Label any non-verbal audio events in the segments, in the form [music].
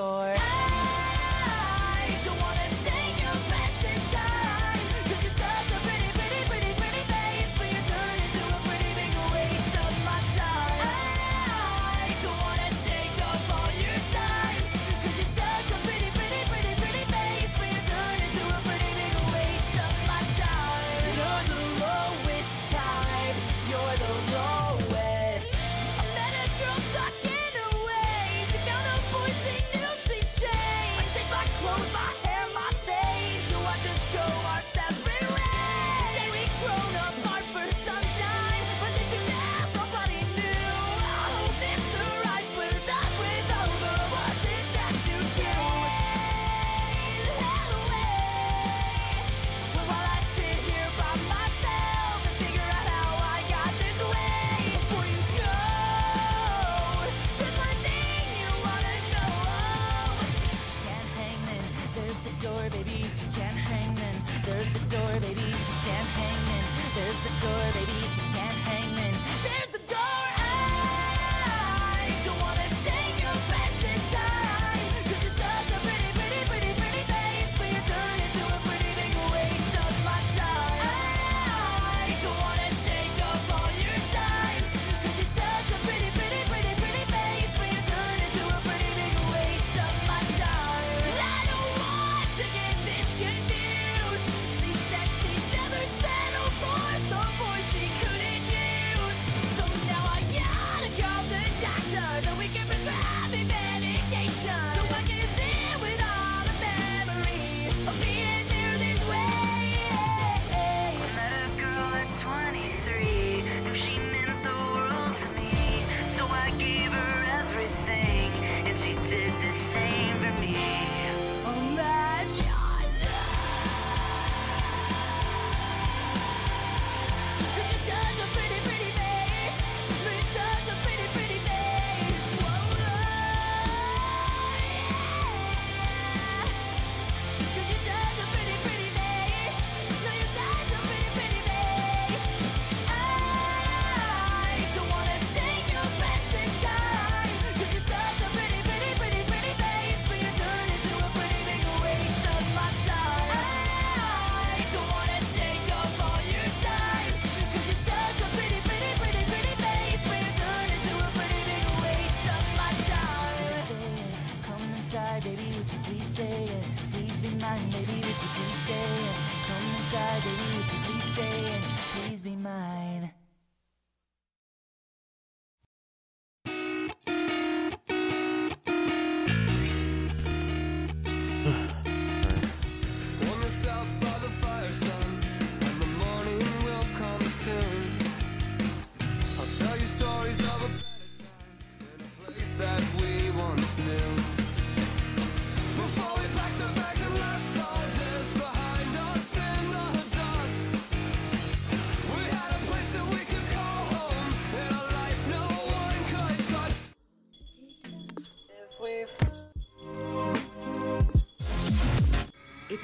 door.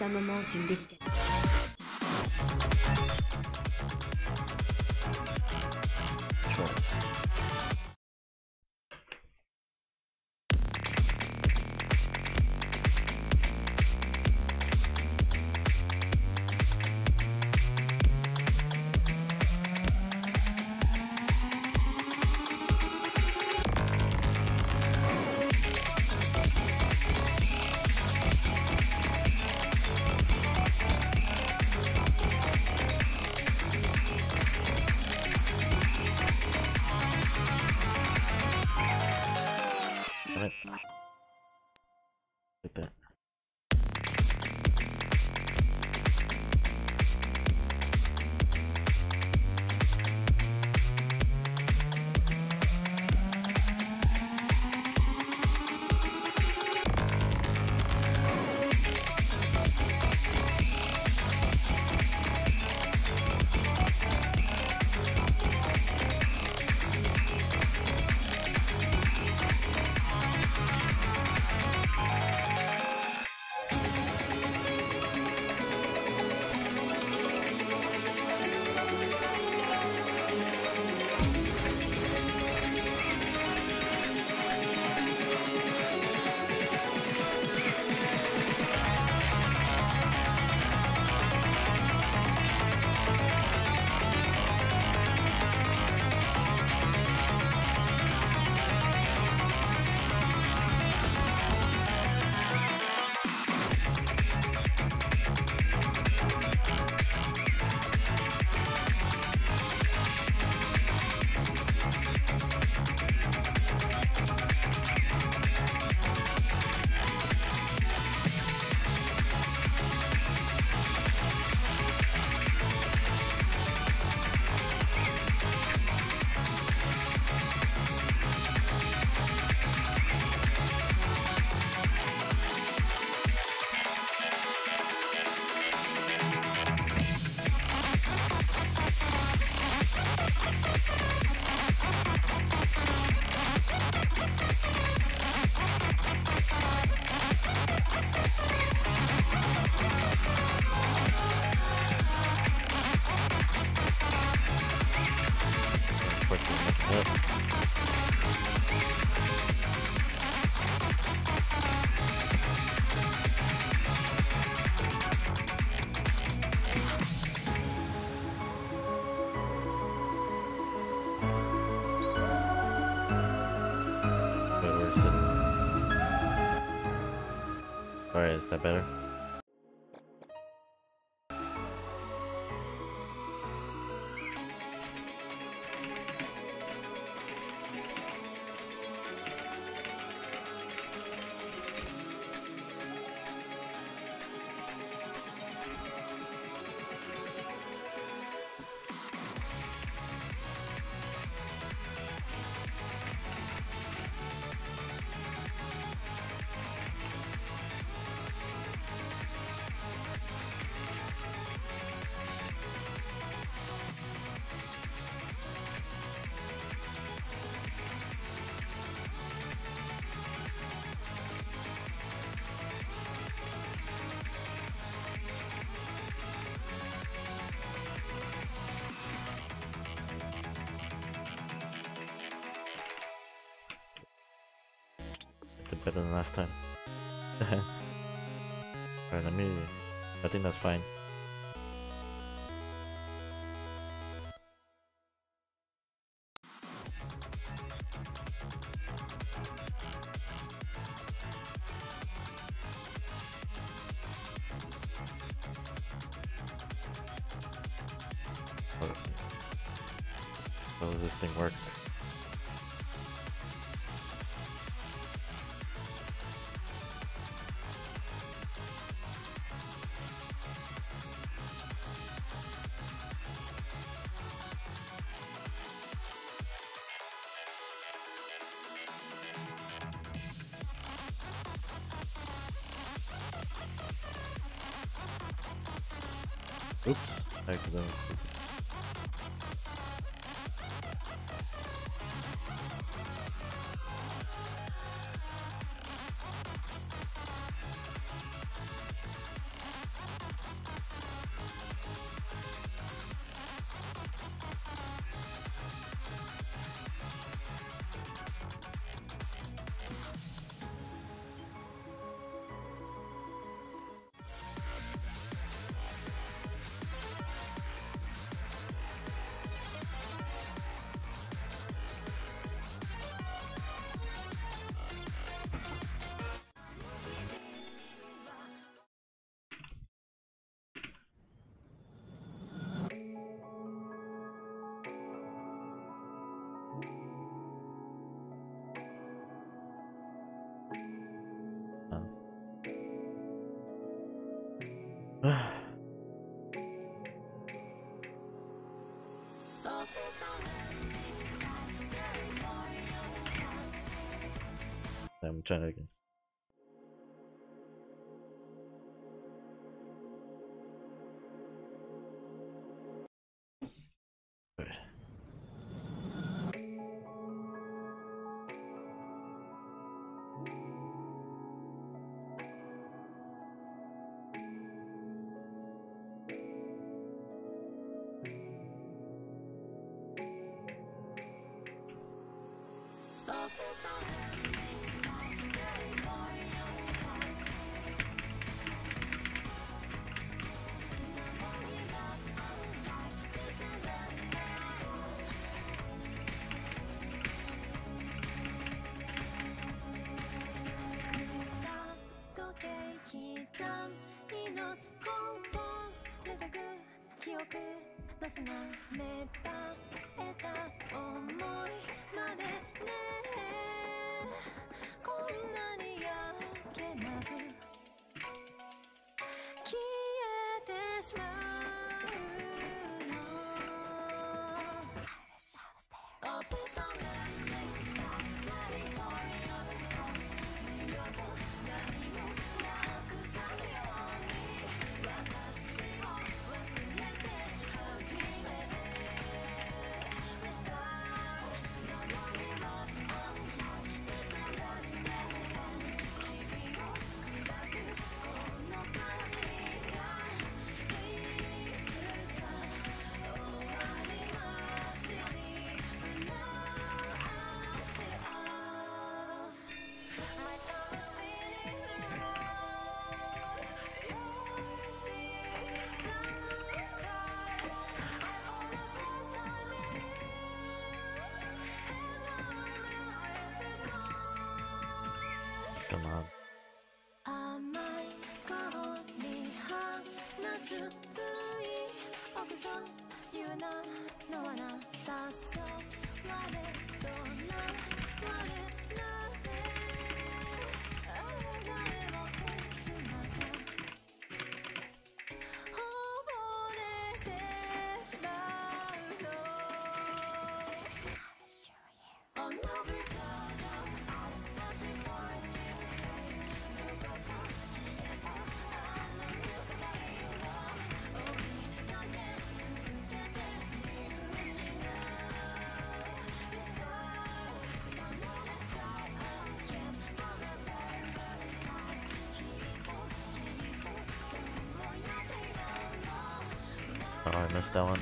まま準備して than last time. [laughs] Alright, let me... I think that's fine. Oops, it again. くだしな目とな甘い頃に花つつい Oh, I missed that one.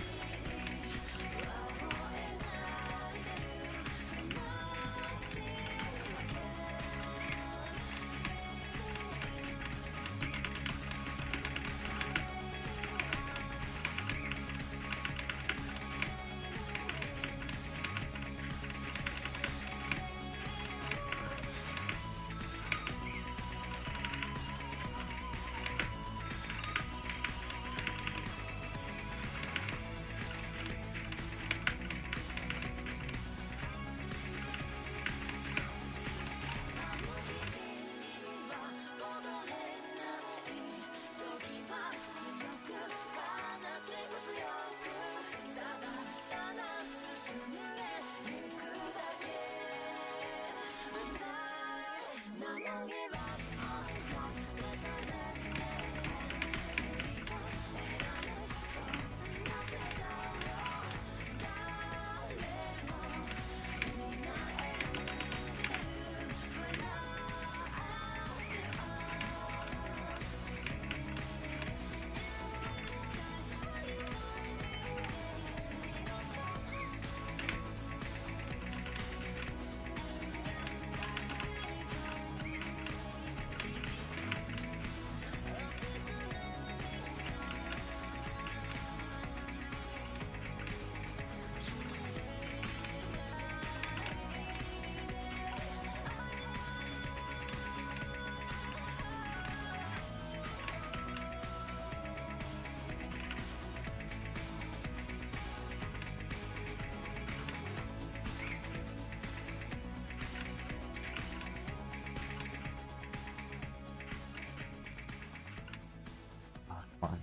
Come.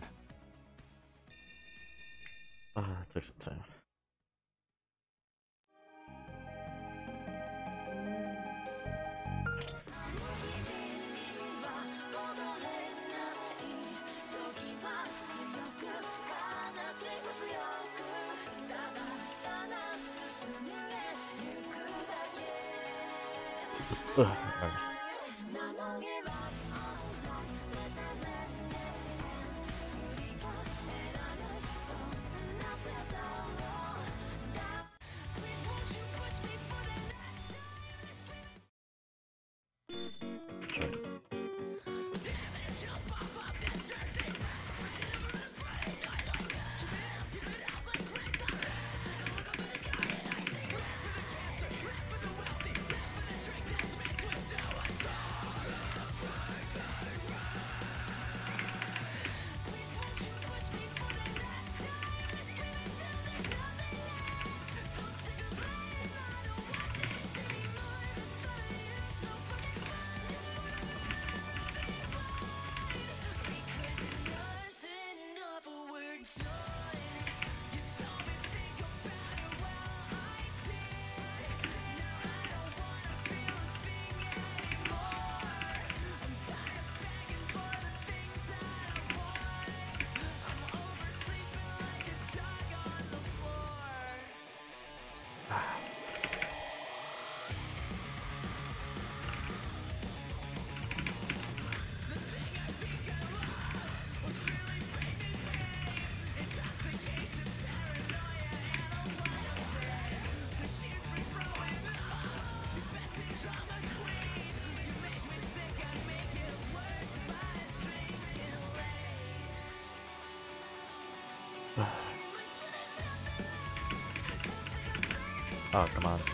Ah, it took some time. Oh, come on.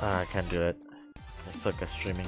Ah, I can't do it. I suck at streaming.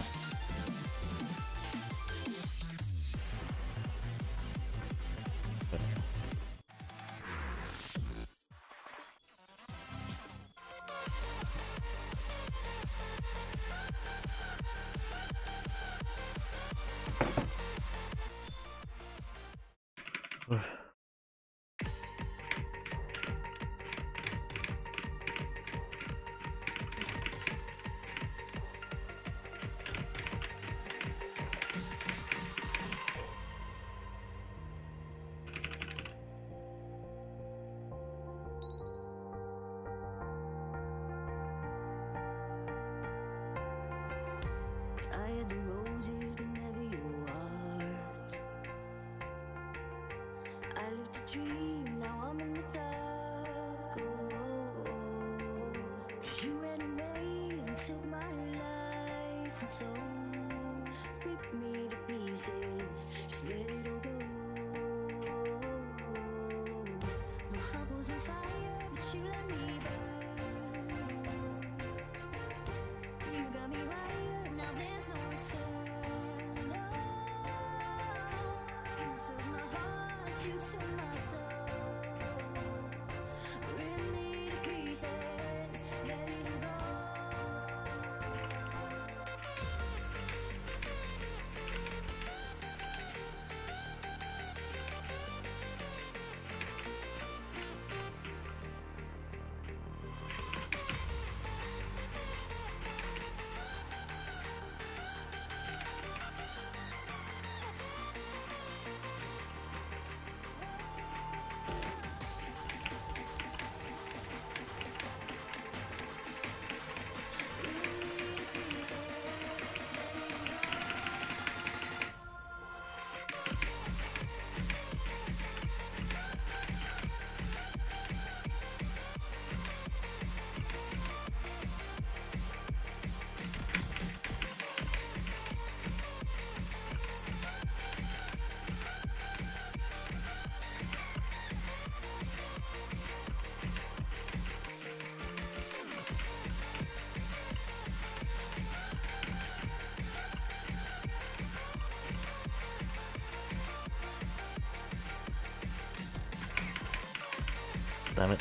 Damn it.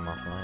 time, my friend.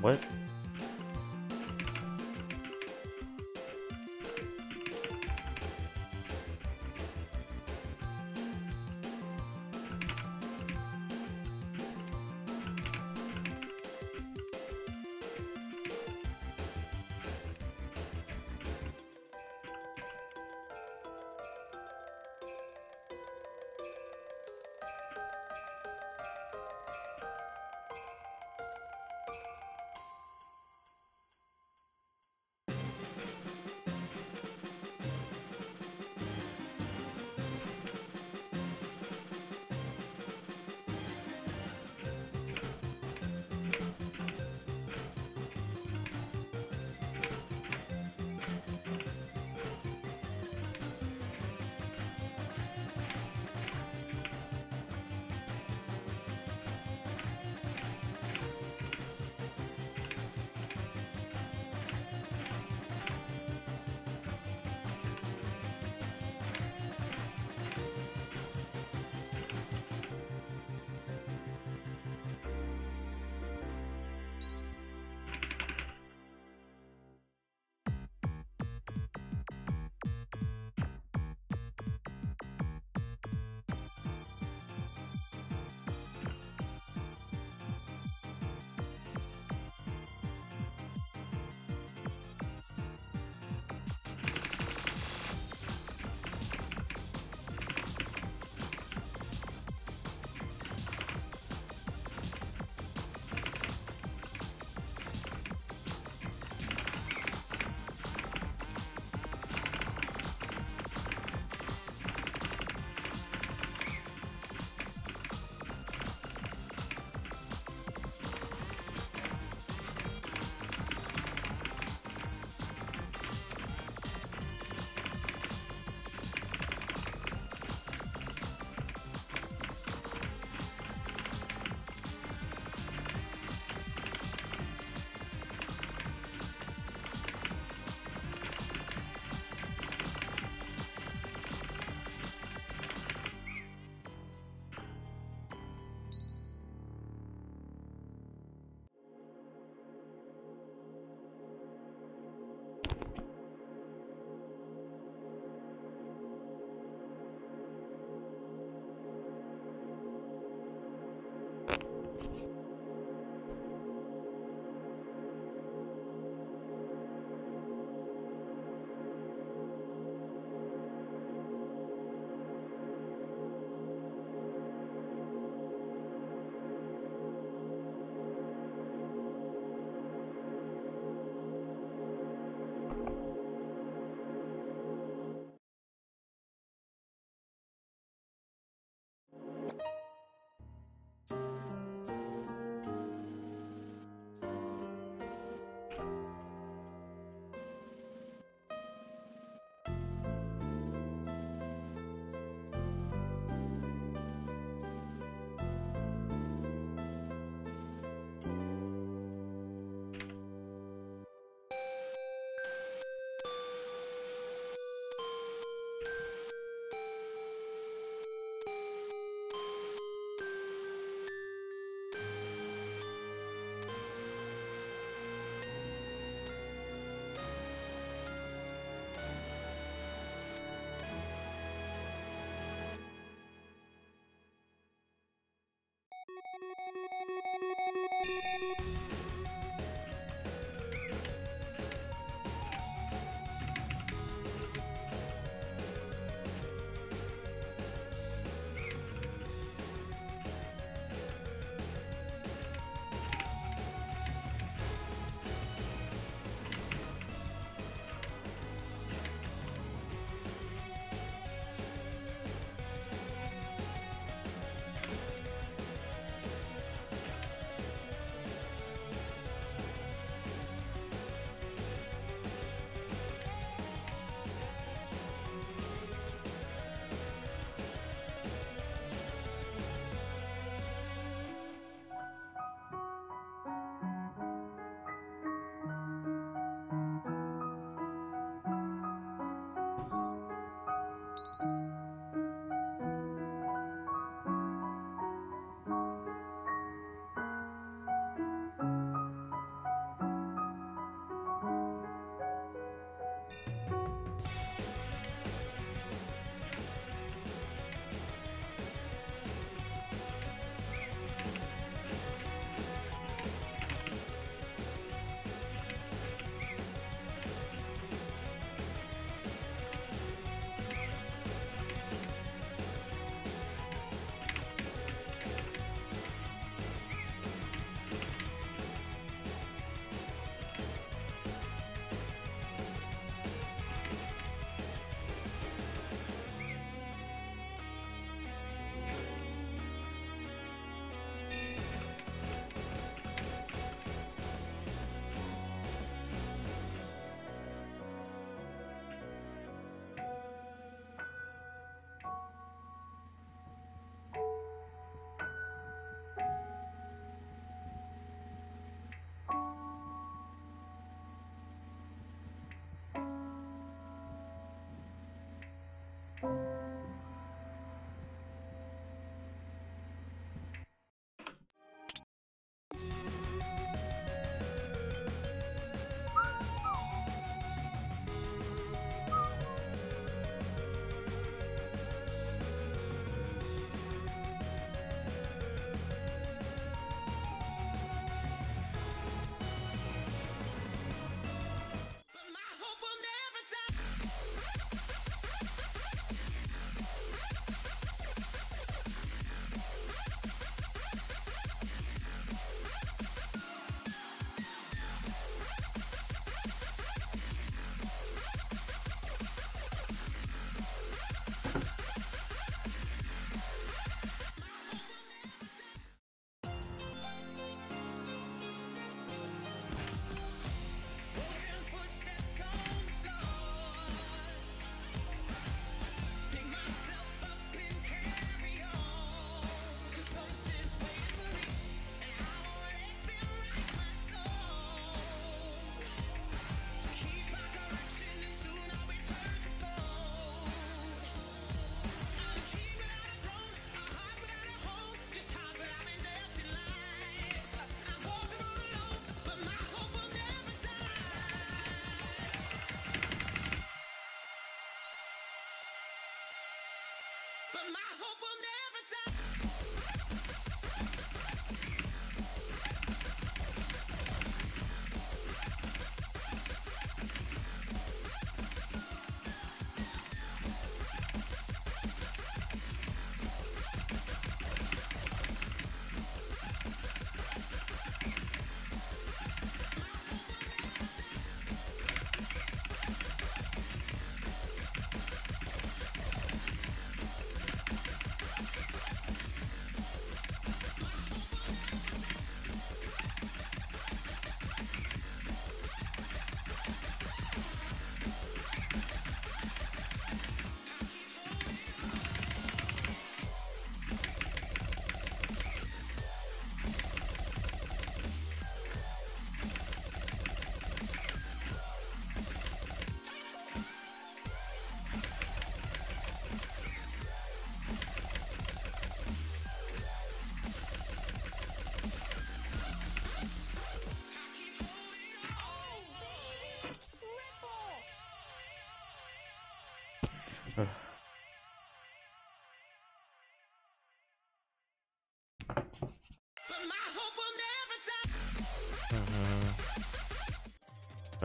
What?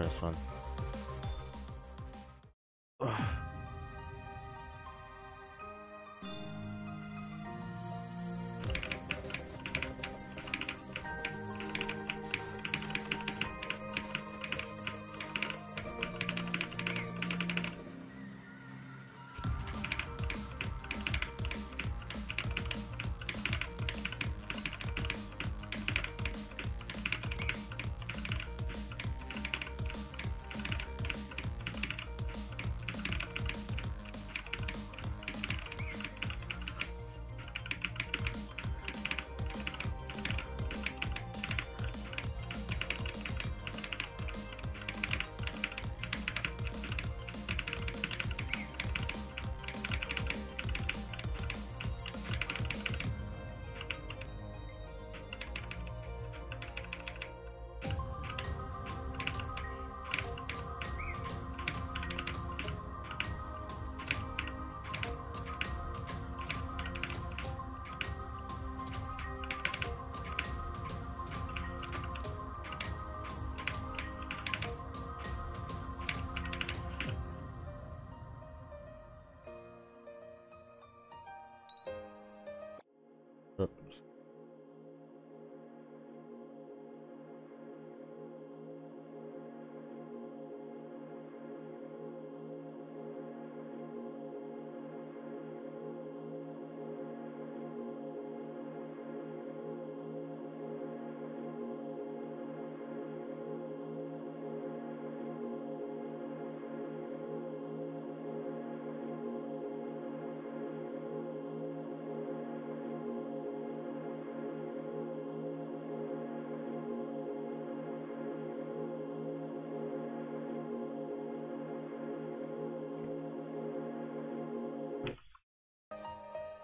First one.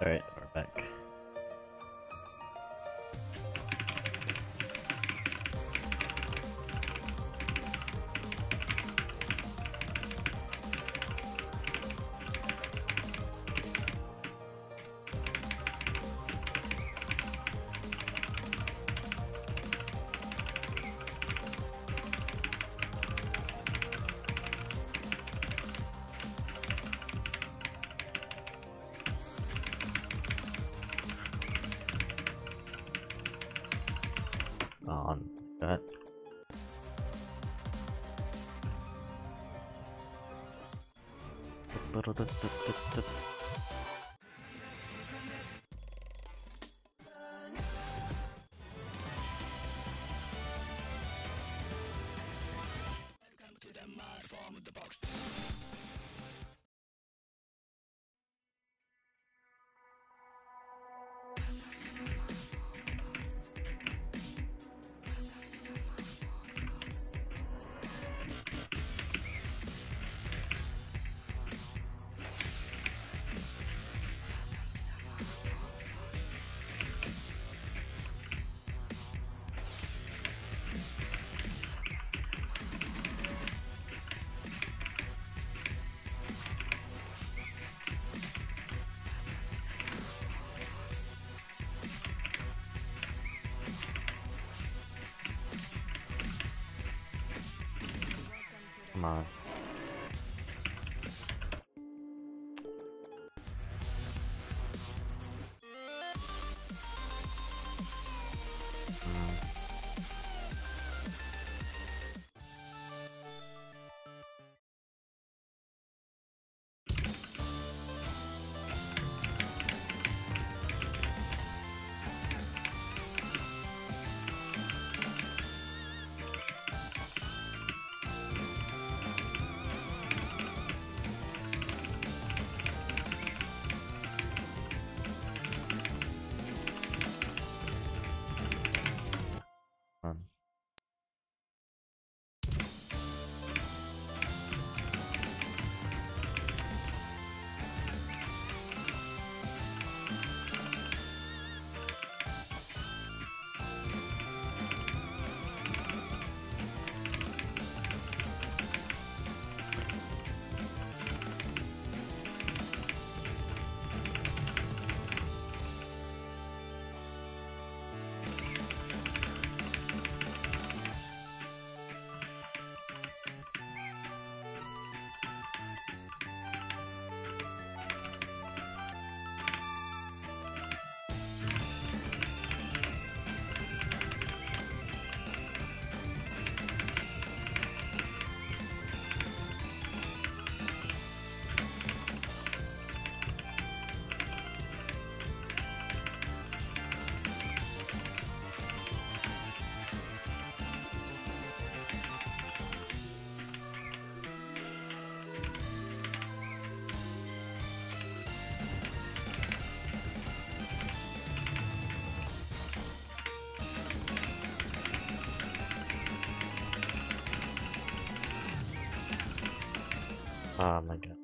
Alright, we're ドロドッドッドッ Oh my god,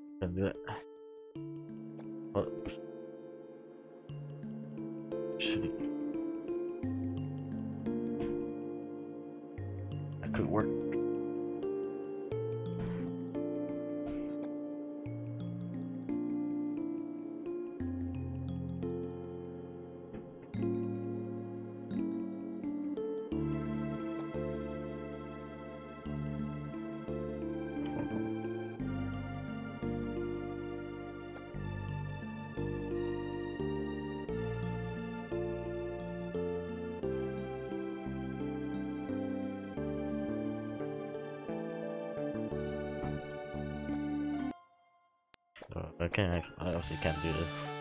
Can't. I obviously can't do this.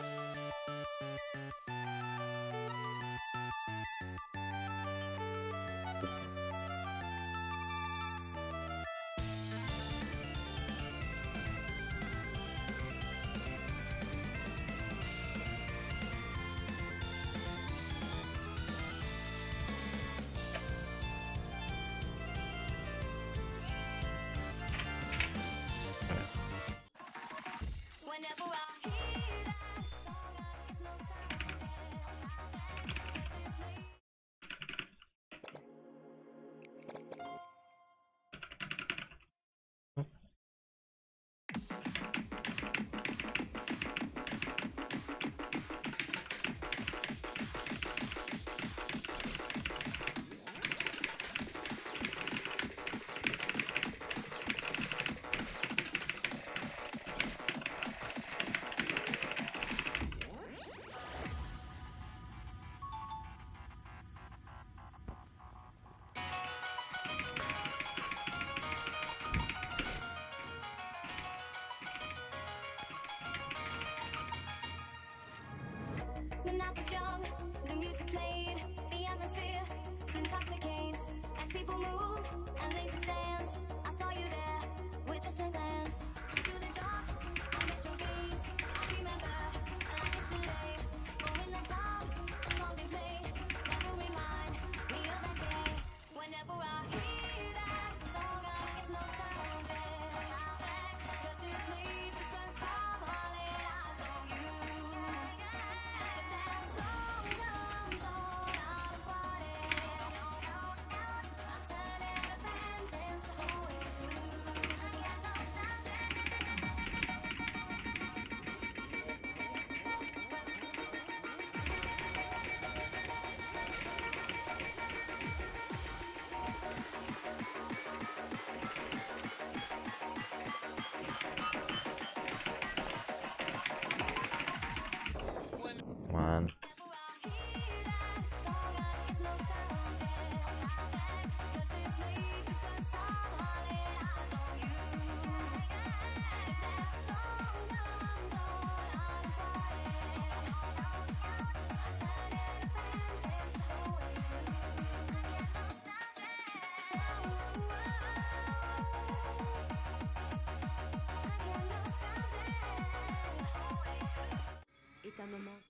them.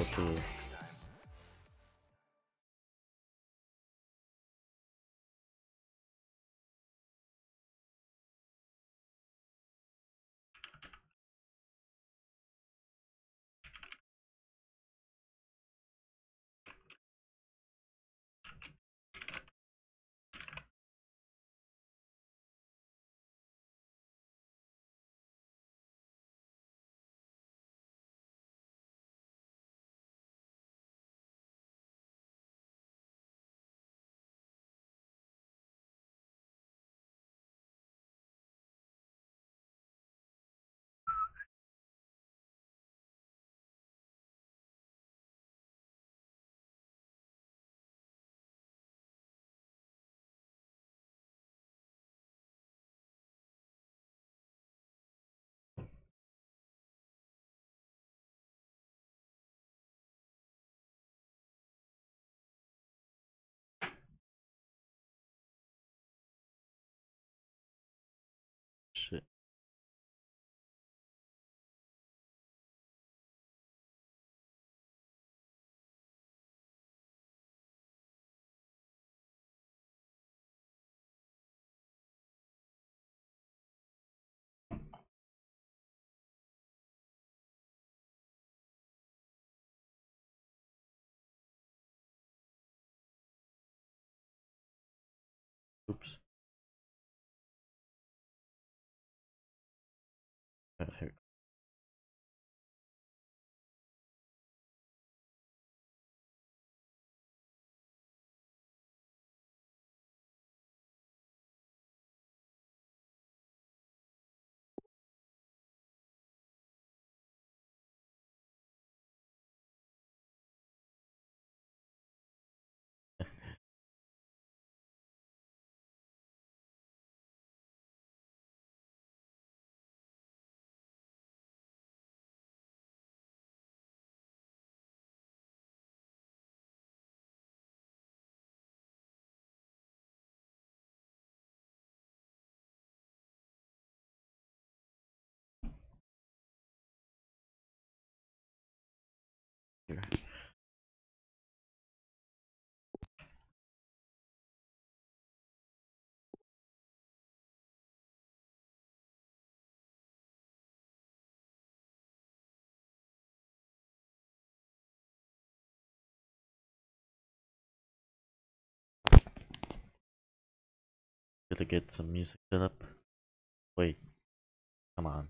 Go Oops. Gotta get some music set up. Wait. Come on.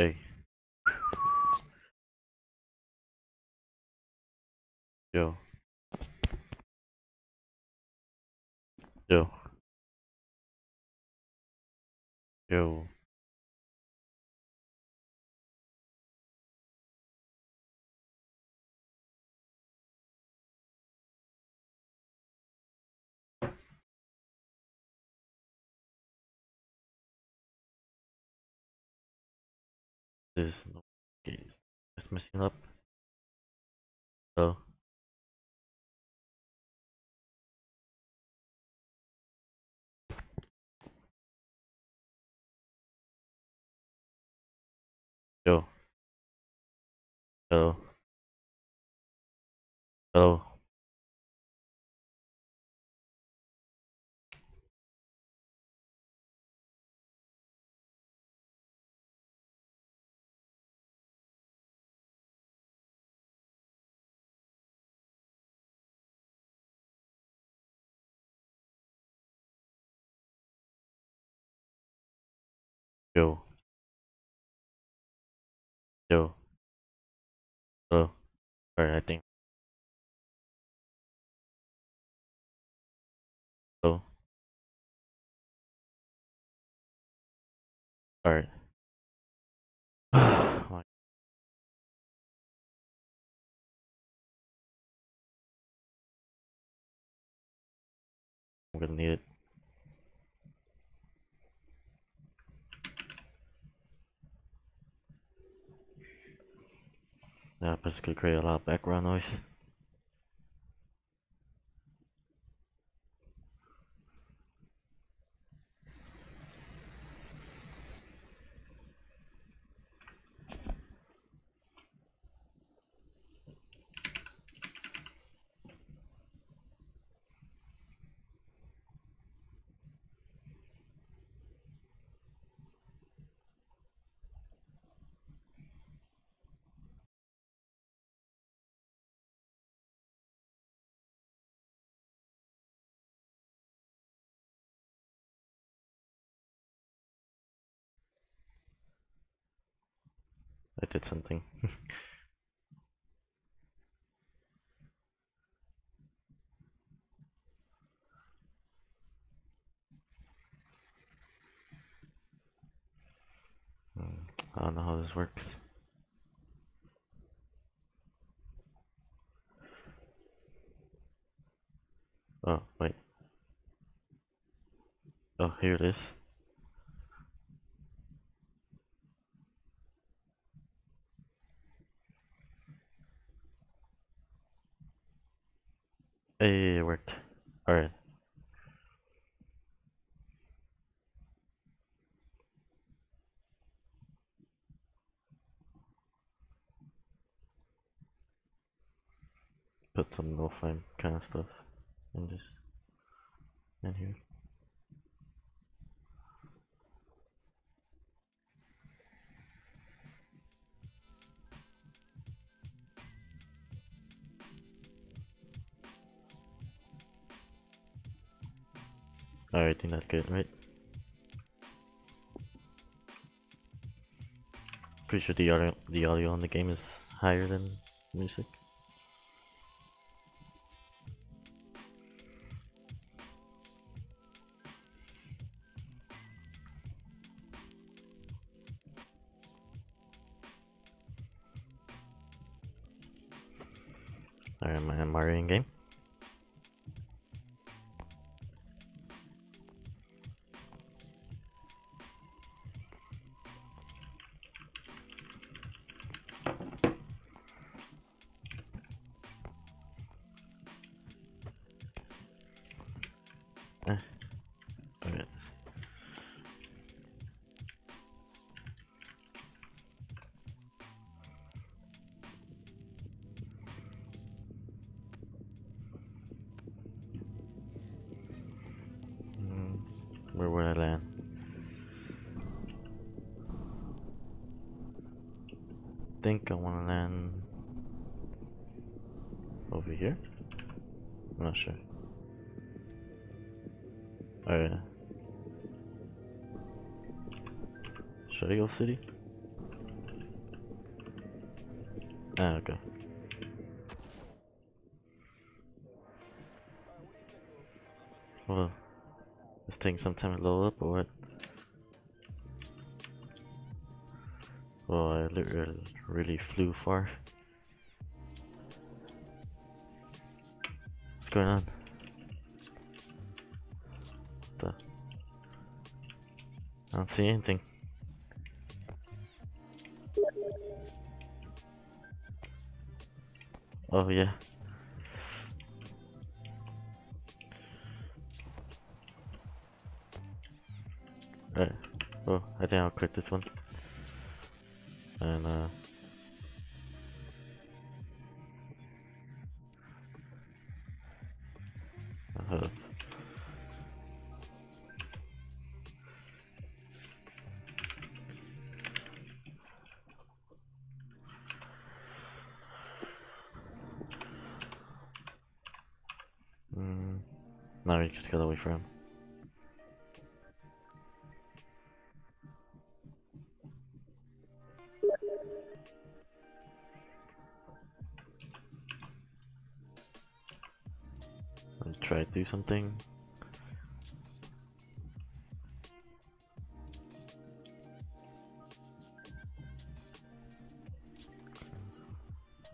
Hey. Yo. Yo. Yo. Case. It's messing up. Hello. Yo. Hello. Hello. Yo. Yo. Hello. Alright, I think. Hello. Alright. My- [sighs] I'm gonna need it. But it's gonna create a lot of background noise. Did something. [laughs] I don't know how this works. Oh, wait. Oh, here it is. Eh, hey, it worked. Alright. Put some no flame kind of stuff in this in here. Alright, I think that's good, right? Pretty sure the audio the audio on the game is higher than music. Alright, my Mario in game. City? Ah, okay. Well, it's taking some time to load up or what? Well, I literally really flew far. What's going on? The I don't see anything. Oh yeah. Right. Well, I think I'll quit this one. And uh, from. I'll try to do something.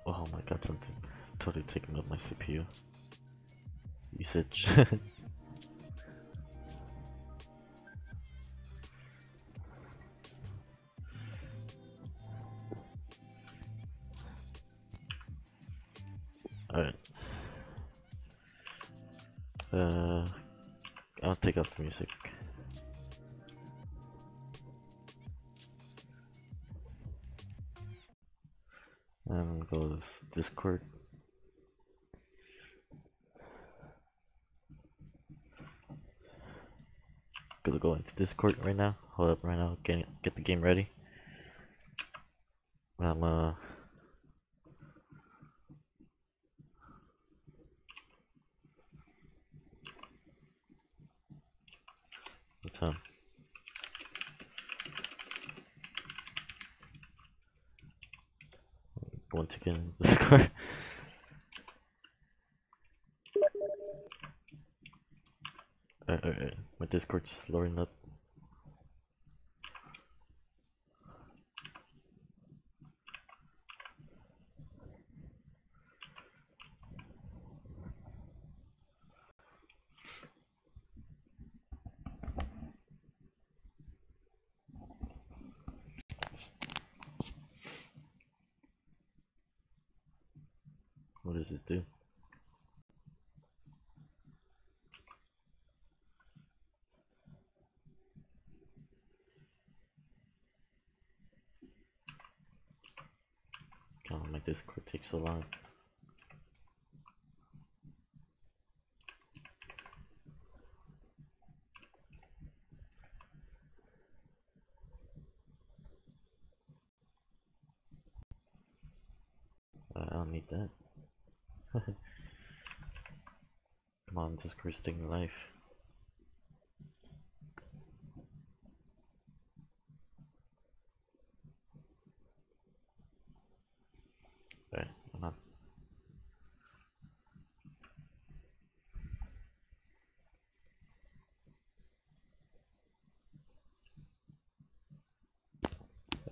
Oh my god, something totally taking up my CPU usage. [laughs] take off the music. And go to Discord. Gonna go into Discord right now. Hold up right now. Get get the game ready. I'm uh. What's up? Again, Discord. [laughs] Alright, alright. My Discord's loading up. What does it do? God, my Discord takes so long. Uh, I don't need that. Discord's taking life.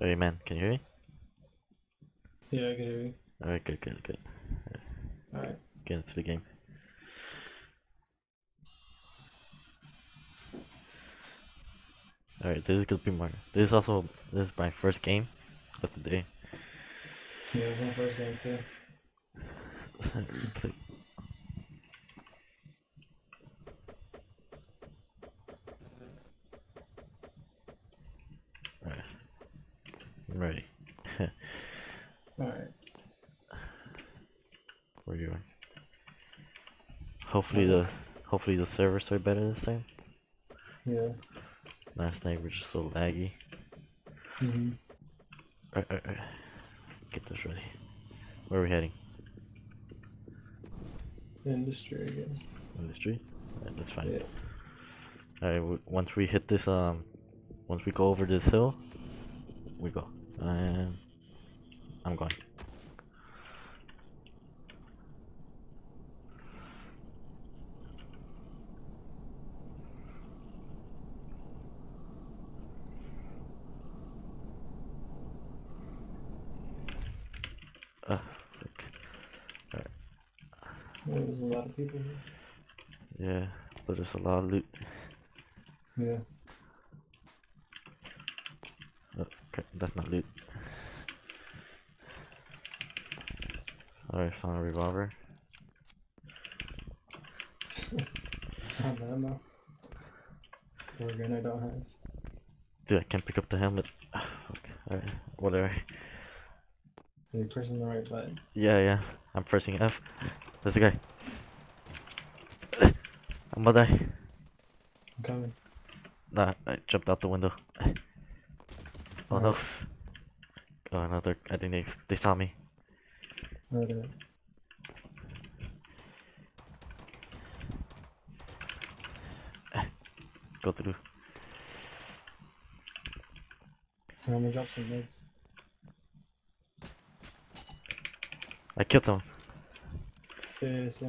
Hey man, can you hear me? Yeah, I can hear you. Alright, good, good, good. Alright. Get into the game. Alright, this is gonna be my. This is also this is my first game of the day. Yeah, it was my first game too. [laughs] Alright. I'm ready. [laughs] Alright. Where you are. Hopefully the hopefully the servers are better this time. Yeah. Last night we were just so laggy. Mm-hmm. Alright, alright, alright. Get this ready. Where are we heading? Industry, I guess. In the street? Alright, that's fine. Yeah. Alright, w- once we hit this, um, once we go over this hill, we go. And I'm going. There's a lot of people. Yeah, but there's a lot of loot. Yeah. Oh, okay, that's not loot. Alright, found a revolver. [laughs] Found ammo. Or a gun I don't have. Dude, I can't pick up the helmet. [sighs] Fuck. Alright, whatever. Are you pressing the right button? Yeah, yeah. I'm pressing F. There's a guy. I'm gonna die. I'm coming. Nah, I jumped out the window. Oh no. Oh no, they're, I think they, they saw me. There. Go through. I'm gonna drop some meds. I killed someone. Yeah, yeah, yeah.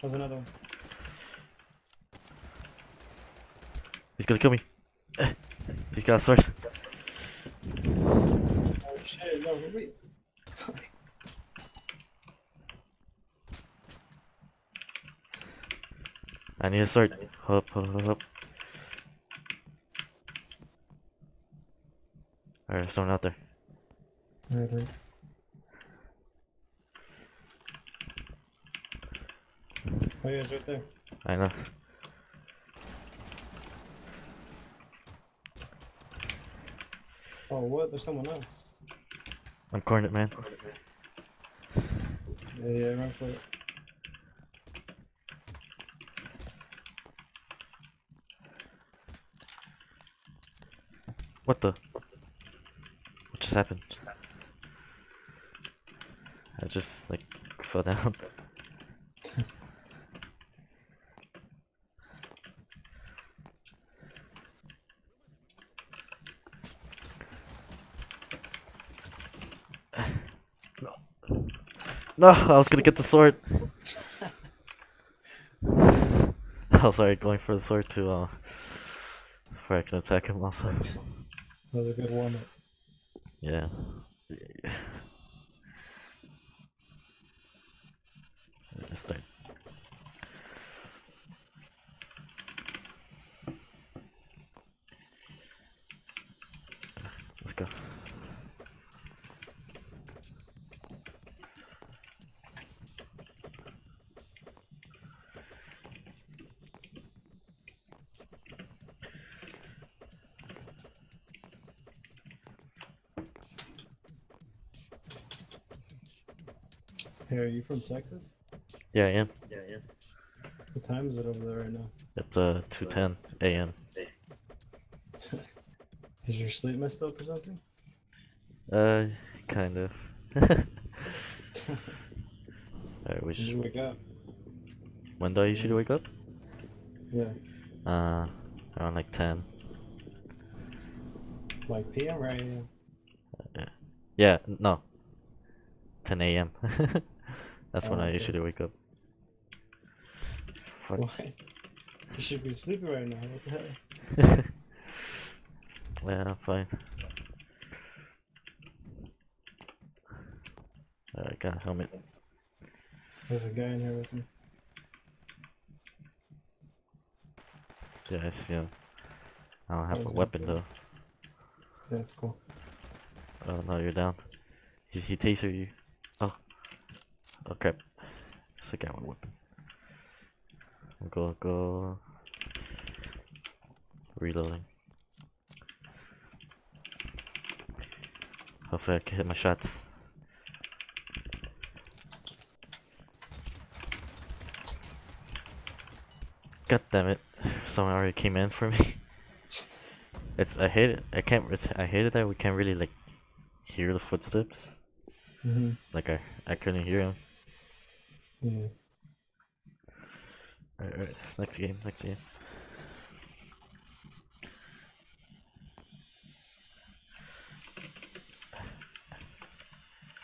There's another one. He's gonna kill me. He's got a sword. Oh shit, no, wait. I need a sword. Hold up, hold up, hold up. Alright, someone out there. Right, right. Oh yeah, it's right there. I know. Oh what? There's someone else. I'm cornered, man. Yeah, yeah, run for it. What the? What just happened? I just like fell down. [laughs] [laughs] No, I was gonna get the sword. [laughs] I was already going for the sword to uh, before I can attack him also. That was a good warm up. Yeah. Let's start. Let's go. Hey, are you from Texas? Yeah, I am. What time is it over there right now? It's uh 2:10 a.m. [laughs] Is your sleep messed up or something? Uh, kind of. Alright, [laughs] Did which you wake up? when do I usually wake up? Yeah. Uh, around like 10. Like PM or AM? Yeah, no. 10 a.m. [laughs] That's when Oh, I okay. usually wake up. Fuck. Why? You should be sleeping right now. What the hell? [laughs] yeah, I'm fine. Alright, got a helmet. There's a guy in here with me. Yeah, I see him. I don't have oh, a weapon though. That's cool. Oh no, you're down. He, he taser you. It's a guy with a weapon. Go, go. Reloading. Hopefully I can hit my shots. God damn it. Someone already came in for me. [laughs] It's I hate it. I can't. I hate it that we can't really like hear the footsteps. Mm-hmm. Like I, I couldn't hear him. Yeah. Alright, alright. Next game. Next game.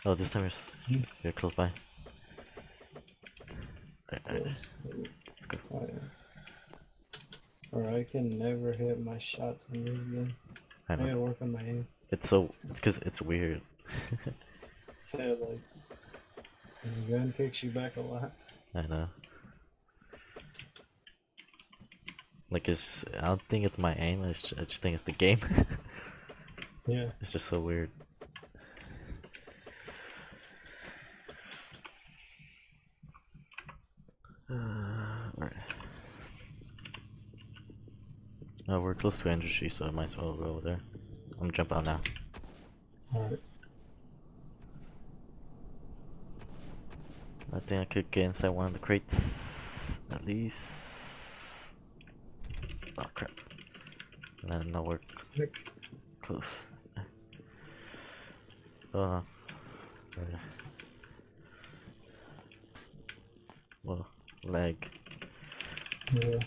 Oh, this time it's Hmm. you're close by. Alright, alright. go. Oh, yeah. Or I can never hit my shots in this game. I I know. gotta work on my aim. It's so. It's because it's weird. [laughs] Yeah, like the gun kicks you back a lot. I know. Like it's, I don't think it's my aim. I just, I just think it's the game. [laughs] Yeah. it's just so weird. Uh, alright. Oh, we're close to industry, so I might as well go over there. I'm gonna jump out now. Alright. I think I could get inside one of the crates, at least. Oh crap! And then no, we're Nick. close. Uh, uh, well, leg. Yeah.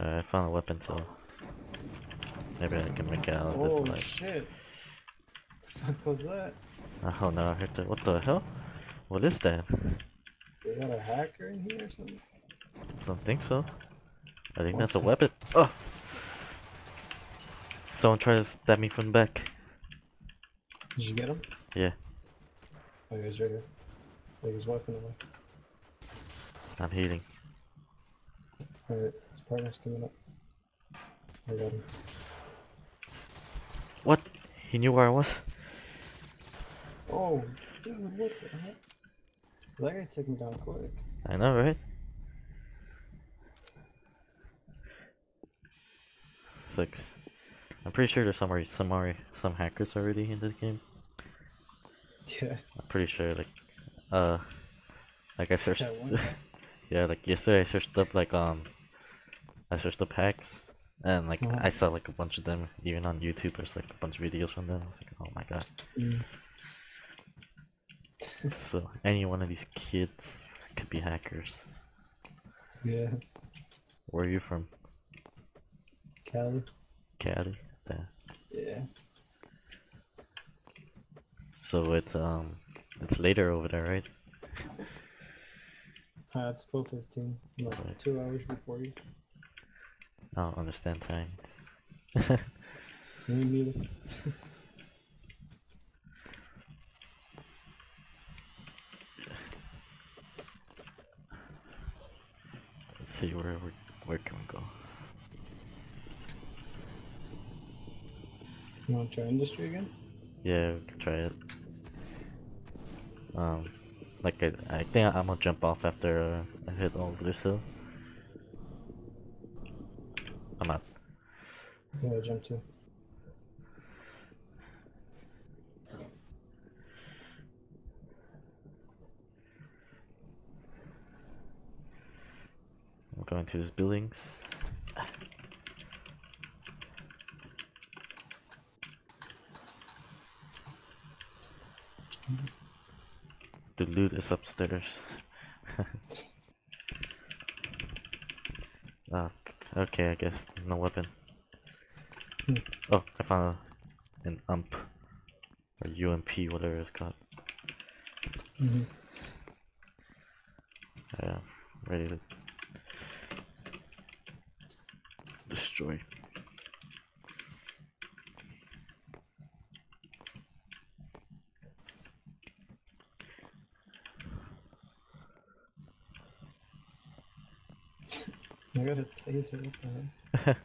Alright, I found a weapon, so maybe I can make it out of Oh this leg. Oh shit. The fuck was that? Oh no, I heard that. What the hell? What is that? They got a hacker in here or something? Don't think so. I think that's a weapon. Oh! Someone tried to stab me from the back. Did you get him? Yeah, Oh, yeah, he's right here. Take his weapon away. I'm healing. Alright, his partner's coming up. I got him. What? He knew where I was? Oh, dude, what the heck? That guy took me down quick. I know, right? Six. I'm pretty sure there's some already, some some hackers already in this game. Yeah. I'm pretty sure, like, uh, like I searched, That one guy? [laughs] yeah, like yesterday I searched up like um, I searched up hacks, and like Uh-huh. I saw like a bunch of them even on YouTube. There's like a bunch of videos from them. I was like, oh my god. Mm. So any one of these kids could be hackers. Yeah. Where are you from? Cali? Cali. Damn. Yeah. So it's um, it's later over there, right? Uh, it's 12.15. Like Right. two hours before you. I don't understand times. [laughs] Me neither. [laughs] see where we where can we go? You want to try industry again? Yeah, we can try it. Um, like I, I think I'm gonna jump off after uh, I hit all this hill. I'm out. Yeah, jump to. Going to these buildings. The loot is upstairs. [laughs] Ah, okay, I guess no weapon. Hmm. Oh, I found a, an UMP or UMP, whatever it's called. Mm-hmm. Yeah, ready to destroy. I got a taser. What the?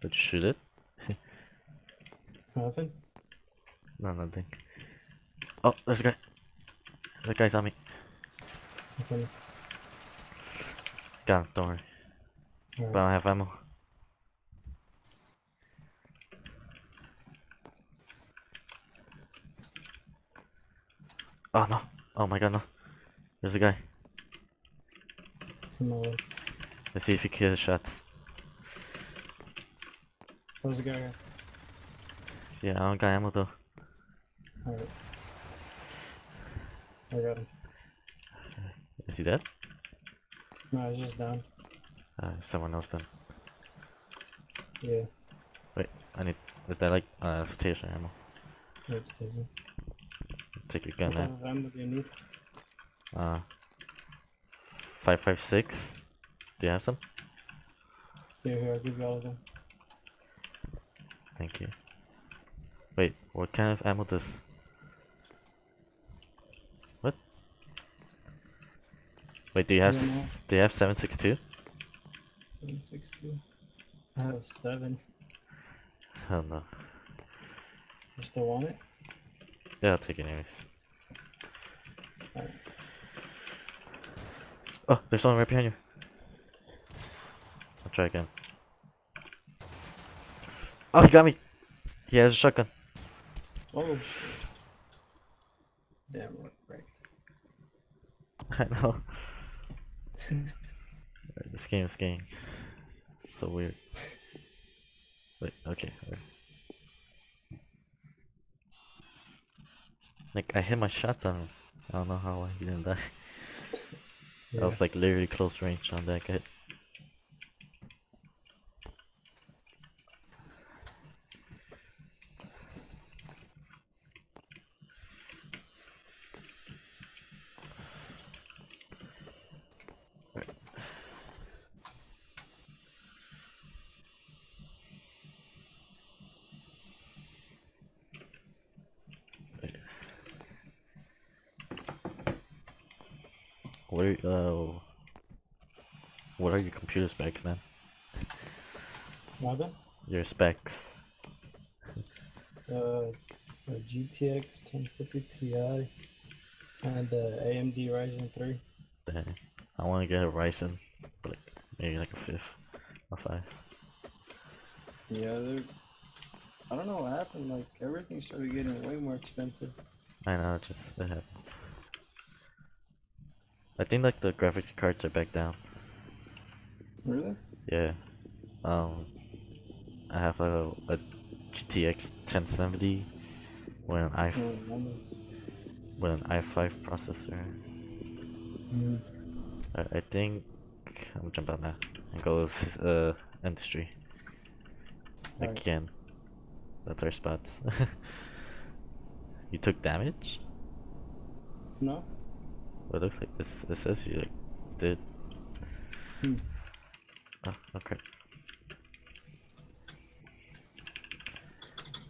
Did you shoot it? Nothing? No, nothing. Oh, there's a guy. That guy's on me. Nothing. Got him, don't worry. But I don't have ammo. Oh no! Oh my god, no. There's a guy. No. Let's see if he kills shots. There's a guy here. Yeah, I don't got ammo though. Alright. I got him. Is he dead? No, he's just down. Uh, someone else then. Yeah. Wait, I need. Is that like uh, stationary ammo? That's station. Take your gun what then. What ammo do you need? Uh, five five six. Do you have some? Here, here. I give you all of them. Thank you. Wait, what kind of ammo does? What? Wait, do you have do you have seven six two? Uh, seven six two. I have seven. Oh no. You still want it? Yeah, I'll take it anyways. Alright. Oh, there's someone right behind you. I'll try again. Oh, he got me. Yeah, has a shotgun. Oh. Damn right. [laughs] I know. Alright, [laughs] this game is getting so weird. Wait, okay. alright. Like I hit my shots on him. I don't know how he didn't die. Yeah. [laughs] That was like literally close range on that guy. What are you, uh, what are your computer specs, man? What? Your specs. Uh, a GTX 1050 Ti and uh, AMD Ryzen 3. Dang. I want to get a Ryzen, but like maybe like a fifth or five. Yeah, they're. I don't know what happened. Like everything started getting way more expensive. I know, it just it happens. I think like the graphics cards are back down. Really? Yeah. Um, I have a, a GTX 1070 with an i oh, with an i5 processor. Mhm. I, I think I'm gonna jump out now and go s- uh industry again. That's our spots. [laughs] you took damage? No? Well, it looks like this. It says you like did. Hmm. Oh, okay.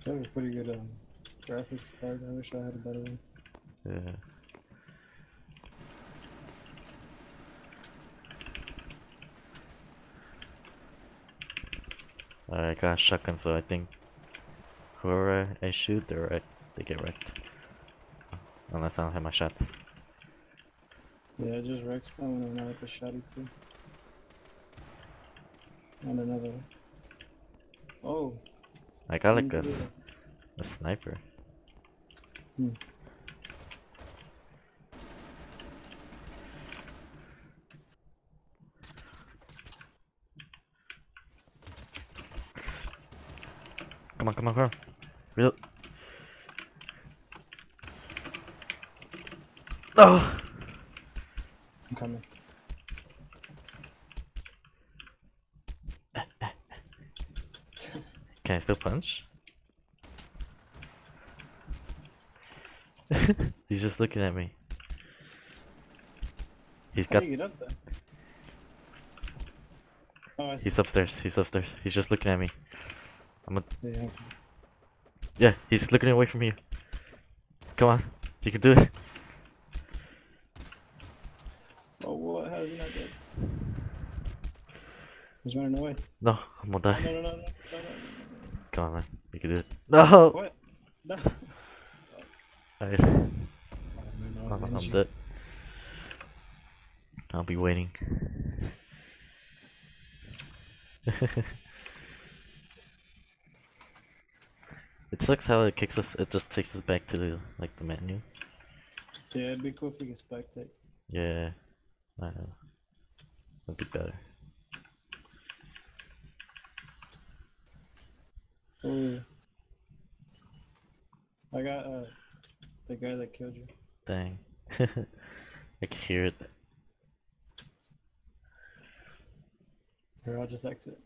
They have a pretty good um, graphics card. I wish I had a better one. Yeah. I got a shotgun, so I think whoever I shoot, they're right. They get wrecked. Unless I don't have my shots. Yeah, just wrecked someone and I like a shotty too. And another. Oh, I got like a, s- a sniper. Hmm. Come on, come on, come on. Real. Oh! I'm coming. Can I still punch? [laughs] He's just looking at me. He's got. do you get up? Oh, He's upstairs. He's upstairs. He's just looking at me. I'm a. Yeah. Yeah, he's looking away from you. Come on, you can do it. Oh, what? How is he not dead? He's running away. No, I'm gonna oh, die. No, no, no, no, no, no. Come on, man. You can do it. No! What? No. [laughs] Alright. Oh, man, no, I'm, man, I'm you- dead. I'll be waiting. [laughs] it sucks how it kicks us. It just takes us back to the like the menu. Yeah, it'd be cool if you could spectate. Yeah, I know. That'd be better. I got uh, the guy that killed you. Dang. [laughs] I can hear it. Here, I'll just exit.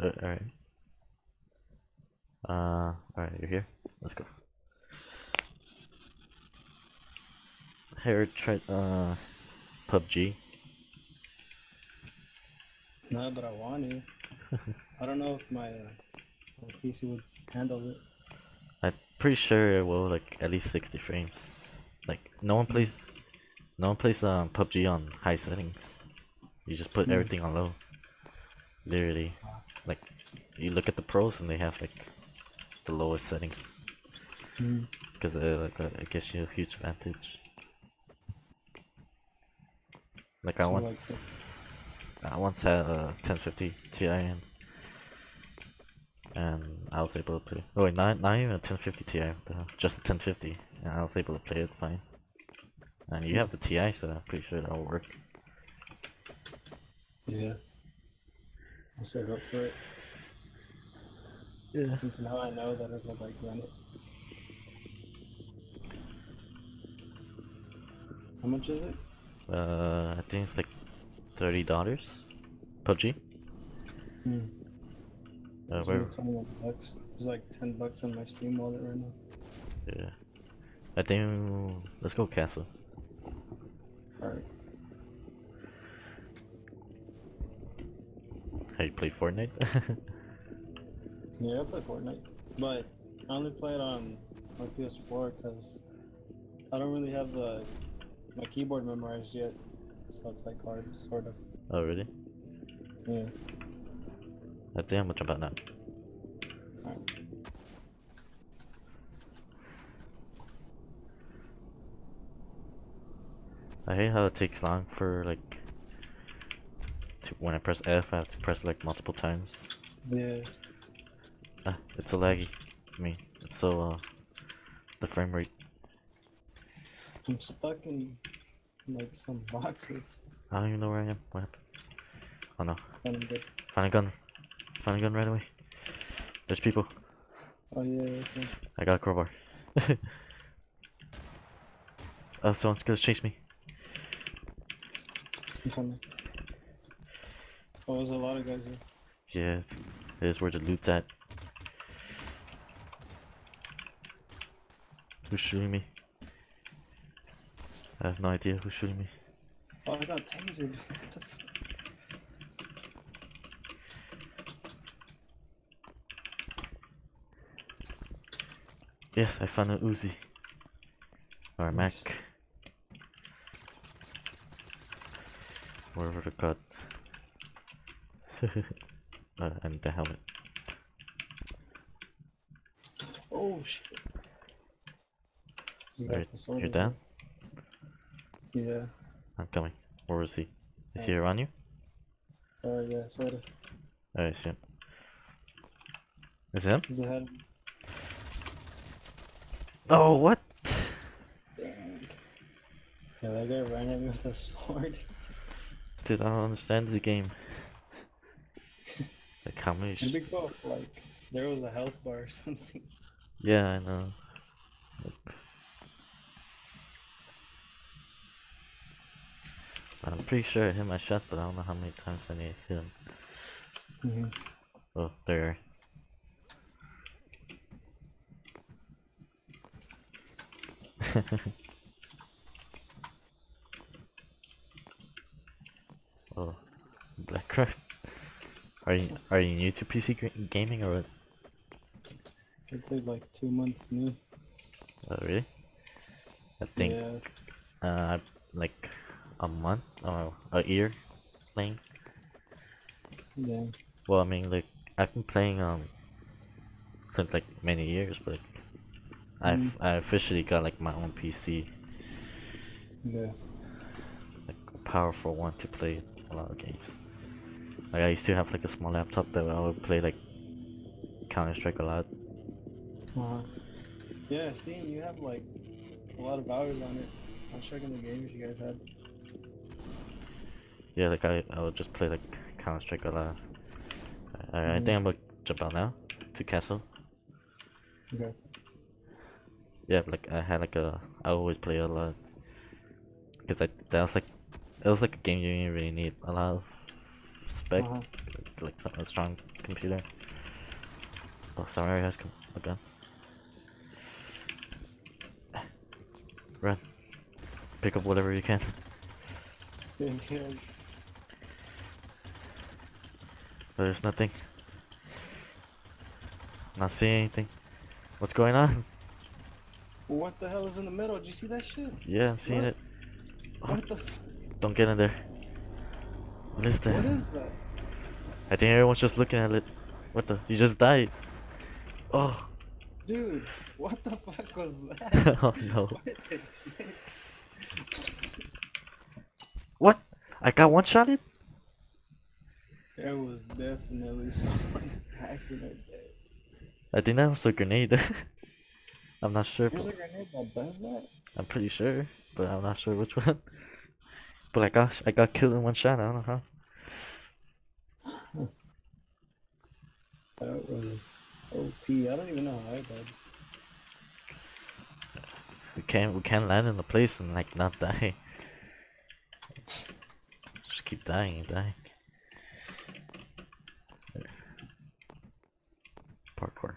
Uh, alright. Uh, alright, you're here. Let's go. Here, try uh, PUBG. No, but I want to. [laughs] I don't know if my, uh, my PC would handle it. I'm pretty sure it will like at least 60 frames. Like no one plays No one plays um, PUBG on high settings. You just put Hmm. everything on low. Literally, like you look at the pros and they have like the lowest settings Mm. because it, like, uh, it gives you a huge advantage. Like I So, like, once, I once had a 1050 Ti in, and I was able to play. Oh wait, not not even a 1050 Ti, what the hell, just a 1050, and I was able to play it fine. And you have the Ti, so I'm pretty sure that'll work. Yeah. I'll save up for it. Yeah. Since now I know that it'll like run it. How much is it? Uh, I think it's like thirty dollars. PUBG. Hmm. Uh, where? bucks. There's like 10 bucks on my Steam wallet right now. Yeah. I think let's go castle. Alright. How you play Fortnite? [laughs] Yeah, I play Fortnite. But I only play it on my PS4 because I don't really have the my keyboard memorized yet. So it's like hard, sort of. oh really? Yeah. I think I'm gonna jump out now. I hate how it takes long for like to when I press F I have to press like multiple times. Yeah. Ah, it's so laggy. I mean, it's so uh the frame rate. I'm stuck in like some boxes. I don't even know where I am. What happened? Oh no. Find a gun. Find a gun right away. There's people. Oh yeah, that's it. I got a crowbar. uh, [laughs] someone's gonna chase me. I'm coming. Oh, there's a lot of guys here. Yeah, here's where the loot's at. Who's shooting me? I have no idea who's shooting me. Oh, I got tasered. What the f- Yes, I found a Uzi. Or a Mac. Nice. Wherever the cut. [laughs] uh, and the helmet. Oh shit. You got Alright, the sword you're down? Yeah. I'm coming. Where is he? Is he Uh, around you? Uh, yeah, sort of. Oh, I see him. Is it him? He's ahead. Oh, what? Damn. Yeah, that guy ran at me with a sword. Dude, I don't understand the game. like how many? It'd be cool if, like, there was a health bar or something. yeah, I know. I'm pretty sure I hit my shot, but I don't know how many times I need to hit him. Mm-hmm. Oh, there. [laughs] oh, Black Crack. Are you are you new to PC gaming or what? It's like, like two months new. Oh, really? I think Yeah. uh like a month or a year playing. Yeah. Well, I mean, like I've been playing um since like many years, but I've Mm. I officially got like my own PC, Yeah. like a powerful one to play a lot of games. Like I used to have like a small laptop that I would play like Counter Strike a lot. Uh-huh. Yeah, seeing you have like a lot of hours on it. I was checking the games you guys had. Yeah, like I I would just play like Counter Strike a lot. I, I think I'm gonna jump out now to castle. Okay. Yeah, like I had like a I always play a lot because I that was like it was like a game you didn't really need a lot of spec, Uh-huh. like some a strong computer. Oh, Samurai has come a gun. Run. Pick up whatever you can. There's nothing. Not seeing anything. What's going on? What the hell is in the middle? Did you see that shit? Yeah, I'm seeing What? it. What the? Don't get in there. What is that? What is that? I think everyone's just looking at it. What the? You just died. Oh. Dude, what the fuck was [laughs] that? oh no. [laughs] What the shit? What? I got one shotted? There was definitely someone [laughs] hacking it there. I think that was a grenade. I'm not sure. There's a grenade that does that? I'm pretty sure, but I'm not sure which one. [laughs] But I got I got killed in one shot. I don't know how. [laughs] That was OP. I don't even know how I died. We can't we can't land in a place and like not die. Just keep dying and dying. Parkour.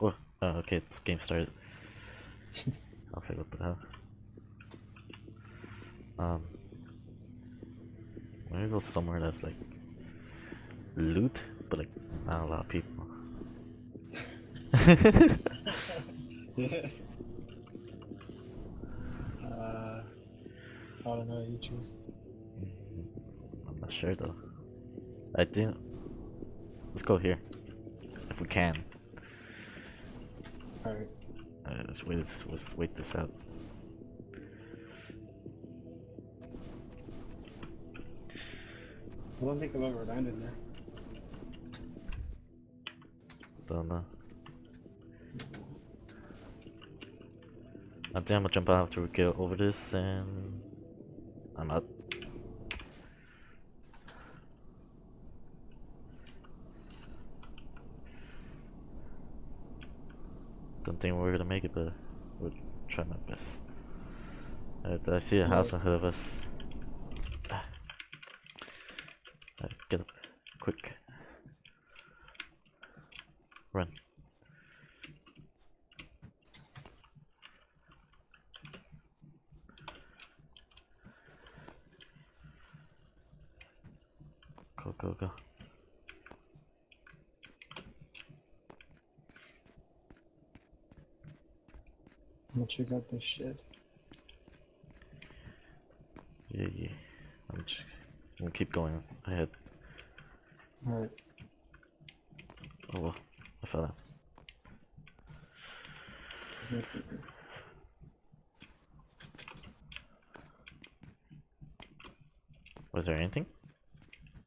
Oh, oh, okay, this game started. [laughs] I'll like, what the hell? Um, I'm gonna go somewhere that's like loot, but like not a lot of people. Yeah. [laughs] Uh, I don't know. You choose. I'm not sure though. I think let's go here if we can. Alright. Uh, let's wait. Let's, let's wait this out. I don't think I've ever landed there. Don't know. I think I'm gonna jump out after we get over this and I'm out. Don't think we're gonna make it, but we'll try my best. Alright, I see a house ahead of us. Ah. Alright, get up, quick. Run. Go, go, go. I'm gonna check out this shit. Yeah, yeah. I'm just gonna keep going ahead. Alright. Oh well, I fell out. Was there anything?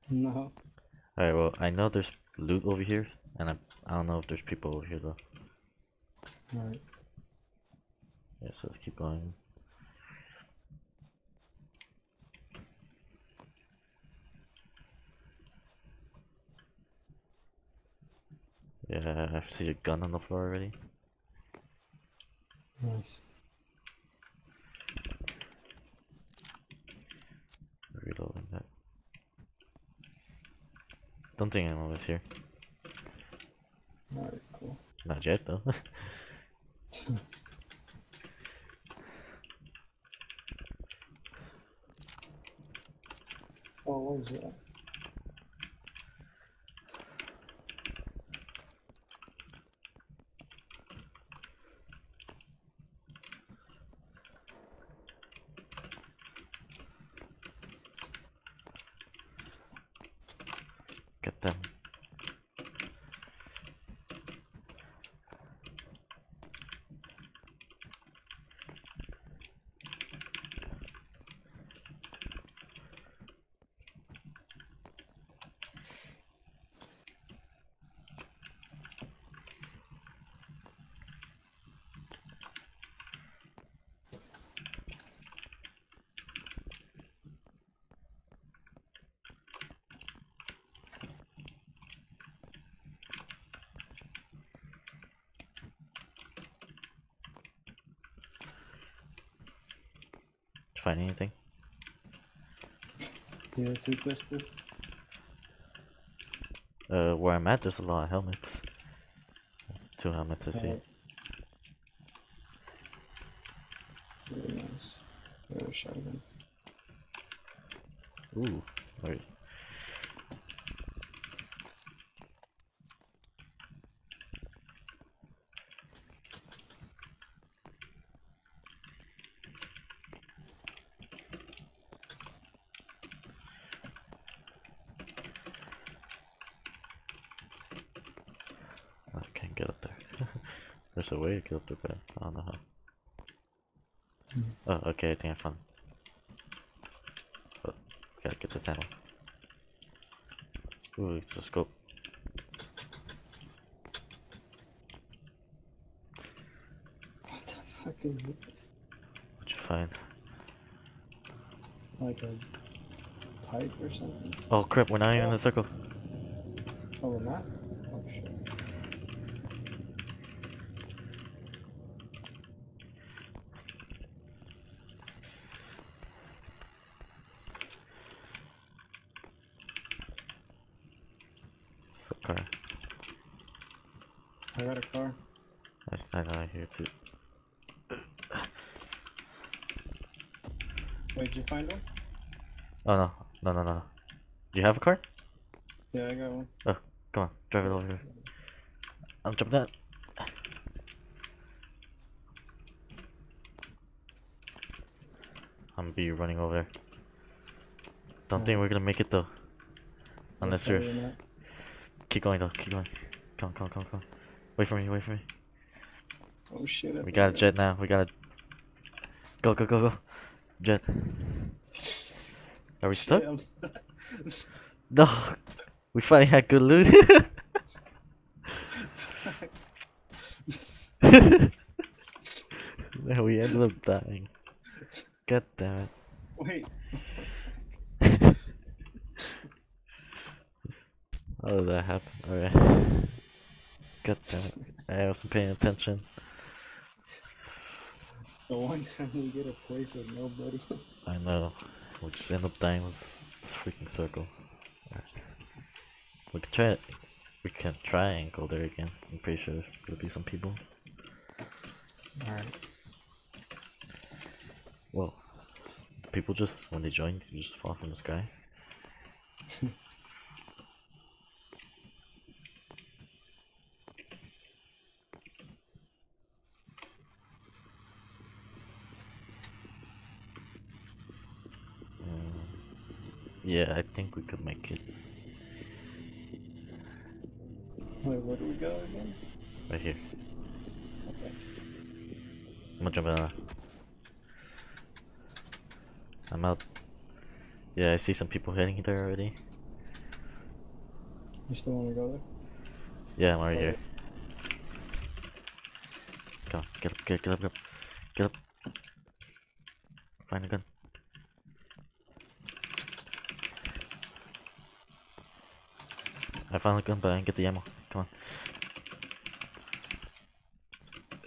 No. Alright, well, I know there's loot over here, and I, I don't know if there's people over here though. Alright. Yeah, so let's keep going. Yeah, I have to see a gun on the floor already. Nice. Reloading that. Don't think anyone was here. Alright, cool. Not yet though. [laughs] Oh, what was that? Get tier 2 quest? Uh, where I'm at, there's a lot of helmets. Two helmets, I see. Very nice. Very shiny. Ooh, alright. There's a way to get up there, but I don't know how. Oh, okay, I think I found. Oh, gotta get this ammo. Ooh, it's a scope. What the fuck is this? What'd you find? Like a pipe or something? Oh crap, we're not even in the circle. Oh, we're not? Oh shit. So car. I got a car. That's not out here too. Wait, did you find one? Oh no, no, no, no. Do you have a car? Yeah, I got one. Oh, come on, drive it over here. I'm jumping out. I'm gonna be running over there. Don't think oh. we're gonna make it though. Unless you're. not. Keep going though, keep going. Come on, come on, come on, come on. Wait for me, wait for me. Oh shit. I We got a jet now, we got a. Go, go, go, go. Jet. Are we stuck? Shit, [laughs] No! We finally had good loot. [laughs] no, we ended up dying. God damn it. Wait. How did that happen? Alright. God damn it. I wasn't paying attention. The [laughs] one time we get a place with nobody. I know. We'll just end up dying with this freaking circle. We can try it. We can try and go there again. I'm pretty sure there'll be some people. Alright. Whoa. People just, when they join, you just fall from the sky. [laughs] yeah, I think we could make it Wait, where do we go again? right here. Okay. I'm gonna jump in. I'm out. Yeah, I see some people heading there already. You still want to go there? Yeah, I'm already Okay. here. Come on, get up, get, get up, get up, get up. Find a gun. I found a gun, but I didn't get the ammo. Come on.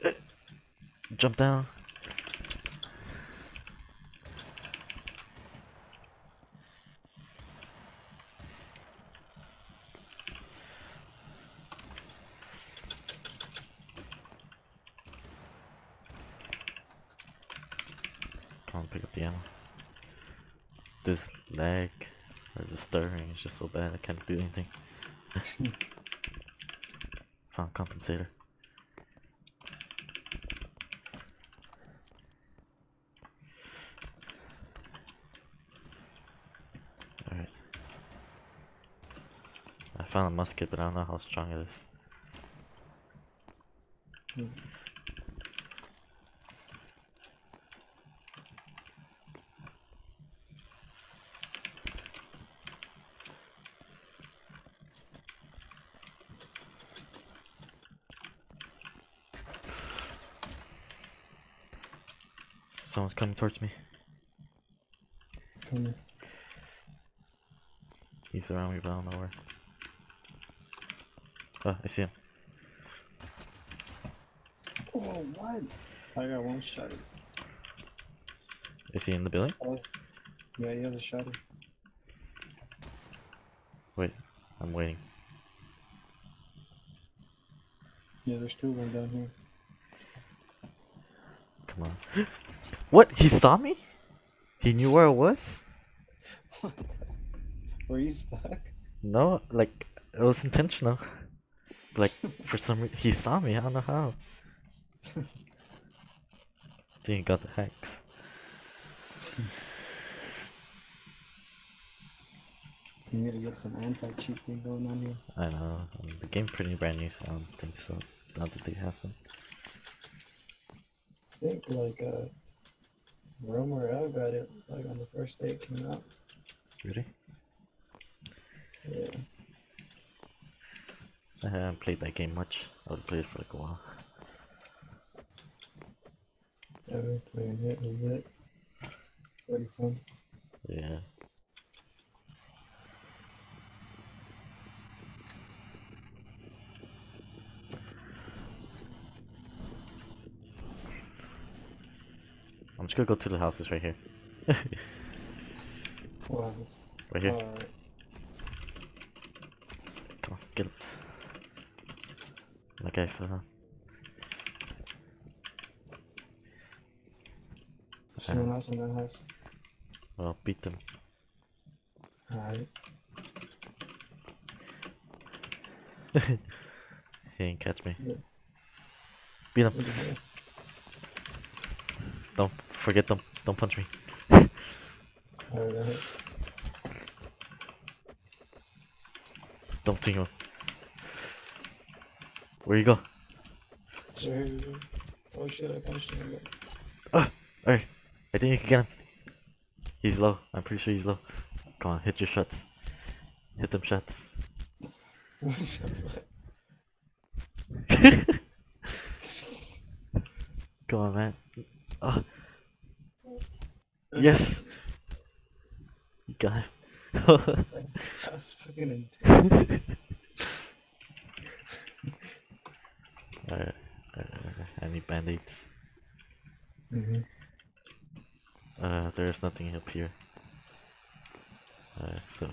Eh, Jump down. Come on, pick up the ammo. This lag or the stirring is just so bad I can't do anything. [laughs] Found compensator. Alright. I found a musket, but I don't know how strong it is. Hmm. Someone's coming towards me. Come here. He's around me, but I don't know where. Oh, I see him. Oh, what? I got one shot. Is he in the building? Oh, Yeah, he has a shot. Wait, I'm waiting. Yeah, there's two of them down here. Come on. [laughs] what? He saw me? He knew where I was? What? Were you stuck? No, like, it was intentional. Like, for some reason, he saw me, I don't know how. [laughs] Then he got the hacks. You need to get some anti-cheat thing going on here. I know, um, the game pretty brand new, so I don't think so. Not that they have them. I think like uh, Rome or L got it like on the first day it came out. Really? Yeah. I haven't played that game much. I would play it for like a while. I've been playing it a bit. Pretty fun. Yeah. Just gonna go to the houses right here. [laughs] What this? right here. Alright. Come on, get up. Guy fell down. Someone else in that house. Well, beat them. Alright. [laughs] He didn't catch me. Yeah. Beat him. Look at that. Don't forget them. Don't punch me. [laughs] Don't think him. Where you go? Sure. Oh shit, I punched him ah, again. Alright. I think you can get him. He's low. I'm pretty sure he's low. Come on, hit your shots. Hit them shots. What the fuck? [laughs] Come on, man. Yes. You got him. [laughs] That was fucking intense. Alright. Uh, I need band-aids. mm-hmm. Uh, there's nothing up here. Uh, so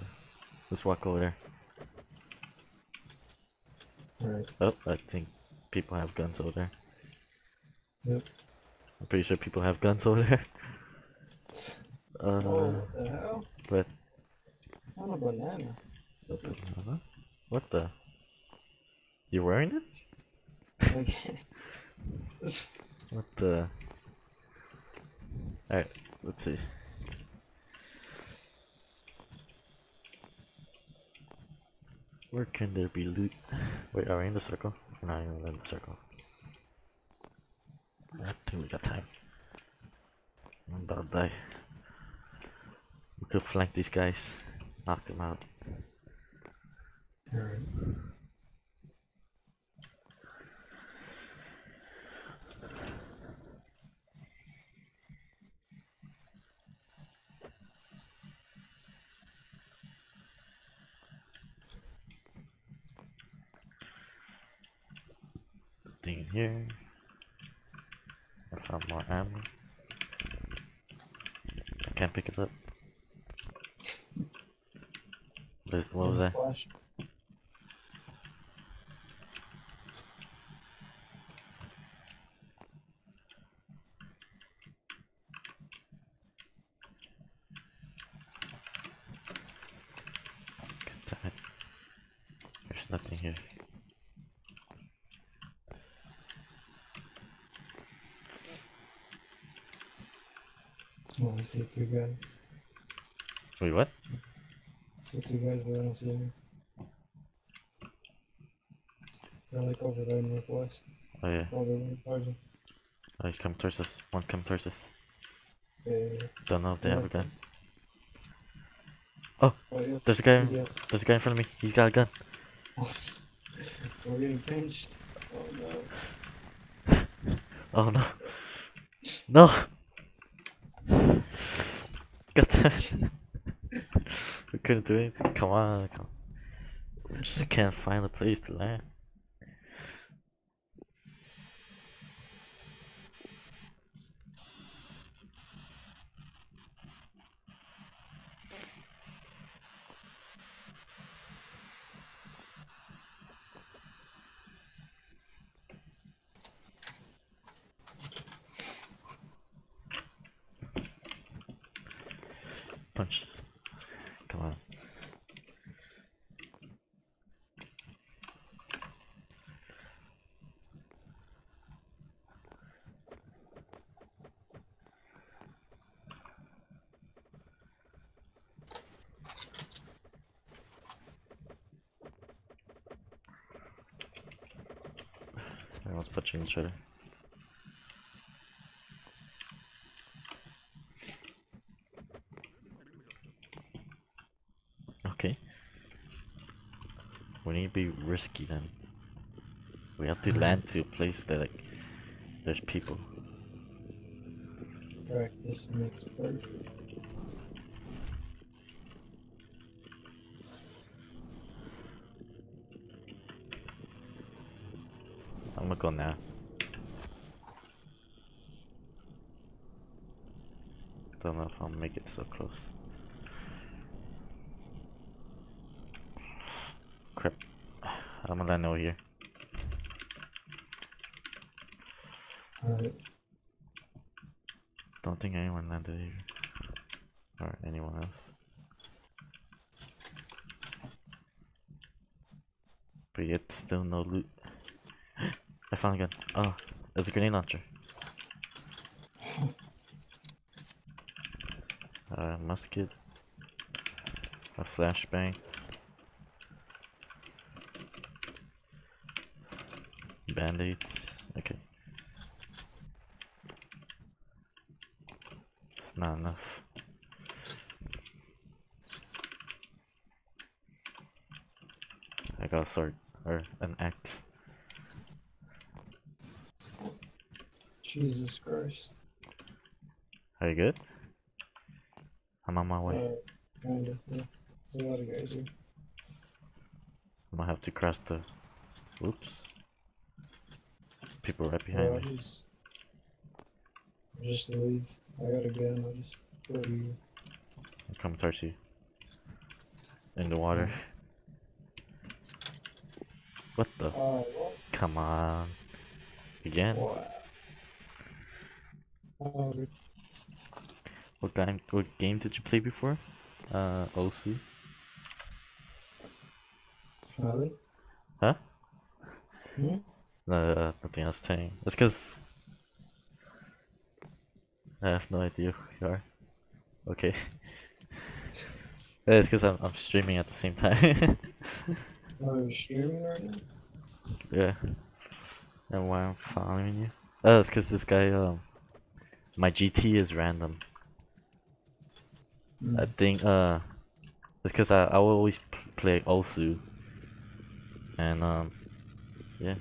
let's walk over there. Alright. Oh, I think people have guns over there. Yep. I'm pretty sure people have guns over there. [laughs] Uh, Oh, what the hell? but On a banana. What the uh, what the? You wearing it? Okay. [laughs] What the? Alright, let's see. Where can there be loot? Wait, are we in the circle? We're not even in the circle. I think we got time. I'm about to die. We could flank these guys, knock them out. Thing here. I found more ammo. I can't pick it up. There's, what was that? Flash. God damn it. There's nothing here. I see two guys. Wait, what? See two guys, but I don't see them. They're like over there northwest. Oh yeah. Oh, in Oh, you come towards us. One come towards us. Yeah, yeah, yeah. Don't know if they have a gun. Oh, oh yeah. There's a guy. Yeah. There's a guy in front of me. He's got a gun. [laughs] We're getting pinched. Oh no. [laughs] Oh no. No. [laughs] God damn it. couldn't do anything. Come on. Come on. We just can't find a place to land. Risky then. We have to land to a place that like there's people. Practice makes perfect. I'm gonna go now. Don't know if I'll make it so close. Crap. I'm gonna land over here. Alright. Don't think anyone landed here. Or anyone else. But yet still no loot. [gasps] I found a gun. Oh, there's a grenade launcher. [laughs] Uh, musket. A flashbang. Band-aids. Okay. It's not enough. I got a sword or an axe. Jesus Christ. Are you good? I'm on my way. Uh, kinda, yeah. There's a lot of guys here. I'm gonna have to cross the. Oops. People right behind I'll me. just, I'll just leave. I got a gun. I'll just go to you. I'm coming towards you. In the water. What the? Oh, what? Come on. Again? What? Oh. What game? What game did you play before? Uh, Osu. Molly? Huh? Hmm? Uh, nothing else saying. It's cause I have no idea who you are. Okay. [laughs] It's cause I'm I'm streaming at the same time. [laughs] Oh, you're streaming right now? yeah. And why I'm following you? Oh, it's cause this guy um my GT is random. I Mm. think uh it's cause I I will always play Osu. And um yeah.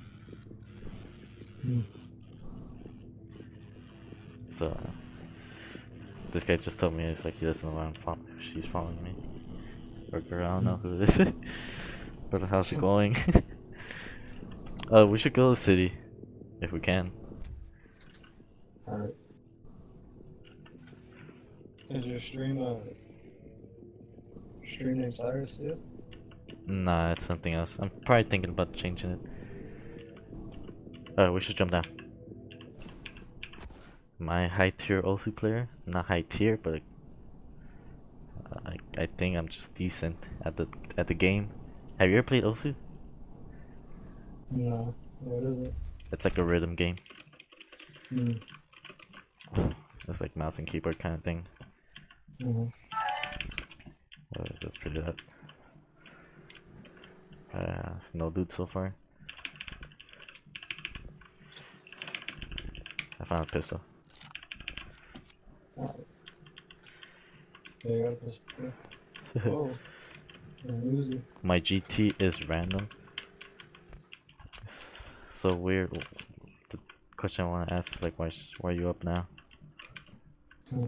So this guy just told me it's like he doesn't know why I'm following. She's following me. Or girl, I don't know who it is. [laughs] but how's it [laughs] going? [laughs] uh, we should go to the city if we can. Alright. Is your stream, uh, stream named Cyrus still? Nah, it's something else. I'm probably thinking about changing it. Uh, we should jump down. My high tier Osu player, not high tier, but uh, I I think I'm just decent at the at the game. Have you ever played Osu? No. What is it? It's like a rhythm game. Mm. [sighs] It's like mouse and keyboard kind of thing. hmm Uh, that's pretty that. Uh, no loot so far. I found a pistol. Yeah, got a pistol. Whoa. My GT is random. It's so weird. The question I want to ask is like, why, why are you up now? Hmm.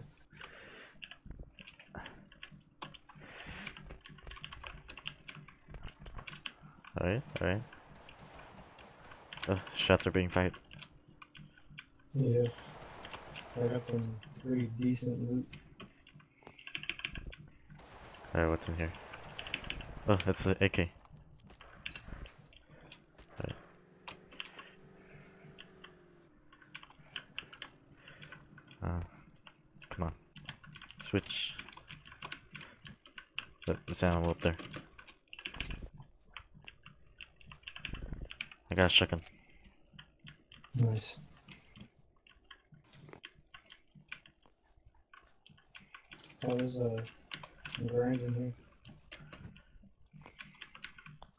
Alright, alright. Shots are being fired. Yeah. I got some pretty decent loot. Alright, what's in here? Oh, that's an AK. Uh, come on. Switch. There's an animal up there. I got a shotgun. Nice. Oh, there's a grind in here.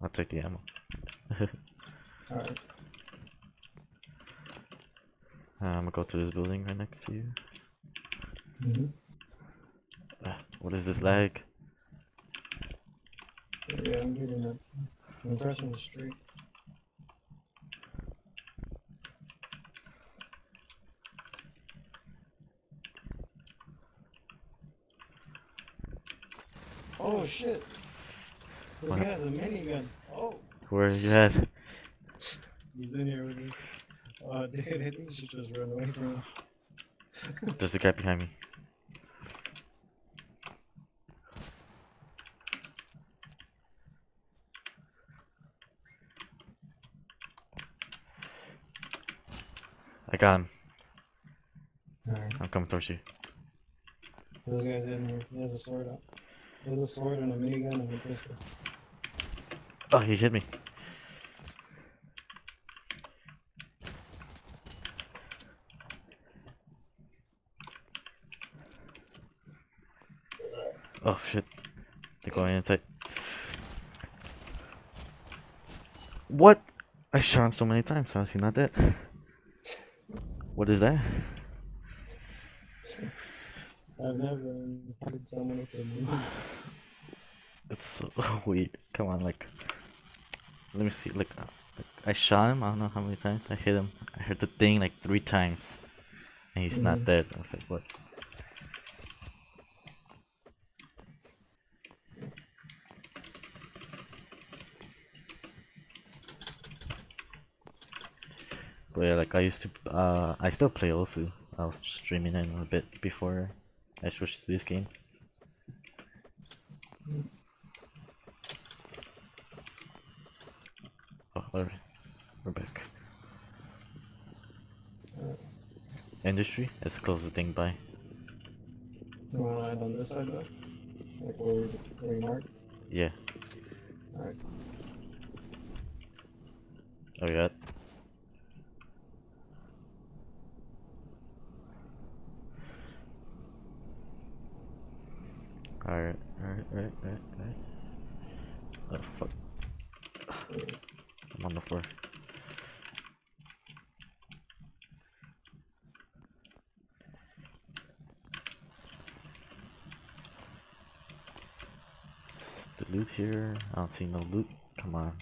I'll take the ammo. Alright. Uh, I'm gonna go to this building right next to you. Mm-hmm. Uh, what is this lag? Yeah, I'm getting that. I'm crossing the street. Oh shit! This What? guy has a minigun. Oh, Where's you at? he's in here with me. Oh, [laughs] dude, I think you should just run away from him. [laughs] There's a guy behind me. I got him. Alright, I'm coming towards you. this guy's in here. He has a sword out. He has a sword and a minigun and a pistol. Oh, he hit me. Oh shit. They're going inside. What? I shot him so many times. How is he not dead? What is that? I've never hit someone with a minigun. [sighs] It's so [laughs] weird. Come on, like, let me see. Like, uh, like, I shot him. I don't know how many times I hit him. I heard the thing like three times, and he's not Mhm. dead. I was like, what? But yeah, like I used to, uh, I still play Osu. I was streaming in a bit before I switched to this game. Oh, alright. We're back. Industry? It's the closest thing by. You wanna land on this side though? Like where we marked? Yeah. Alright. Oh, yeah. Alright, alright, alright, alright, alright. Oh, fuck. I'm on the floor. The loot see no loot. Come on.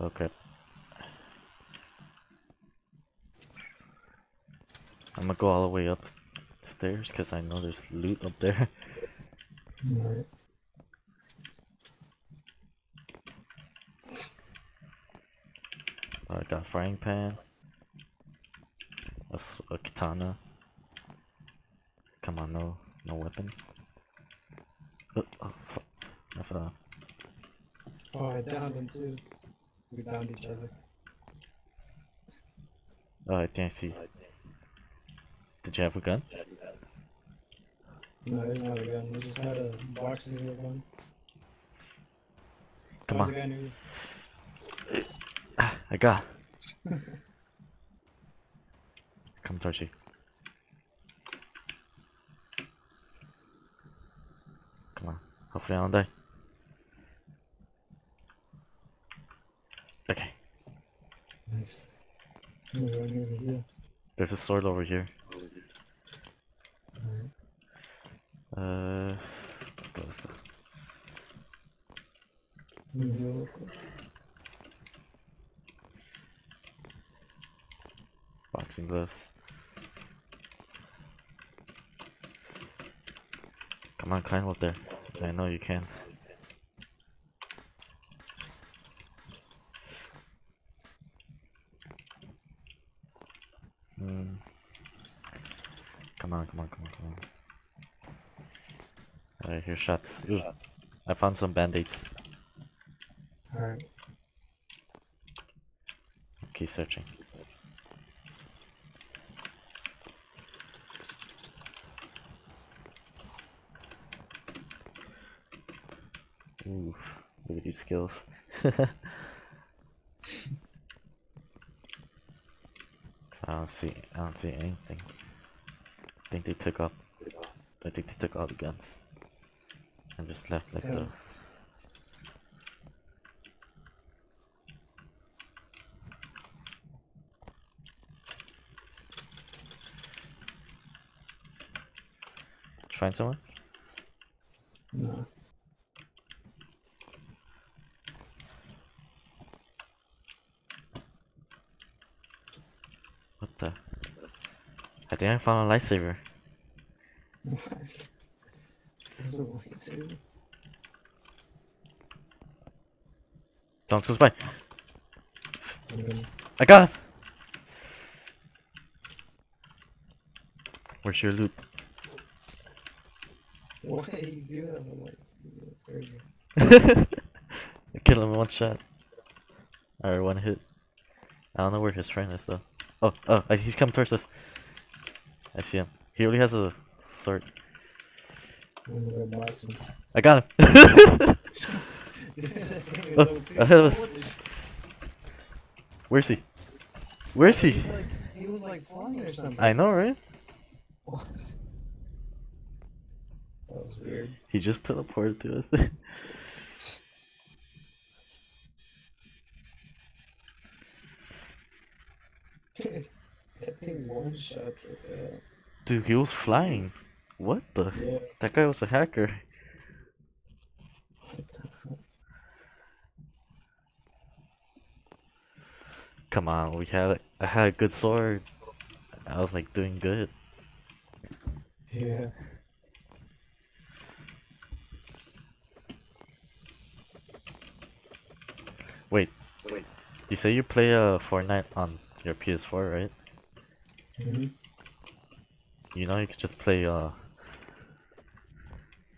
Okay. I'm gonna go all the way up stairs because I know there's loot up there. Alright. I got a frying pan. A, s- a katana. Come on, no, no weapon. Oh, oh fuck. I fell. Oh, I downed him too. We downed each other. Oh, I didn't see. Did you have a gun? No, there's not a gun. We just had a boxing gun. Come How's on. the guy near you? Ah, I got. [laughs] Come towards you. Come on. Hopefully I don't die. Okay. Nice. I'm gonna go near the hill. There's a sword over here. Alright. Uh, let's go. Let's go. I'm gonna heal real quick. Boxing gloves. Come on, climb up there. I know you can. Hmm. Come on, come on, come on, come on. I hear shots. Ooh, I found some band-aids. Alright. Keep searching. skills. [laughs] I don't see I don't see anything. I think they took up I think they took all the guns. And just left like yeah. the Find someone? Think I found a lightsaber. What? There's a lightsaber. Someone close by. I got him! Where's your loot? Why you do have a lightsaber? That's crazy. I him one shot. Or one hit. I don't know where his friend is though. Oh, oh, he's coming towards us. I see him. He only has a sword. I'm gonna go buy some. I got him! [laughs] oh, ahead of us. Where's he? Where's he? He was like, he was like flying or something. I know, right? What? That was weird. He just teleported to us. [laughs] that thing one shots like that. Dude, he was flying. What the? Yeah. That guy was a hacker. What the fuck? Come on, we had I had a good sword. I was like doing good. Yeah. Wait, Wait. you say you play uh, Fortnite on your PS4, right? hmm You know you could just play uh.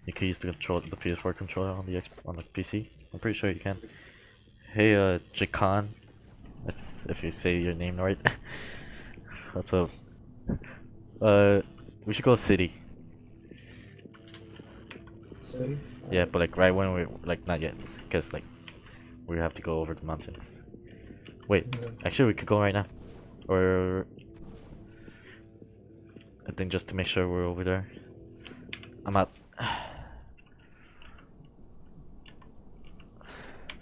You could use the control the PS4 controller on the X on the PC. I'm pretty sure you can. Hey uh, Jacan, that's if you say your name right. [laughs] What's up? Uh, we should go city. See? Yeah, but like right when we like not yet, cause like we have to go over the mountains. Wait, actually we could go right now, or I think just to make sure we're over there. I'm at...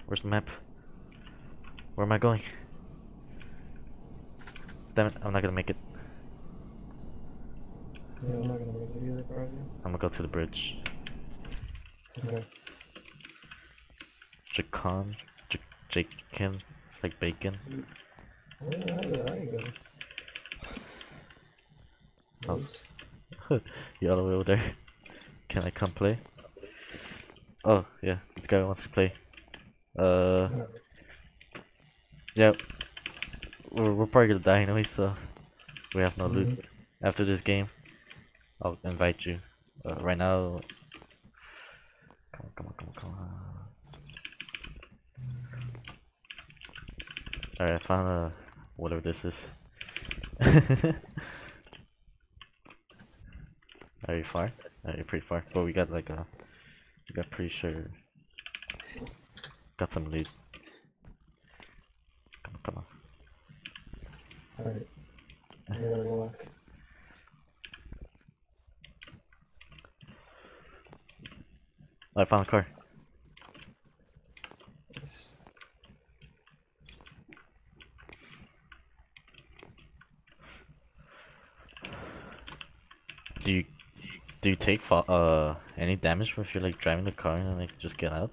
Where's the map? Where am I going? Damn it, I'm not gonna make it. Yeah, I'm not gonna make it either, probably. I'm gonna go to the bridge. Okay. Jacan, J Jakin, it's like bacon. Where the hell did [laughs] I go? Oh. Oops. you all the way over there. Can I come play? Oh, yeah, this guy wants to play. Uh, yeah. We're, we're probably gonna die anyway, so we have no loot. After this game, I'll invite you. Uh, right now, come on, come on, come on, come on. Alright, I found uh, whatever this is. [laughs] Are you far? Uh, you're pretty far. But we got like a, we got pretty sure, got some loot. Come on, come on. Alright. I gotta walk. I found a car. Do you, do you take uh any damage if you're like driving the car and like just get out?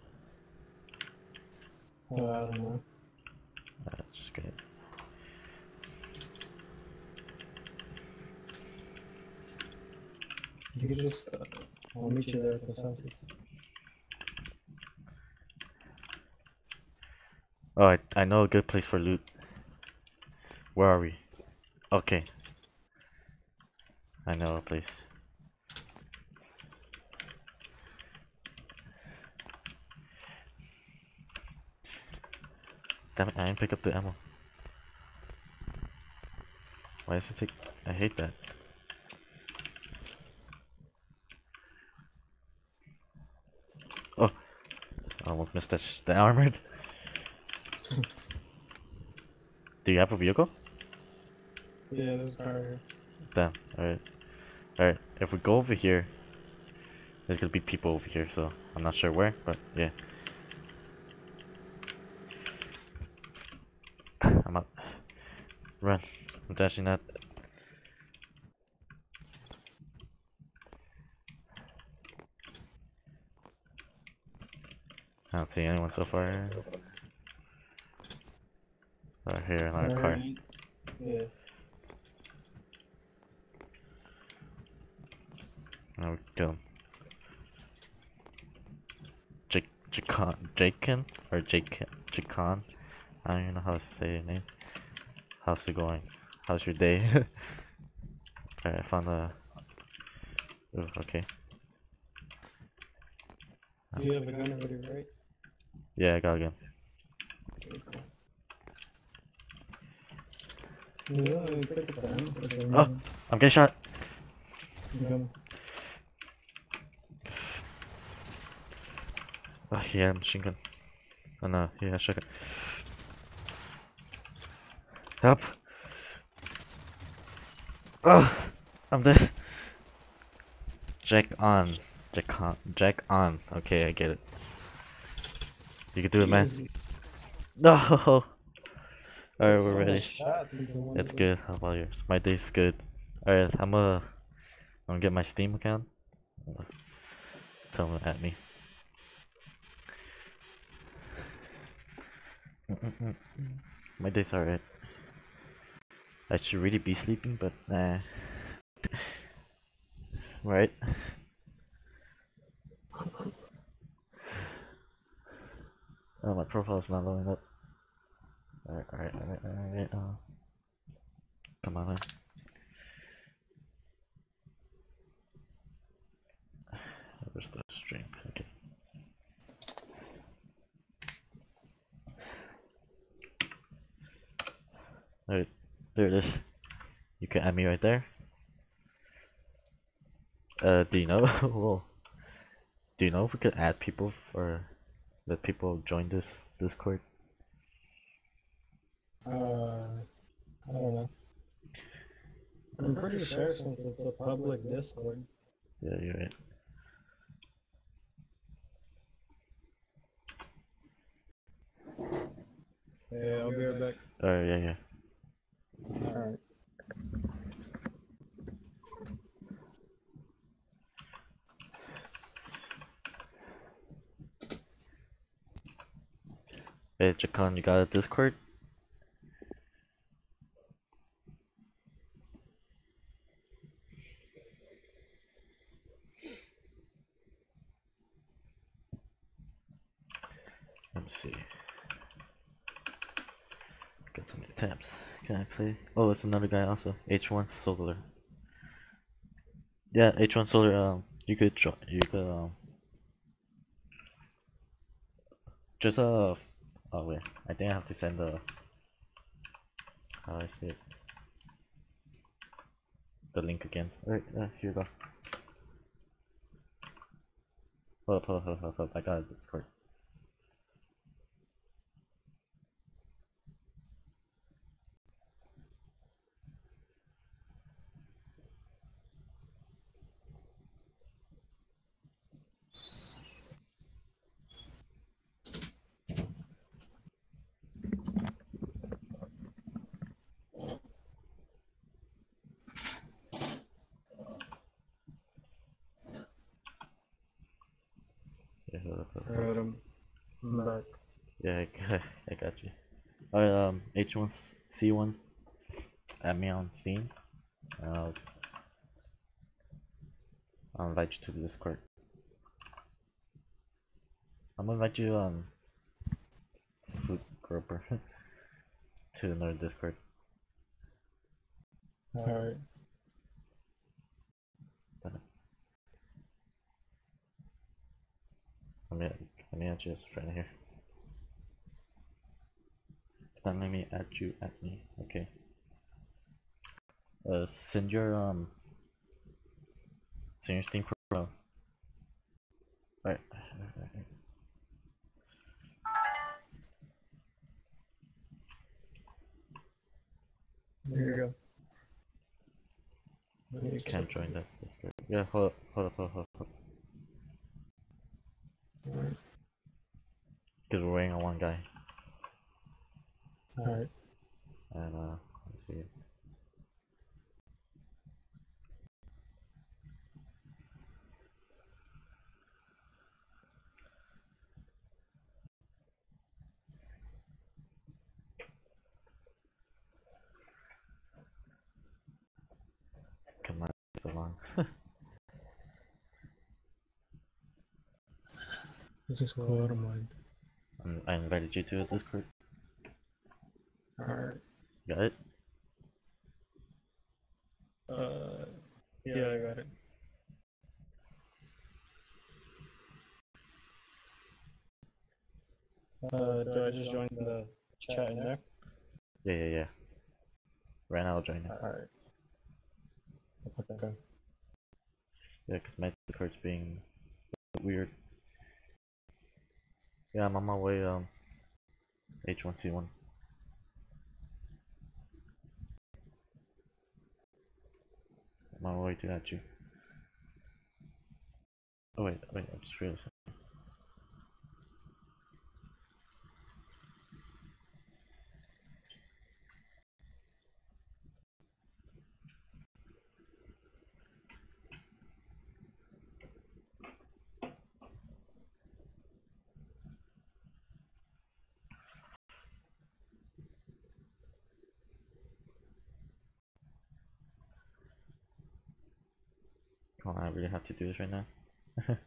Oh, I don't know. That's just great. You could just. Uh, I'll meet you there at those houses. Oh, I, I know a good place for loot. Where are we? Okay. I know a place. Damn it, I didn't pick up the ammo. Why does it take... I hate that. Oh! I almost missed that the armored. [laughs] Do you have a vehicle? Yeah, there's a car here. Damn. Alright. Alright. If we go over here, there's gonna be people over here, so I'm not sure where, but yeah. Run. I'm dashing that. I don't see anyone so far. Right here, another car. Yeah. Now we kill him. Jacon, Jacon, or Jake, Jacon. I don't even know how to say your name. How's it going? How's your day? [laughs] Alright, I found a. Ooh, okay. You have a gun already, right? Yeah, I got a gun. Okay, cool. Does that really pick up the ammo for some Oh. I'm getting shot. Oh, a machine gun. Oh no, has shotgun. Help! Oh, I'm dead. Jack on. Jack on. Jack on. Okay, I get it. You can do it, man. No! Alright, we're ready. much shots into one It's good. How about yours? My day's good. Alright, I'm gonna, I'm gonna get my Steam account. Tell them at me. My day's alright. I should really be sleeping, but nah. [laughs] right? Oh, my profile's not loading up. Alright, alright, alright, alright. Uh, come on, man. Where's the stream? Okay. Alright, there it is. You can add me right there. Uh, do you know? [laughs] Whoa. Do you know if we could add people for let people join this Discord? Uh, I don't know. I'm pretty sure since it's a public Discord. Yeah, you're right. Yeah, I'll be right back. Oh yeah, yeah. Alright. Hey, Jacon, you got a Discord? Let me see. Got so many tabs. Can I play? Oh, it's another guy also. H1 Solar. Yeah, H1 Solar. Um, you could join. You could um. Just uh. Oh wait, I think I have to send the. How do I say it? The link again. Alright, uh, here you go. Hold up, hold up, hold up, hold up. I got it. Discord. Yeah, hold up, hold up. Alright, I'm, I'm back. Yeah, I got, I got you. Alright, um, H1, C1, add me on Steam. I'll, I'll invite you to the Discord. I'm gonna invite you, um, Food Groper, [laughs] to another Discord. Alright. Let me, let me add you as a friend here. Not letting me add you, add me, okay. Uh, send your, um, send your Steam profile. Alright. Here you go. Let me Can't join that Discord. Yeah, hold up, hold up, hold up, hold up. Because we're waiting on one guy. All right. and don't. Let's see. Come on, so long. this is cool. Out of mind. I invited you to a Discord. Alright. Got it? Uh, yeah, I got it. Uh, do I just join the chat in there? Yeah, yeah, yeah. Right now I'll join you. Alright. Okay. Yeah, 'cause my Discord's being weird. Yeah, I'm on my way, um, H1C1. I'm to that you. Oh wait, wait, I just realized Come on, I really have to do this right now. [laughs]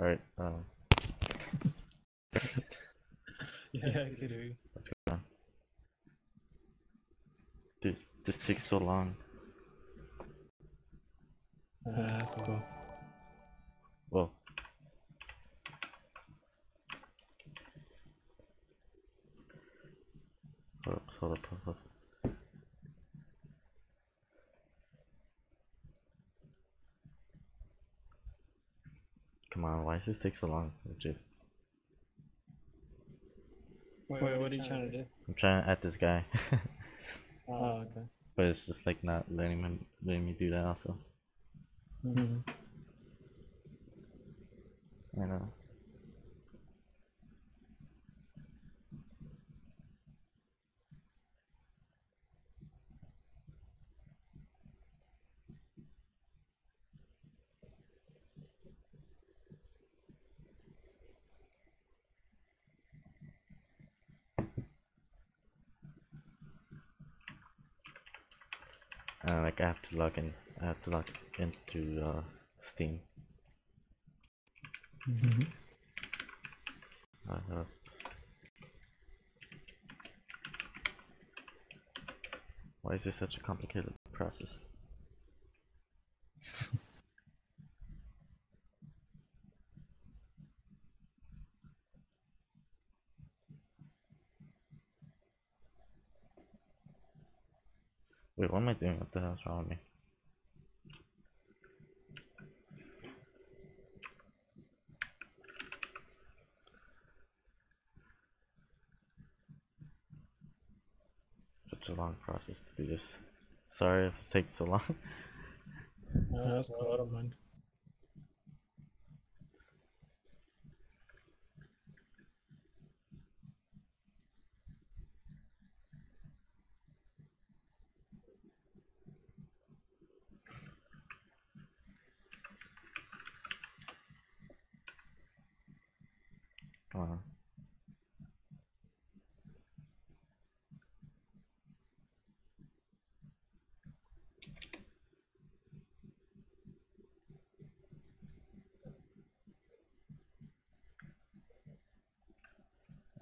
Alright, um, [laughs] Yeah, I hear you. on. Dude, this takes so long. Uh, that's cool. Whoa. Hold up, hold up. Come on, why does this take so long? Legit. Wait, what are you trying to do? I'm trying to add this guy, [laughs] Oh, okay. but it's just like not letting me letting me do that also. Mm-hmm. I know. Uh, like I have to log in. I have to log into uh, Steam. Uh, uh, why is this such a complicated process? [laughs] Wait, what am I doing? What the hell's wrong with me? Such a long process to do this. Sorry if it's taking so long. No, that's cool. I don't mind. Come on.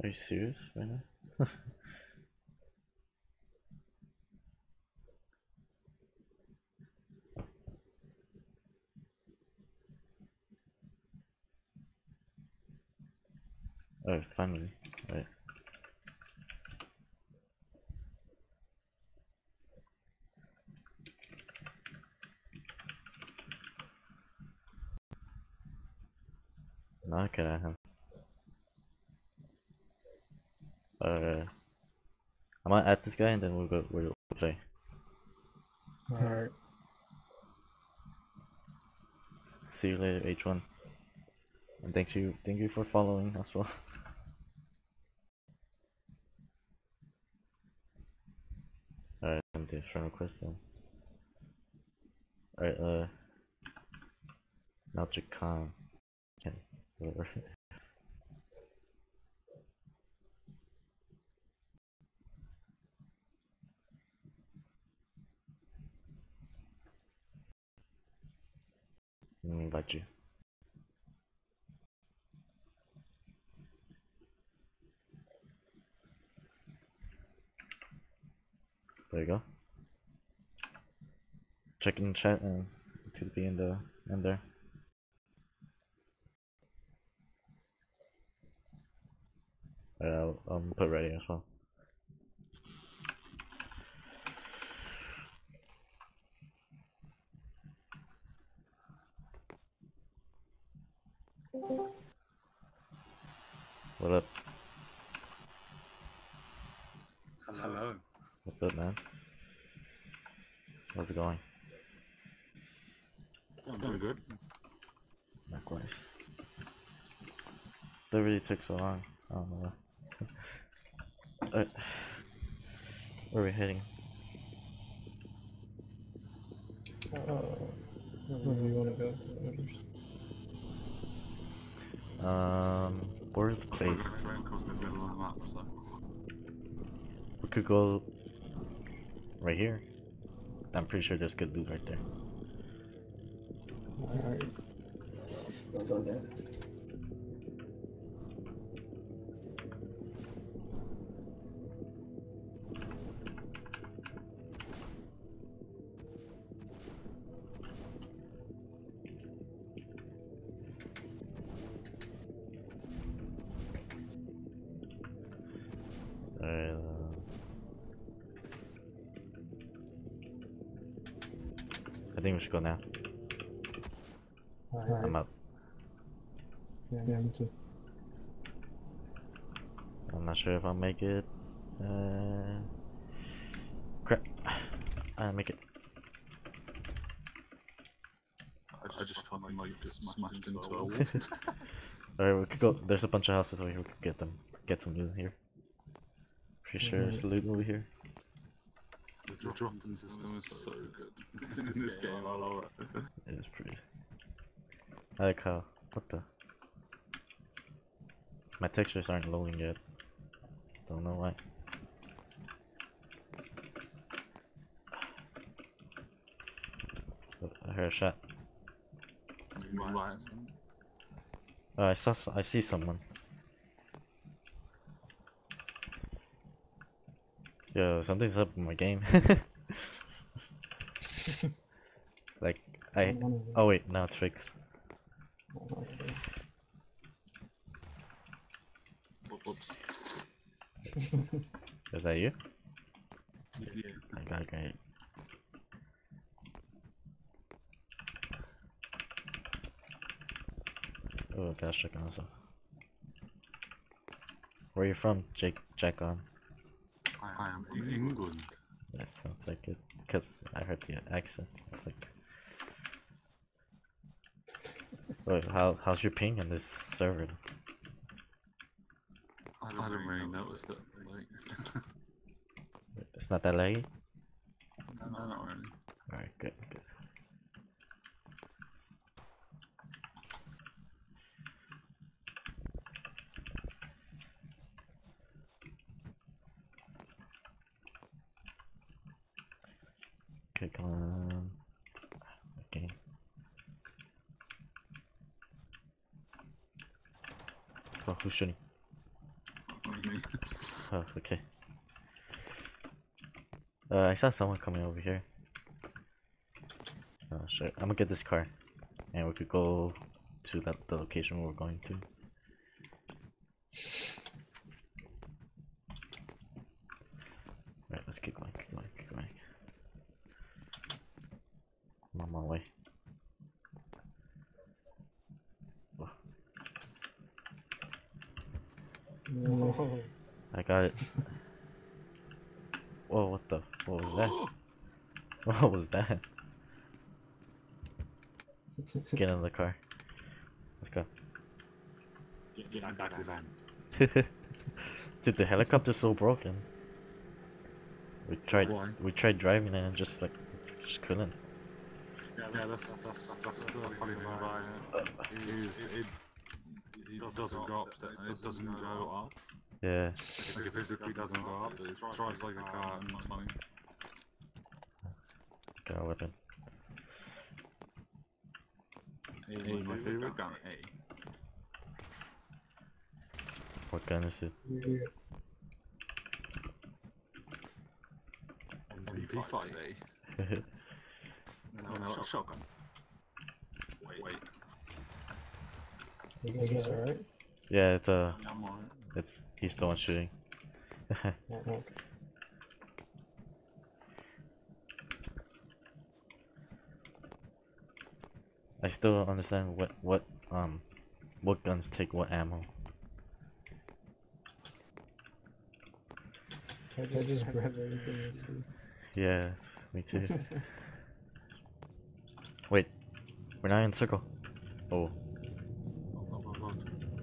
Are you serious right now? [laughs] oh, finally. Right. Now I can add him. Uh, I might add this guy and then we'll go. We'll play. Alright. See you later, H1. And thank you, thank you for following as well. [laughs] Alright, I'm the friend request then. Alright, uh, Magic Khan. Okay, whatever. [laughs] Mm, invite you. There you go. Check in chat and to be in the in uh, there. Alright, I'll um, put ready as well. What up? Hello. What's up, man? How's it going? I'm doing good. Likewise. That really took so long. I don't know. [laughs] uh, where are we heading? Uh, where do you want to go? Senators? Um, where's the place? Right across the middle of the map, so. We could go right here. I'm pretty sure there's good loot right there. Alright. Let's go there. Should go now. Alright. I'm up. Yeah, yeah, me too. I'm not sure if I'll make it. Uh, crap. I'll make it. I just fucking like get smashed into a wall. Alright, [laughs] [laughs] we could go. There's a bunch of houses over here. We could get them. Get some loot here. Pretty sure there's loot over here. The dropping system is so good [laughs] in this game. I love it. It is pretty. I like how. What the? My textures aren't loading yet. Don't know why. I heard a shot. Oh, I saw. s- I see someone. Yo, something's up with my game. [laughs] like I. Oh wait, now it's fixed. Whoops. [laughs] Is that you? Yeah. I got it great. Oh, gas chicken also. Where are you from, Jake? Jack on. I am in England. That sounds like it. Because I heard the accent. It's like. Wait, how how's your ping on this server? I don't really notice it. Like, It's not that laggy. no, not really. Alright, good, good. Okay, come on. Okay. Oh, who's shooting? Oh, okay. Uh, I saw someone coming over here. Oh, sure. I'm gonna get this car, and we could go to that the location we're going to. Right, let's keep going, keep going, keep going. I'm on my way. Whoa, No. I got it. Whoa, what the? What was that? That? Get in the car. Let's go. Get, get back to the van. [laughs] Dude, the helicopter's so broken. We tried. Why? We tried driving it and just like, just couldn't. Yeah, that's, that's, that's the funny thing about it. Is it, it doesn't go up, it doesn't go up. Yeah. Like it physically doesn't go up, it drives like a car and it's funny. Got a weapon. A, my favorite gun, A. What gun is it? MP5A. [laughs] No, no, a shotgun. Wait, wait. You guys alright? Yeah, it's uh, I'm it's he's the one shooting. [laughs] Oh, okay. I still don't understand what what um what guns take what ammo. I, I just grabbed everything I see. Yeah, me too. [laughs] Wait, we're not in circle. Oh.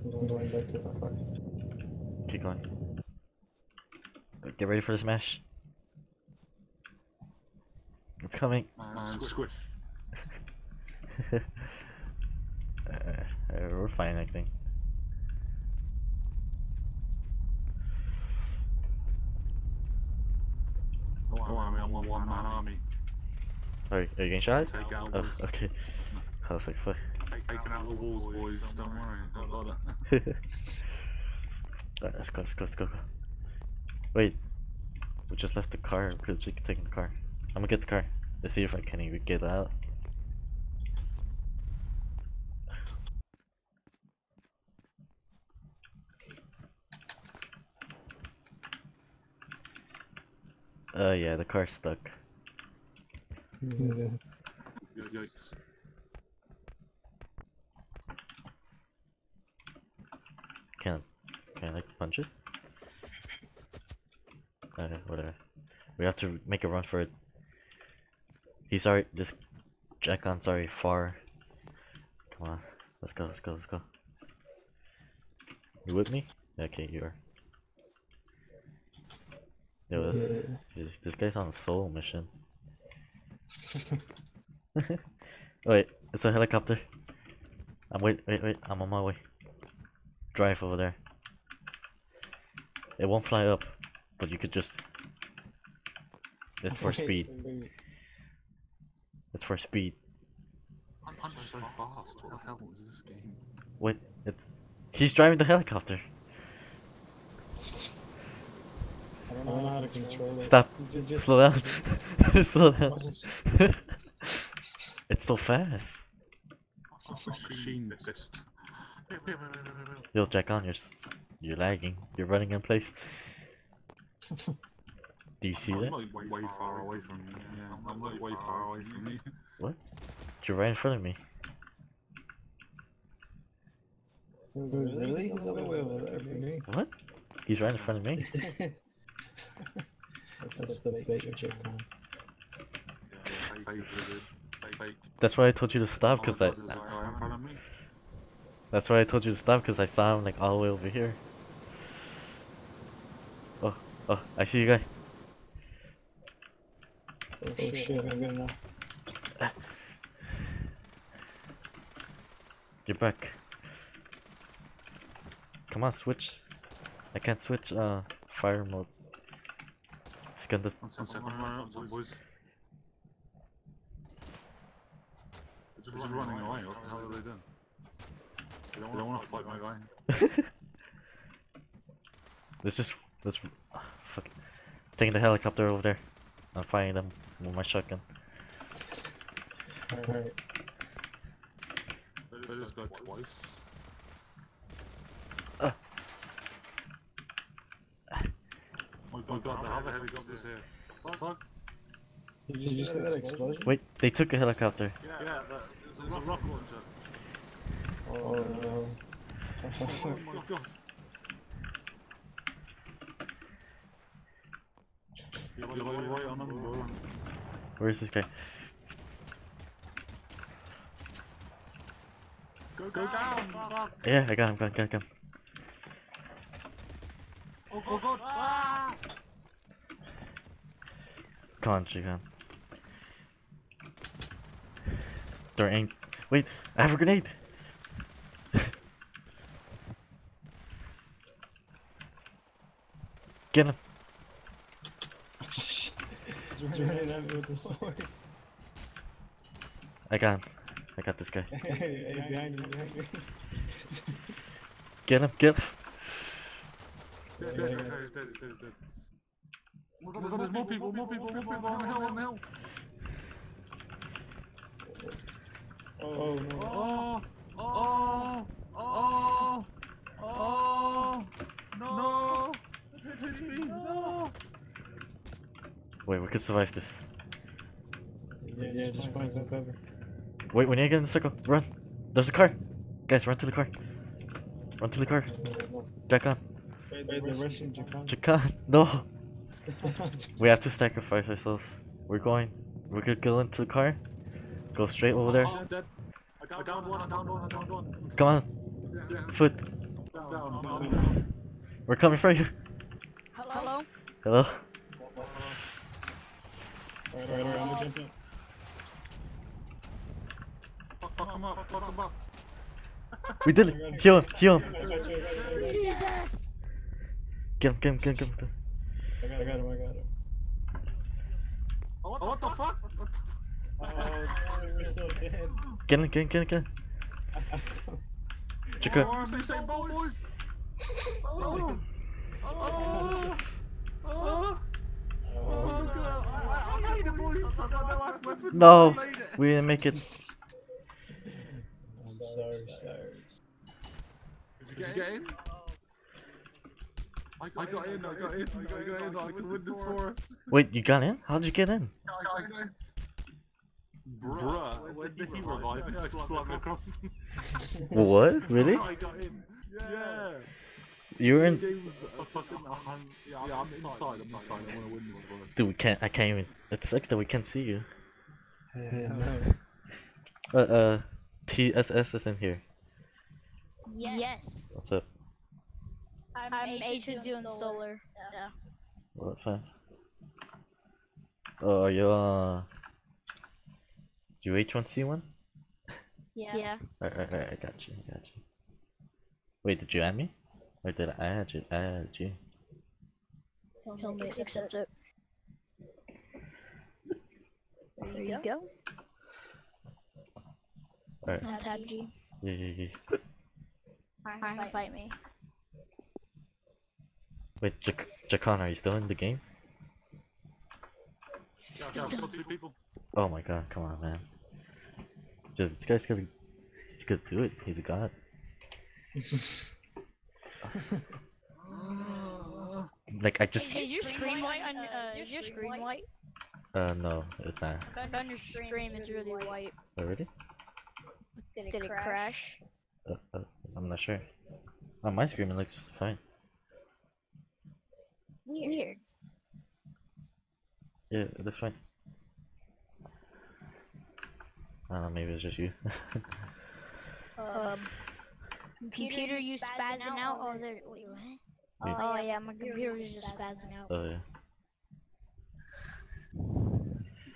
I'm going back to the car. keep going. Get ready for the smash. It's coming. Man, squish. Uh, we're fine, I think. Don't worry, I'm a one man army. Are, are you getting shot? Take out Oh, okay. I was like, fuck. Taking out the walls, boys. Don't worry. Got it. [laughs] Alright, let's go, let's go, let's go, go. Wait. We just left the car. We could've just taken the car. I'm gonna get the car. Let's see if I can even get out. Uh, yeah, the car's stuck. Yeah. Yikes. Can can I like punch it? Okay, whatever. We have to make a run for it. He's already this Jackon's already far. Come on, let's go, let's go, let's go. You with me? Okay, you are. Yo, Yeah. this, this guy's on a solo mission. wait, it's a helicopter. I'm wait, wait, wait. I'm on my way. Drive over there. It won't fly up, but you could just. It's for Wait, speed. wait. It's for speed. I'm, I'm so fast. What the hell is this game? Wait, it's. He's driving the helicopter. I don't know how to control it. Stop. Ju- just- Slow down. [laughs] Slow down. [laughs] it's so fast. Machine pissed. Yo, Jack on, you're you're lagging. You're running in place. Do you see I'm that? like way, way far away from you. Yeah, I'm like way far away from you. What? You're right in front of me. Really? He's all the way over there for me. What? He's right in front of me. [laughs] That's the fake chick one. Fake. That's why I told you to stop, cause I. There's a guy in front of me. That's why I told you to stop, cause I saw him like all the way over here. Oh, oh, I see you guy. Oh shit, I'm good enough. Get back. Come on, switch. I can't switch uh fire mode. This gun does One second, I'm running up to them, boys. They're just running away. What the hell are they doing? They don't want to fight my guy. [laughs] Let's just let's fuck. it. Taking the helicopter over there. I'm firing them with my shotgun. Alright. They just go twice. Uh. Oh Oh my god, the other helicopter's here. What the fuck? Did you just see that explosion? Wait, they took a helicopter. Yeah, that, there's a rocket launcher. Oh no. Oh my god. You're like right on them, bro. Where's this guy? Go, go down! Fuck! Yeah, I got him, got him, got him. Oh, oh god! Ah! Come on, Jigan. There ain't. Wait, I have a grenade! [laughs] Get him! He's running at me with the sword. I got him. I got this guy. [laughs] hey, hey, behind you, behind you. Get him, get him. Dead, dead, dead, he's dead, he's dead, he's dead. Oh my god, there's more people, more people, more people on the hill, on the hill. Oh, no. Oh, oh, oh, oh, no, hit me, no. Wait, we could survive this. Yeah, yeah, just find some cover. Wait, we need to get in the circle. Run. There's a car. Guys, run to the car. Run to the car. Jack on. Wait, they're rushing Japan. Jack on. [laughs] No. We have to sacrifice ourselves. We're going. We're gonna go into the car. Go straight over there. Oh, I'm. I downed one, I downed one, I downed one. Come on. Foot. We're coming for you. Hello? Hello. Alright, alright, alright, I'm gonna jump in. Fuck, fuck him up, fuck him up. We did it. Heal him. Heal him. Jesus! Get him. Get him. Get him. Get him. I got, I got him, I got him. Oh, what the fuck? Oh, oh we're so dead. Get him. Get him. Get him. Get [laughs] him. Jack Oh, on. say same boat, oh, boys. Oh, oh, oh. Oh, oh. god, uh, I, I made it, boys. I don't know what weapons. No. I made it. We didn't make it. I'm sorry, sorry. Did you get in? I got, I got in, I got in, I got, got in, I can win this for us. Wait, you got in? How'd you get in? I got in. Bruh, when did he revive me? I flung across. [laughs] What? Really? I got in. Yeah. You were in. game was a fucking a hun- Yeah, I'm inside, I'm inside, I wanna win this for us. Dude, we can't. I can't even. It sucks that we can't see you. Yeah, no. Uh, uh, TSS is in here. Yes. What's up? I'm, Agent doing solar. Yeah. What fine? Oh, are you uh? Do you H1C1? Yeah. Yeah. Alright, alright, alright, I got you, I got you. Wait, did you add me? Or did I add you? I added you. Tell me to accept it. There you go. Alright, On tab G. yeah, yeah, yeah. Alright, fight me. Wait, Jak Jakan, are you still in the game? Yeah, yeah, I've got two people. Oh my god, come on, man. Just, this guy's gonna. He's gonna do it. He's a god. [laughs] Like, I just. Is your screen white on uh, is your screen white? Uh, no, it's not. On your stream it's really white. Already? Did it crash? Uh, uh, I'm not sure. On my screen, it looks fine. Weird. Yeah, it looks fine. I don't know, maybe it's just you. [laughs] Um, computer, you spazzing out? Oh, there. Wait, what? Oh, yeah, my computer is just spazzing out. oh, yeah.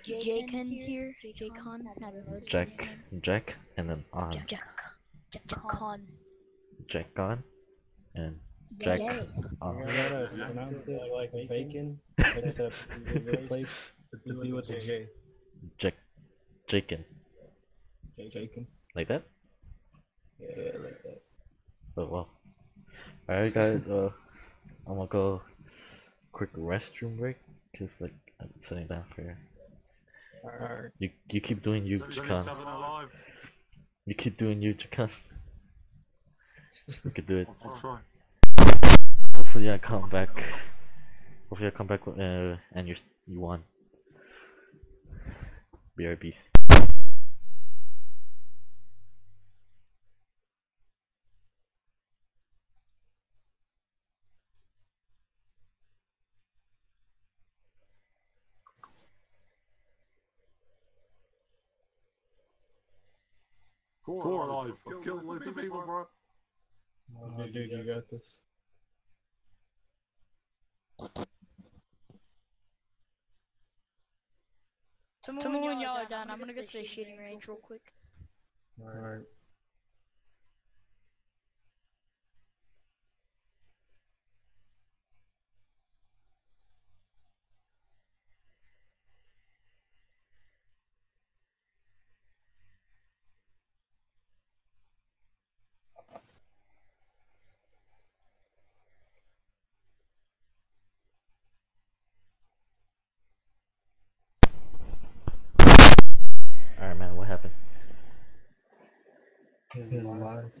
Jaycon's here. Jaycon. I don't know his Jack, name. Jack, and then on. Jack. Jack. Jackcon. Jack on, and Jack Yes. I on. gotta pronounce it like bacon, except replace the B with the J. Jack, Jaken. Jacob. Like that? Yeah, like that. Oh, well. Alright, guys, uh, I'm gonna go quick restroom break, cause, like, I'm sitting down for you. Alright. You, you keep doing you, There's Jakan. You keep doing you, Jakan. You could do it. I'll try. Hopefully I come back. Hopefully I come back uh, and you you won. BRBs. Four, Four alive. I've killed loads of people, bro. Oh, dude, you got this. Tell me when y'all are done. I'm gonna go to the shooting range real quick. Alright. He's alive.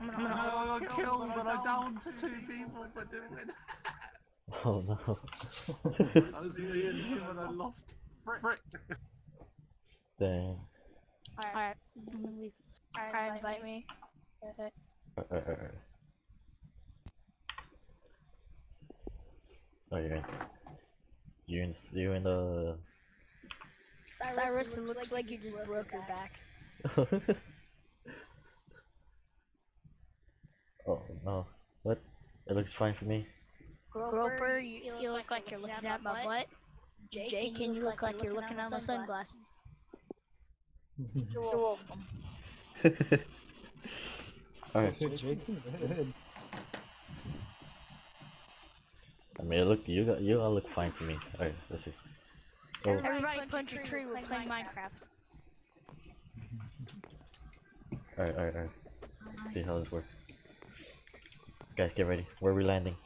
I got killed and I downed two people for doing [laughs] it. Oh no. [laughs] I was me and him and I lost. Frick. Dang. Alright, alright, invite me. Okay. Uh, uh, uh, uh. Oh, you're in. You're in. You're in the. Cyrus, it looks like you just broke your back. [laughs] oh no. What? It looks fine for me. Groper, you, you look like you're looking at my butt. Jake, and you look like you're looking at my sunglasses. You're welcome. Alright. Jake. I mean, it look you got you all look fine to me. Alright, let's see. Oh, Everybody punch a tree, we're playing Minecraft. alright, alright, alright. See how this works. Guys, get ready. Where are we landing?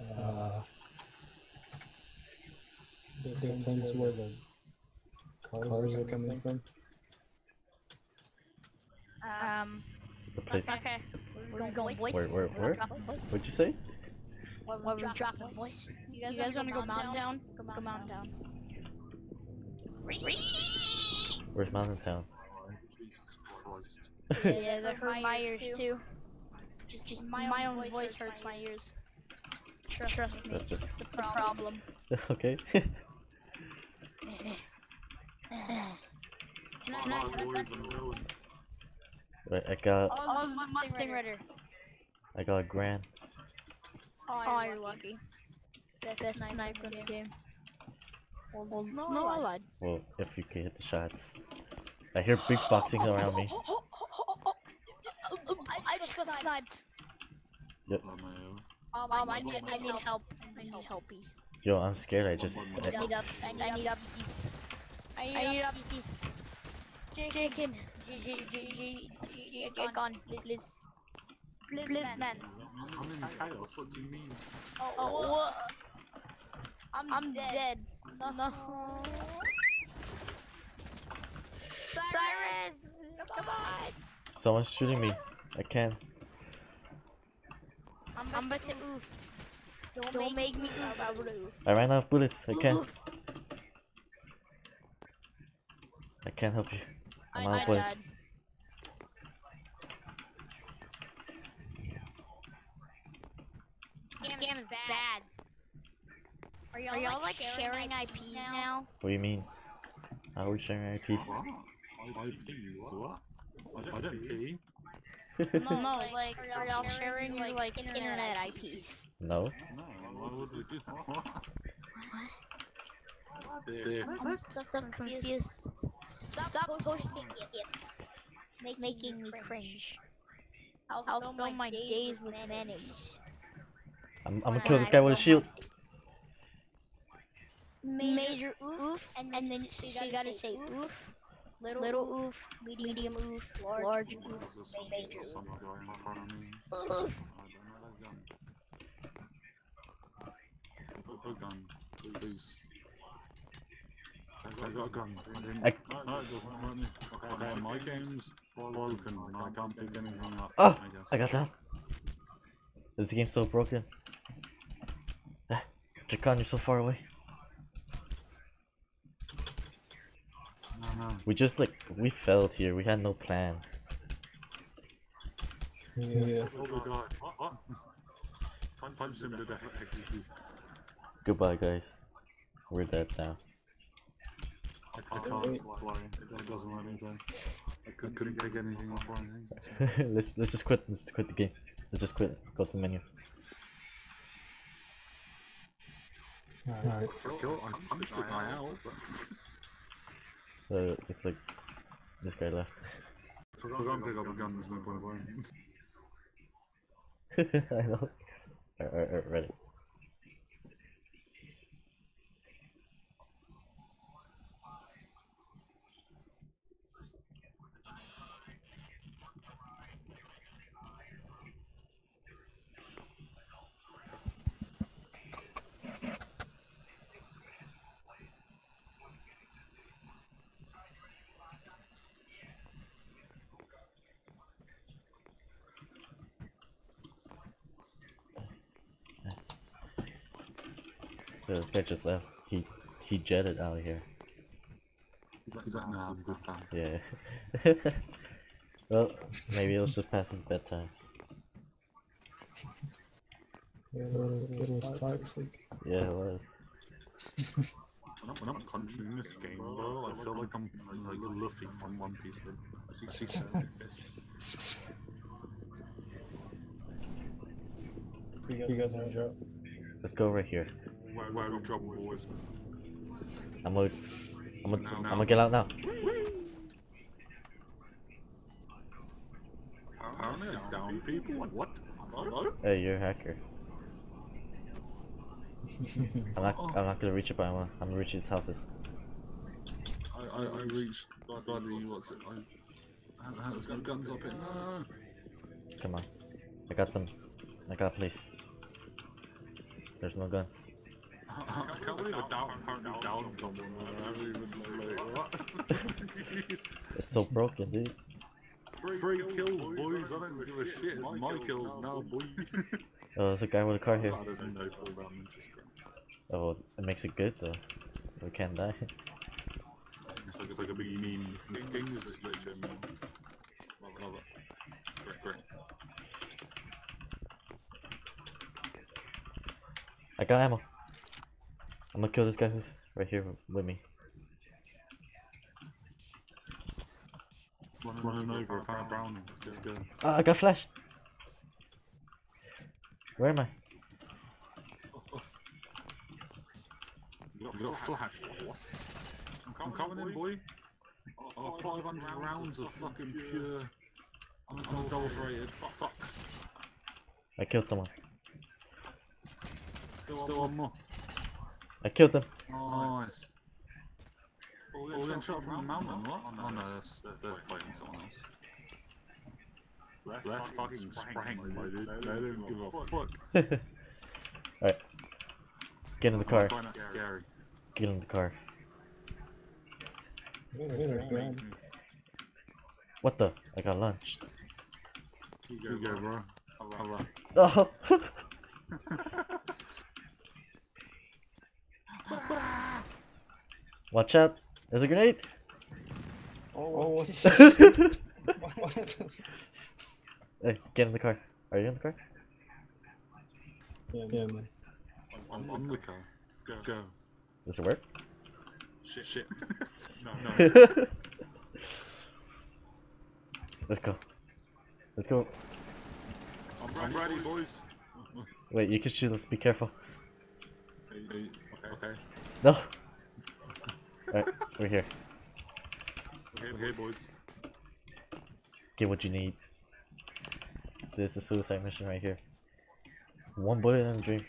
Uh, depends where the cars are coming from. Um, The place. okay. Where we going, boys? Where, where, where? What'd you say? Where, where we dropping, boys? You guys, you guys wanna go mountain down? Let's go mountain down. Where's Mountain Town? Jesus Christ. Yeah, that hurt my ears too. Just, just my, own voice hurts my ears. Trust, Trust me, That's just it's the problem. [laughs] okay. [laughs] Can I, can I, boys, can I, I'm going. Right, I got Oh, the Mustang Rider. I got a grand. Oh, you're lucky. Best, sniper in the game. Well, no, no, I lied. Well, if you can hit the shots. I hear big boxing around me. I, I just got sniped. Oh, man. Um, I need, I need help. I need helpy. Yo, I'm scared. I just I I, need ups. I need upsies. I need upsies. Jakin, get gone, please. Please, man. I'm in chaos, what do you mean? Oh, what? I'm, I'm dead. No. no. Cyrus, come on. someone's shooting me. I can't. I'm, I'm about to oof. Don't, Don't make me oof. I would oof. I ran out of bullets. I can't. I can't help you. I'm I, out I of died. bullets. This game is bad. Are y'all, y'all like sharing IPs now? What do you mean? How are we sharing IPs? What? What? No, no, like, are y'all sharing your like internet IPs? No. No, why would we do that? There. I'm still confused. Stop posting it. It's making me cringe. I'll fill my days with mayonnaise. I'm, I'm gonna kill this guy with a shield. Major oof, and then so you gotta say oof, little, little oof, medium oof, large oof, There's major there's oof. some guy in front of me. Oof. I don't know that gun. Put the gun, please. I got a gun. I didn't- I- No, no, it doesn't let me. Okay, my game's broken I can't pick anything up. Oh, I guess. I got down. This game's so broken. [sighs] Ah, Jakan, you're so far away. No, no. We just like we failed here. We had no plan. Yeah. Oh, the guy. What? What? Punch, punch him to death. Goodbye, guys. We're dead now. I can't fly. It doesn't let me play. I couldn't, couldn't pick anything up or anything. let's let's just quit. Let's quit the game. Let's just quit. Go to the menu. Alright. Kill, I punched the guy out, Uh, looks like this guy left. forgot to pick up a gun, there's [laughs] no point in playing. I know. Alright, alright, ready. So guy just left. He he jetted out of here. He's like, he's like, nah, I'm good, fam. Yeah. [laughs] well, maybe it was just past his bedtime. Yeah, it was toxic. Yeah, it was. When I'm, when I'm punching this game, bro, I feel like I'm like Luffy from One Piece. But I see You guys want to drop? Let's go right here. Where, where we drop boys? I'm gonna, I'm gonna, I'm gonna get out now. Apparently, I down people. What? Hello? Hey, you're a hacker. [laughs] I'm not, oh. I'm not gonna reach it, but I'm, gonna- I'm gonna reach its houses. I, I, I reached bloody, what's it? I, I, there's no guns up in no. Come on. I got some. I got a place. There's no guns. I, I can't believe I down, apparently down someone. I haven't even, like, what? It's so broken, dude. Three kills, boys. I don't give a shit. It's my kills now, boy. Oh, there's a guy with a car here. There's no full damage. It's great. Oh, it makes it good though. We can't die. It's like, it's like a big meme. This game is just literally a meme. Love it, love it. Great, great. I got ammo. I'm gonna kill this guy who's right here with me. Run, running over, I found a Browning. Let's go. Ah, I got flashed. Where am I? You got, you got flashed. What? I'm coming in, boy. Oh, 500 rounds of fucking pure, unadulterated fuck. I killed someone. Still one more. I killed them. Nice. Oh, we're getting shot from the mountain, what? Oh no, that's, they're, they're fighting someone else. They're fucking spraying, my dude. They don't give a fuck. [laughs] Alright. Get in the car. I find that scary. Get in the car. What the? I got launched. Here you go, bro. Alright. [laughs] Oh! [laughs] Watch out! There's a grenade! Oh, oh [laughs] hey, get in the car. Are you in the car? yeah, yeah, man. I'm on the car. Go. Go. Does it work? Shit. Shit. [laughs] no, no. [laughs] Let's go. Let's go. I'm ready, I'm ready boys. Wait, you can shoot us. Be careful. Okay. Okay. No! Alright, we're here. Okay, okay boys. Get what you need. This is a suicide mission right here. One bullet in a dream.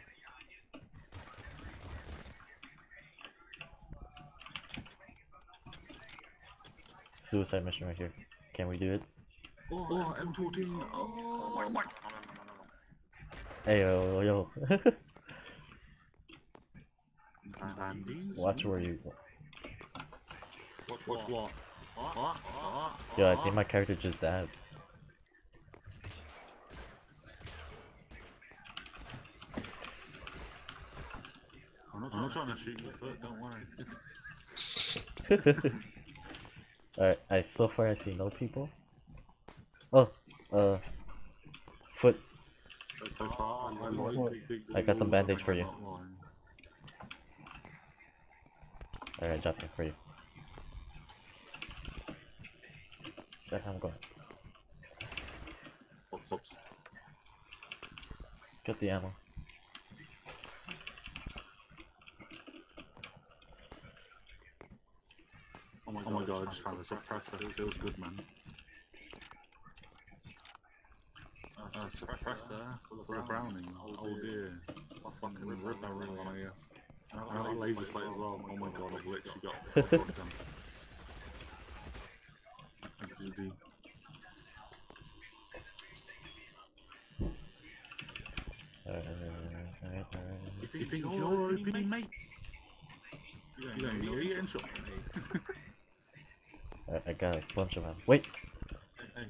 Suicide mission right here. Can we do it? Oh, oh M14. Oh, my. Hey yo [laughs] yo. Watch where you. What? What? Yo, I think my character just died. I'm not, I'm not trying to shoot your foot, don't worry. [laughs] Alright, I so far I see no people. Oh, uh, foot. I like big, big I got some bandage for you. I'm not lying. Alright, I dropped it for you. That's how I'm going. Oops, oops. Get the ammo. Oh my, oh my god, I just found a suppressor. It feels good, man. Uh, a suppressor for a Browning. Oh dear. I fucking ripped that ring on, I guess. I got a laser sight as well. Oh my god, I've literally got [laughs] Uh, you think, you're mate? mate? You're to I got a bunch of them. Wait!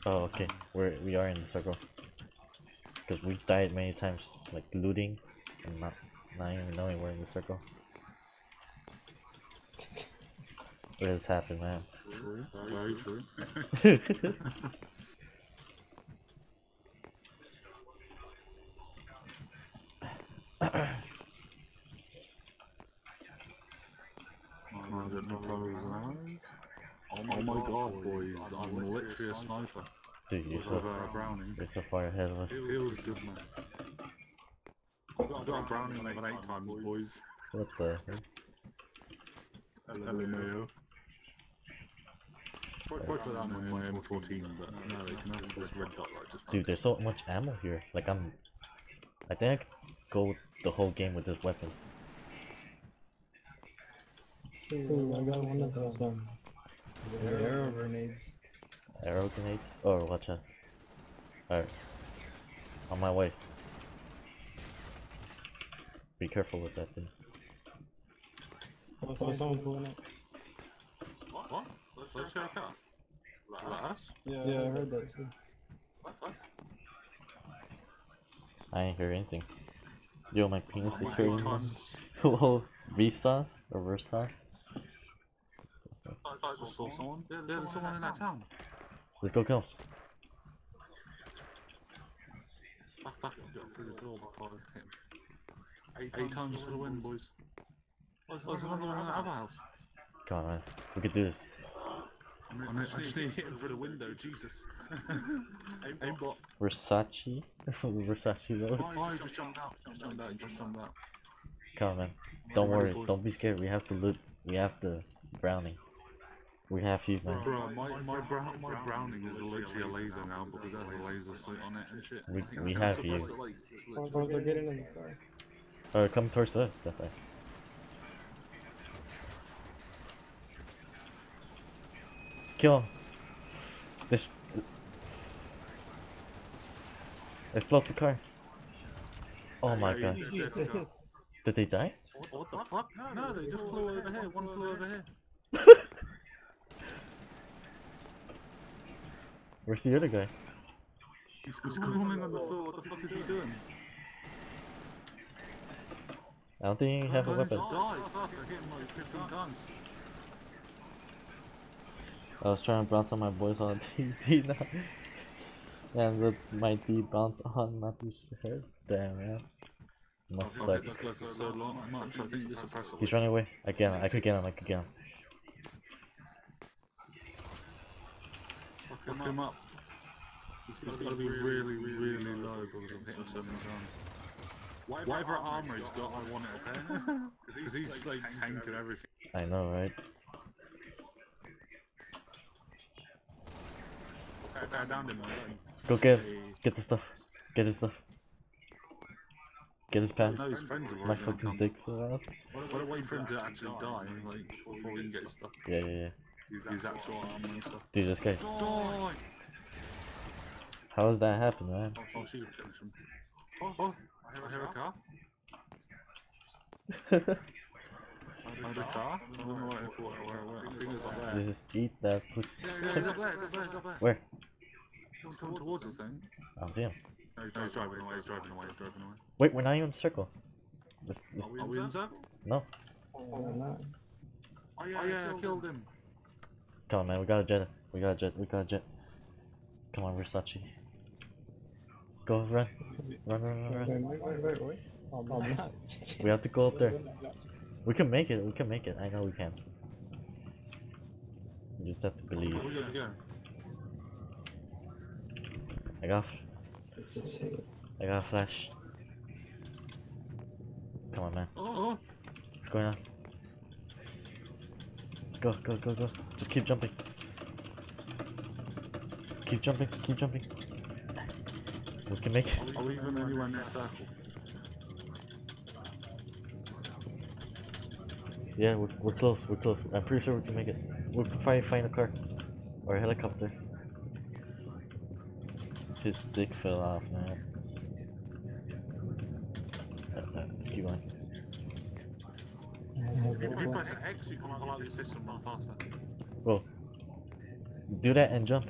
Oh, okay. We're, we are in the circle. Because we've died many times, like looting, and not, not even knowing we're in the circle. What has happened, man? True. Very true. I get no clothes on. Oh my, god, boys, I'm literally a sniper. Dude, you're With a uh, Browning. you're so far ahead of us. It feels good, man. I've got a Browning with an 8 times, boys. What the heck? LMAO. Probably put that in my M14, but no, they can have this red dot right just. Dude, there's so much ammo here. Like, I'm. I think I could go the whole game with this weapon. Ooh, I got one of those um arrow grenades. Arrow grenades? Oh, watch out. Alright. On my way. Be careful with that thing. Oh, so someone pulling it. What? What? Let's, let's share a car. Like, like us? Yeah, yeah, I heard that too. What? What? I ain't hear anything. Yo, my penis oh is Eight hurting. [laughs] Whoa, Vsauce? Or Versauce? I just saw someone. Yeah, there's someone in that town. Let's go kill him. Back, back, get through the door before I hit him. Eight, Eight times for the win, boys. Oh, there's another one in that other house. Come on, man. We could do this. I, mean, I just need to hit him through the window, Jesus. [laughs] Aimbot. Versace? [laughs] Versace though? Oh, he just jumped out. Just jumped out. He just jumped out. Come on, man. Don't worry. Don't be scared. We have to loot. We have the browning. We have you, man. Bro, my, my, brown, my Browning is literally a laser now because it has a laser sight on it and shit. We- we have you. to, like, it's Oh, literally- oh, they're getting in the car. Or come towards us, that Kill him. This. Let's blow up the car. Oh my god. Jesus. Did they die? What, what the fuck? No, they just flew over here. One flew over here. [laughs] Where's the other guy? He's crawling on the floor. What the fuck is he doing? I don't think you have a Guys, weapon. I hit him like 15 times. I was trying to bounce on my boys on [laughs] TD now. And with my D bounce on Matthew's head. Damn, man. Must I'll suck. get this guy for so long. I think this suppressor. He's running away. Again, I could get him, I could get him. Fuck him up. He's got to be really, really low because I've hit him so many times. Whatever armor he's got, I want it, okay? [laughs] Because he's like tanking everything. I know, right? Okay, I downed him. I. Go get get the stuff. Get his stuff. Get his pen. My fucking dick fell out. What a way for him to actually die, like, before he can get his stuff. Yeah, yeah, yeah. His actual armor and stuff. Dude, this guy. Die! How does that happen, man? [laughs] Oh, oh, shoot, finish him. Oh, I hear, I hear a car. I. I. I there. Just eat that pussy. [laughs] Where? He's coming towards us, then. I don't see him. No, he's, no, he's driving away, he's driving away, he's driving away. Wait, we're not even in the circle. This, this, Are we in there? no. Oh, I'm. Oh yeah, oh, yeah, I killed him. Come on, man. We got a jet. We got a jet. We got a jet. Come on, Versace. Go, run. Run, run, run, run. wait, wait, wait, wait. Oh, I'm not. We have to go up there. We can make it. We can make it. I know we can. You just have to believe. Where we gotta go? I got. I got a flash. Come on, man. Oh, What's going on? Go, go, go, go. Just keep jumping. Keep jumping, keep jumping. We can make it. are we even anywhere near circle? Yeah, we're, we're close, we're close. I'm pretty sure we can make it. We'll probably find a car. Or a helicopter. His dick fell off, man. Uh, uh, let's keep going. If you press X, you can out your fist and run faster. Whoa. Do that and jump.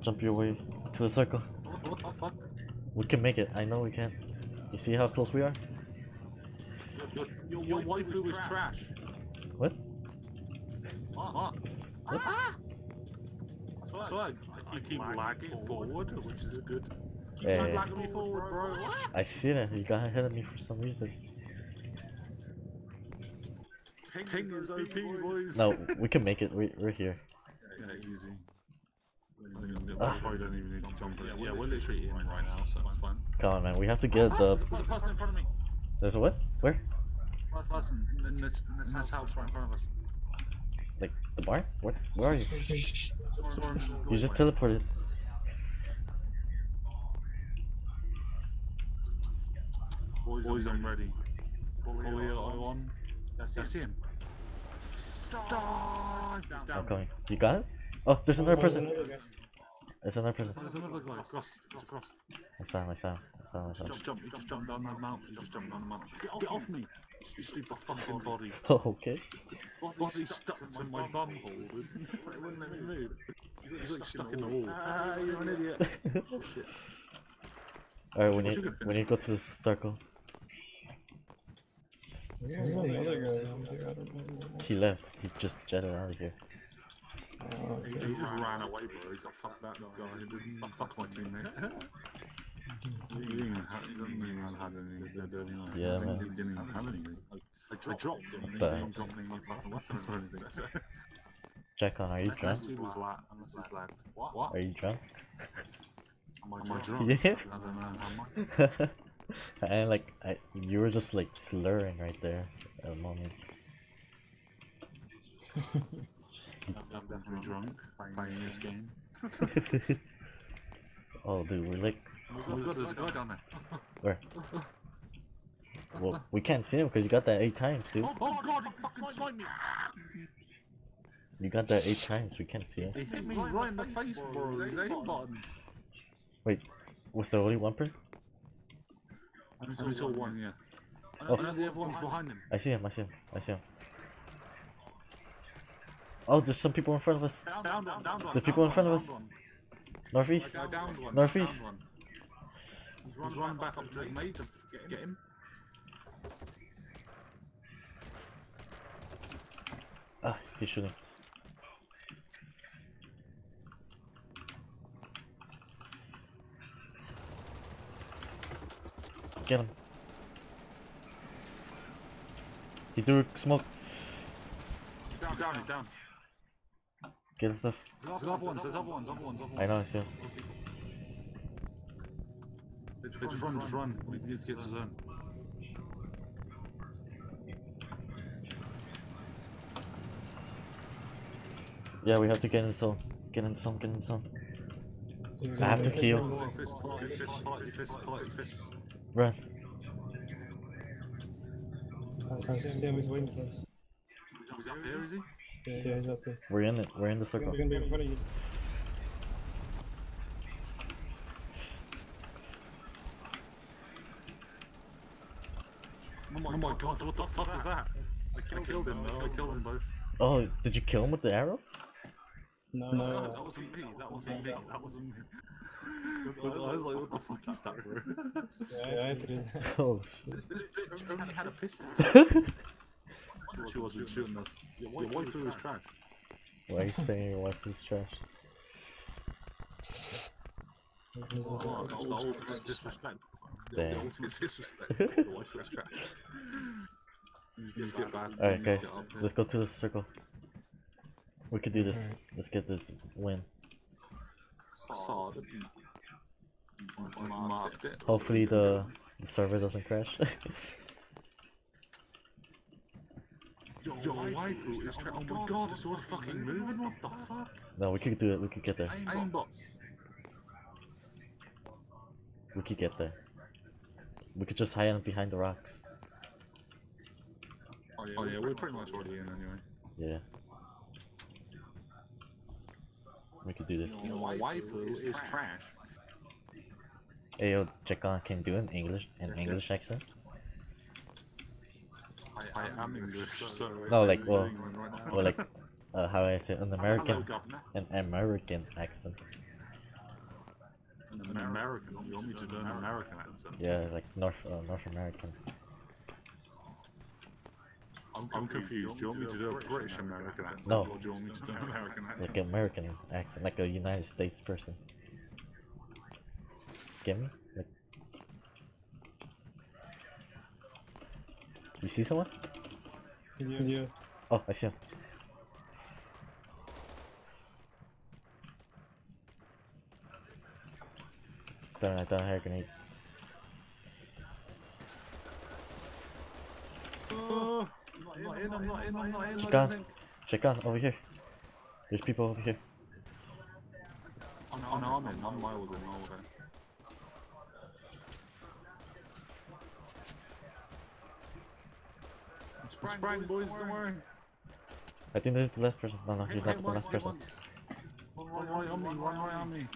Jump your way to the circle. What, what the fuck? We can make it. I know we can. You see how close we are? Your, your, your waifu is trash. What? What? What? So I, I keep lagging forward, which is good. Keep Yeah, on yeah. lagging me forward, bro. I see it. You got ahead of me for some reason. Ping is OP, boys. No, we can make it. We, we're here. Yeah, easy. We Ah. probably don't even need to jump in. Yeah, we're literally in right now, so it's fine. Come on, man. We have to get the. There's a person in front of me. There's a what? Where? Person in this, in this house right in front of us. Like the bar? What? Where are you? You just teleported. Boys, Boys I'm ready. Fully on. I see him. Dive! He's I'm down. coming. You got it? Oh, there's another person. another guy. There's another person. There's another guy across. Just across. I saw him. I saw him. I saw him. I saw him. Just jump. Just jumped down the mountain. He just jumped down the mountain. Get off me! You stupid fucking body. Oh, okay. Body stuck to my bum hole. [laughs] It wouldn't let me move. He's like stuck in the wall. Ah, you're an idiot. [laughs] Shit. Alright, we We need should we need to go to the circle. There's another guy down there. I don't know. He left. He just jetted out of here. Oh, He, he just ran away, bro. He's like, fuck that guy. He didn't fuck my teammate. [laughs] He didn't even have, he didn't even have any. He didn't, Yeah, man. didn't even have anything. Like, I dropped him. and He But- didn't drop any fucking weapons or anything. So, Jackon, are you drunk? unless he was lag, unless he's lagged. What? What? Are you drunk? Am [laughs] I drunk? Yeah. I don't know. Am I? and like, I, you were just like slurring right there at a moment. I'm definitely drunk playing this game. [laughs] oh, dude, we're like, Oh god, there's a guy down there. where? Well, we can't see him because you got that eight times, dude. Oh, oh god, he fucking sniped me! You got that eight times. We can't see him. He hit me right in the face, bro. His aim button. Wait, was there only one person? I only saw one, yeah. Oh. And then the other one's behind him. I see him. I see him. I see him. Oh, there's some people in front of us. Down, down down one. The people in front of us. Northeast. Like, I downed one. Northeast. Downed one. He's running, running back up to his mate to get, get him. Ah, he's shooting. Get him. He threw smoke. He's down, down, he's down. Get his stuff. There's other ones, there's other ones, other ones, other ones. I know, I see him. They just, they just run, just run. We need to get to zone. Yeah, we have to get in the zone. Get in the zone, get in the zone. There's I have to heal. Run. I see him. He's waiting for us. He's up here, is he? Yeah, yeah, he's up there. We're in it. We're in the circle. He's gonna be in front of you. Oh my god, what the fuck is that? I killed him, though. I killed them both. Oh, did you kill him with the arrows? No, No, no. that wasn't me. That wasn't me. That wasn't me. But I was like, what the fuck is that, bro? Yeah, I did. [laughs] Oh, shit. This bitch only had a pistol. [laughs] she wasn't shooting us. Your waifu is trash. Why are you saying your wife is trash? This is Oh, that's the ultimate disrespect. That's the ultimate disrespect. Your waifu is trash. You just get back. Alright, guys, get up let's go to the circle. We could do this. Let's get this win. Solid. I. Hopefully the the server doesn't crash. [laughs] Your, your waifu is trash. Oh my god, it's already fucking moving. What the fuck? no, we could do it. We could get there. Aimbots. We could get there. We could just hide behind the rocks. Oh yeah, oh, yeah we're pretty much already in anyway. Yeah. We could do this. Your waifu is trash. Hey yo, Jackon can do an English an English accent. I, I am English, so. No, like, I'm well, right now. Or like, uh, how I say, an American, an American accent. An American. You want me to do an American accent? Yeah, like North uh, North American. I I'm, I'm confused. Do you want me to do a British American accent? No. Or do you want me to do an American accent? Like an American accent, like a United States person. Get me? Like, you see someone? Yeah. Oh, I see him. Throwing I throw a hair grenade. Oh, I'm not in, I'm not in, I'm not in. Check don't on. think. Check on over here. There's people over here. Oh, no, no, I'm in. I'm miles in. Okay. Sprang, Sprang, boys, don't worry. I think this is the last person. No, no, he's not the last person. One right on me, one right on me.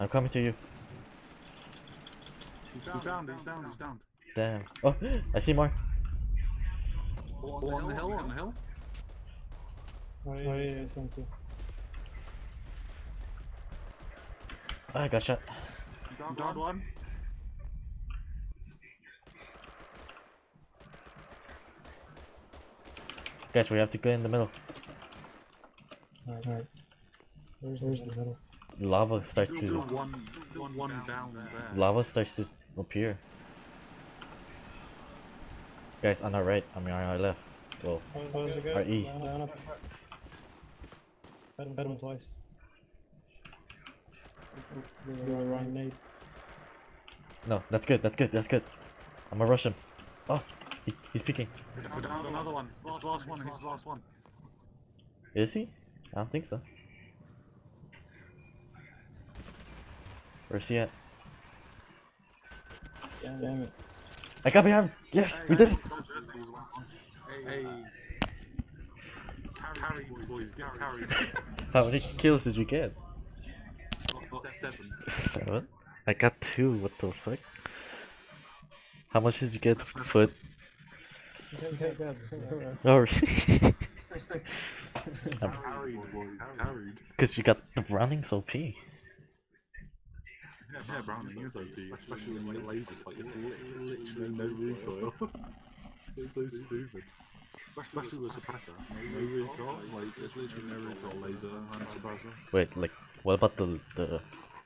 I'm coming to you. He's down, he's down, he's down. Damn. Oh, I see more. Oh, on the hill, on the hill. Oh yeah, yeah, yeah, too. Ah, I got shot. Down, down one. Guys, we have to go in the middle. Alright, alright. Where's, where's the middle? Lava starts to one, one, one down there. lava starts to appear. Guys, on our right, I mean on our left. Well, How was the? Our east. Down up. Fed him, fed him twice. You're on wrong nade. no, that's good. That's good. That's good. I'm gonna rush him. Oh, he, he's peeking. Down, down another one. He's the last one, he's the last one. Is he? I don't think so. Where's he at? Damn it. I got behind him. Yes, we did it. Hey. Carry, boys, get carried. How many kills did you get? Seven. Seven. I got two. What the fuck? How much did you get foot? Oh, really? Carried, boys, carried. Because you got the Browning so OP. Yeah, Browning is OP, especially when you get lasers, like, it's literally no recoil. it's so stupid. Especially with suppressor. No recoil, like, it's literally no recoil laser and suppressor. Wait, like, what about the the,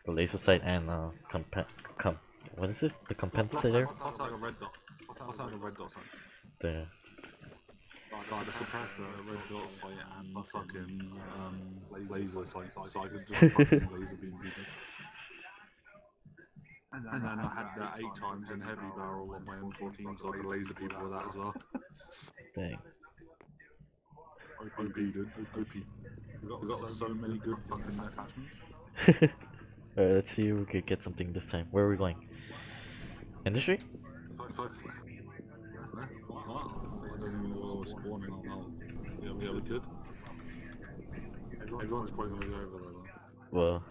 the laser sight and uh, compa com what is it? The compensator? That's like a red dot. That's like a red dot sight. The Like the suppressor, a red dot sight, and fucking um, laser sight, so I could just fucking laser beam people. And then I had that eight times in heavy barrel on my M14, so I could laser people with that as well. thing. OP, dude. OP. We got, we got so many good fucking attachments. [laughs] Alright, let's see if we could get something this time. Where are we going? Industry? If I, Eh? What? I don't even know where we're spawning on now. Yeah, yeah, we could. Everyone's probably gonna go over there though. Well,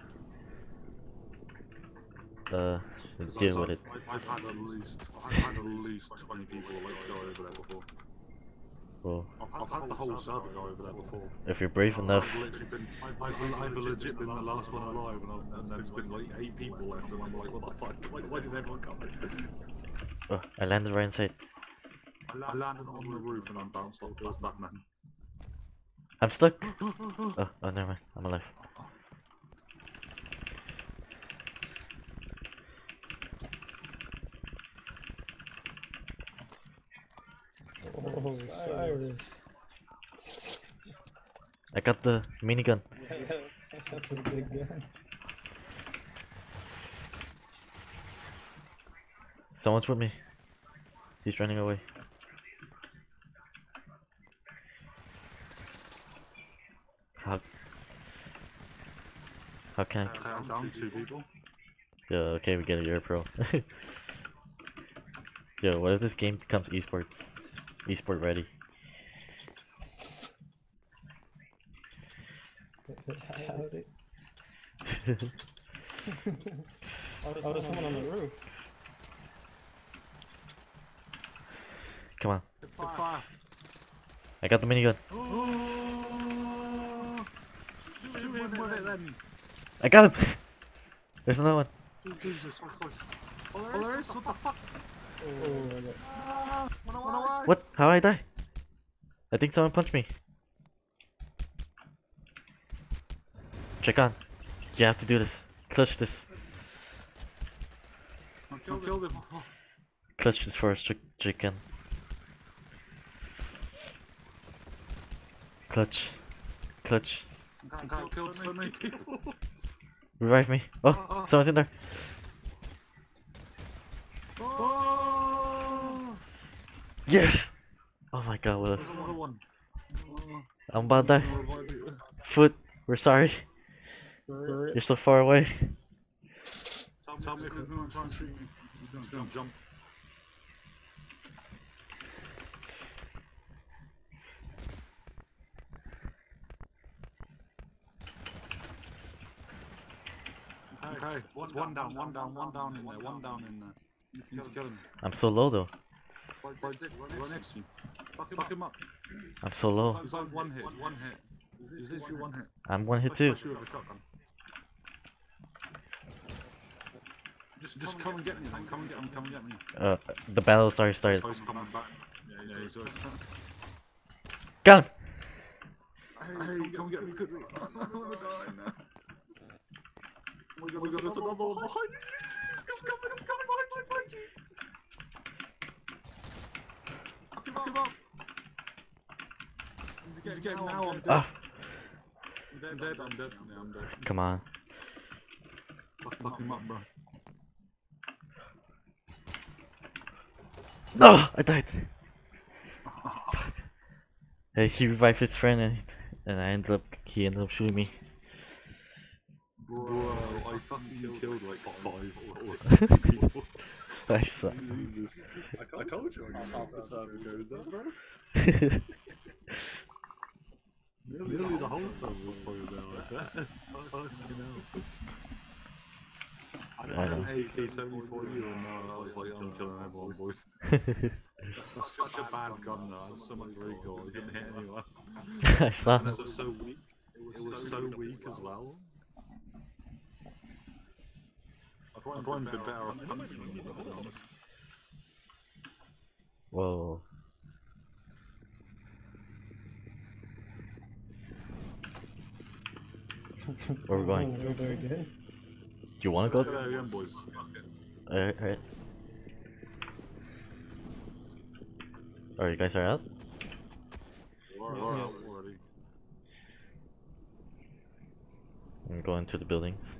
uh, 'Cause deal I've- with it. I've had at least, I've had at least 20 people like go over there before. Well, I've, I've had the whole server go over there before. if you're brave enough, I've been, I've, I've legit been the last one alive, and, I've, and there's been like eight people left, and I'm like, what the fuck? [laughs] Like, why did everyone come? oh, I landed right inside. I landed on the roof and I'm bounced off. It was Batman. I'm stuck. [laughs] Oh, oh, never mind. I'm alive. Cyrus. I got the minigun. That's a big gun. Someone's with me. He's running away. How? How can? Okay, I'm down two people. Yeah, okay, we get it. You're a pro. [laughs] Yo, what if this game becomes esports? Esport ready. [laughs] Oh, Doubt it. Oh, there's someone on the roof. Come on. Fire! I got the minigun. Shoot him with it then! I got him. There's another one. Jesus Oh, there is? What the fuck? Oh. One What? How I die? I think someone punched me. Check on. You have to do this. Clutch this. Killed him. Oh, Clutch this first, chick chicken. Clutch. Clutch. I got killed so many people. Revive me. Oh, [laughs] someone's in there. Oh! Yes! Oh my god, what a... There's another one. I'm about to die. Foot, we're sorry. For You're so far away. Tell me if you're going to shoot me. He's gonna- he's jump. Okay, one, one down, one down, one down in there, one down in there. You need to kill him. I'm so low though. Next to. Fuck him up. I'm so low. He's like one hit, one hit. He's literally one hit. I'm one hit too. Especially with a shotgun. Just, just come and get me, man. Come and get me, come and get me. Uh, the battle's already started. Oh, he's. Yeah, yeah, he's always Got him! Hey, come get me. [laughs] I'm gonna die now. Oh my god, there's another one behind you. It's coming, it's coming behind you, behind you. Fuck him up. Fuck him up. I need to get him now, I'm. Ah, I'm dead, I'm dead, I'm dead. Yeah, I'm dead. come on. Fuck, fuck him up, bro. No! I died! Hey, he revived his friend and, and I ended up, he ended up shooting me. Bro, I fucking killed like five or six people. [laughs] I suck. Jesus. I, I told you I half the server goes up, bro. Nearly, nearly the whole server was probably there like that. [laughs] Fucking hell. I I had know. an AK-74 you and uh, I was like, I'm killing everyone, boys. [laughs] That's such a bad gun though, it has so much recoil, it didn't hit anyone. [laughs] I saw. And it was so weak, it was so weak as well. I'd probably been better off punching you, to be honest. Whoa. Where we going? We're very good. You wanna go? There again, boys. Alright, alright. Alright, you guys are out? We're, we're out already. I'm going to the buildings.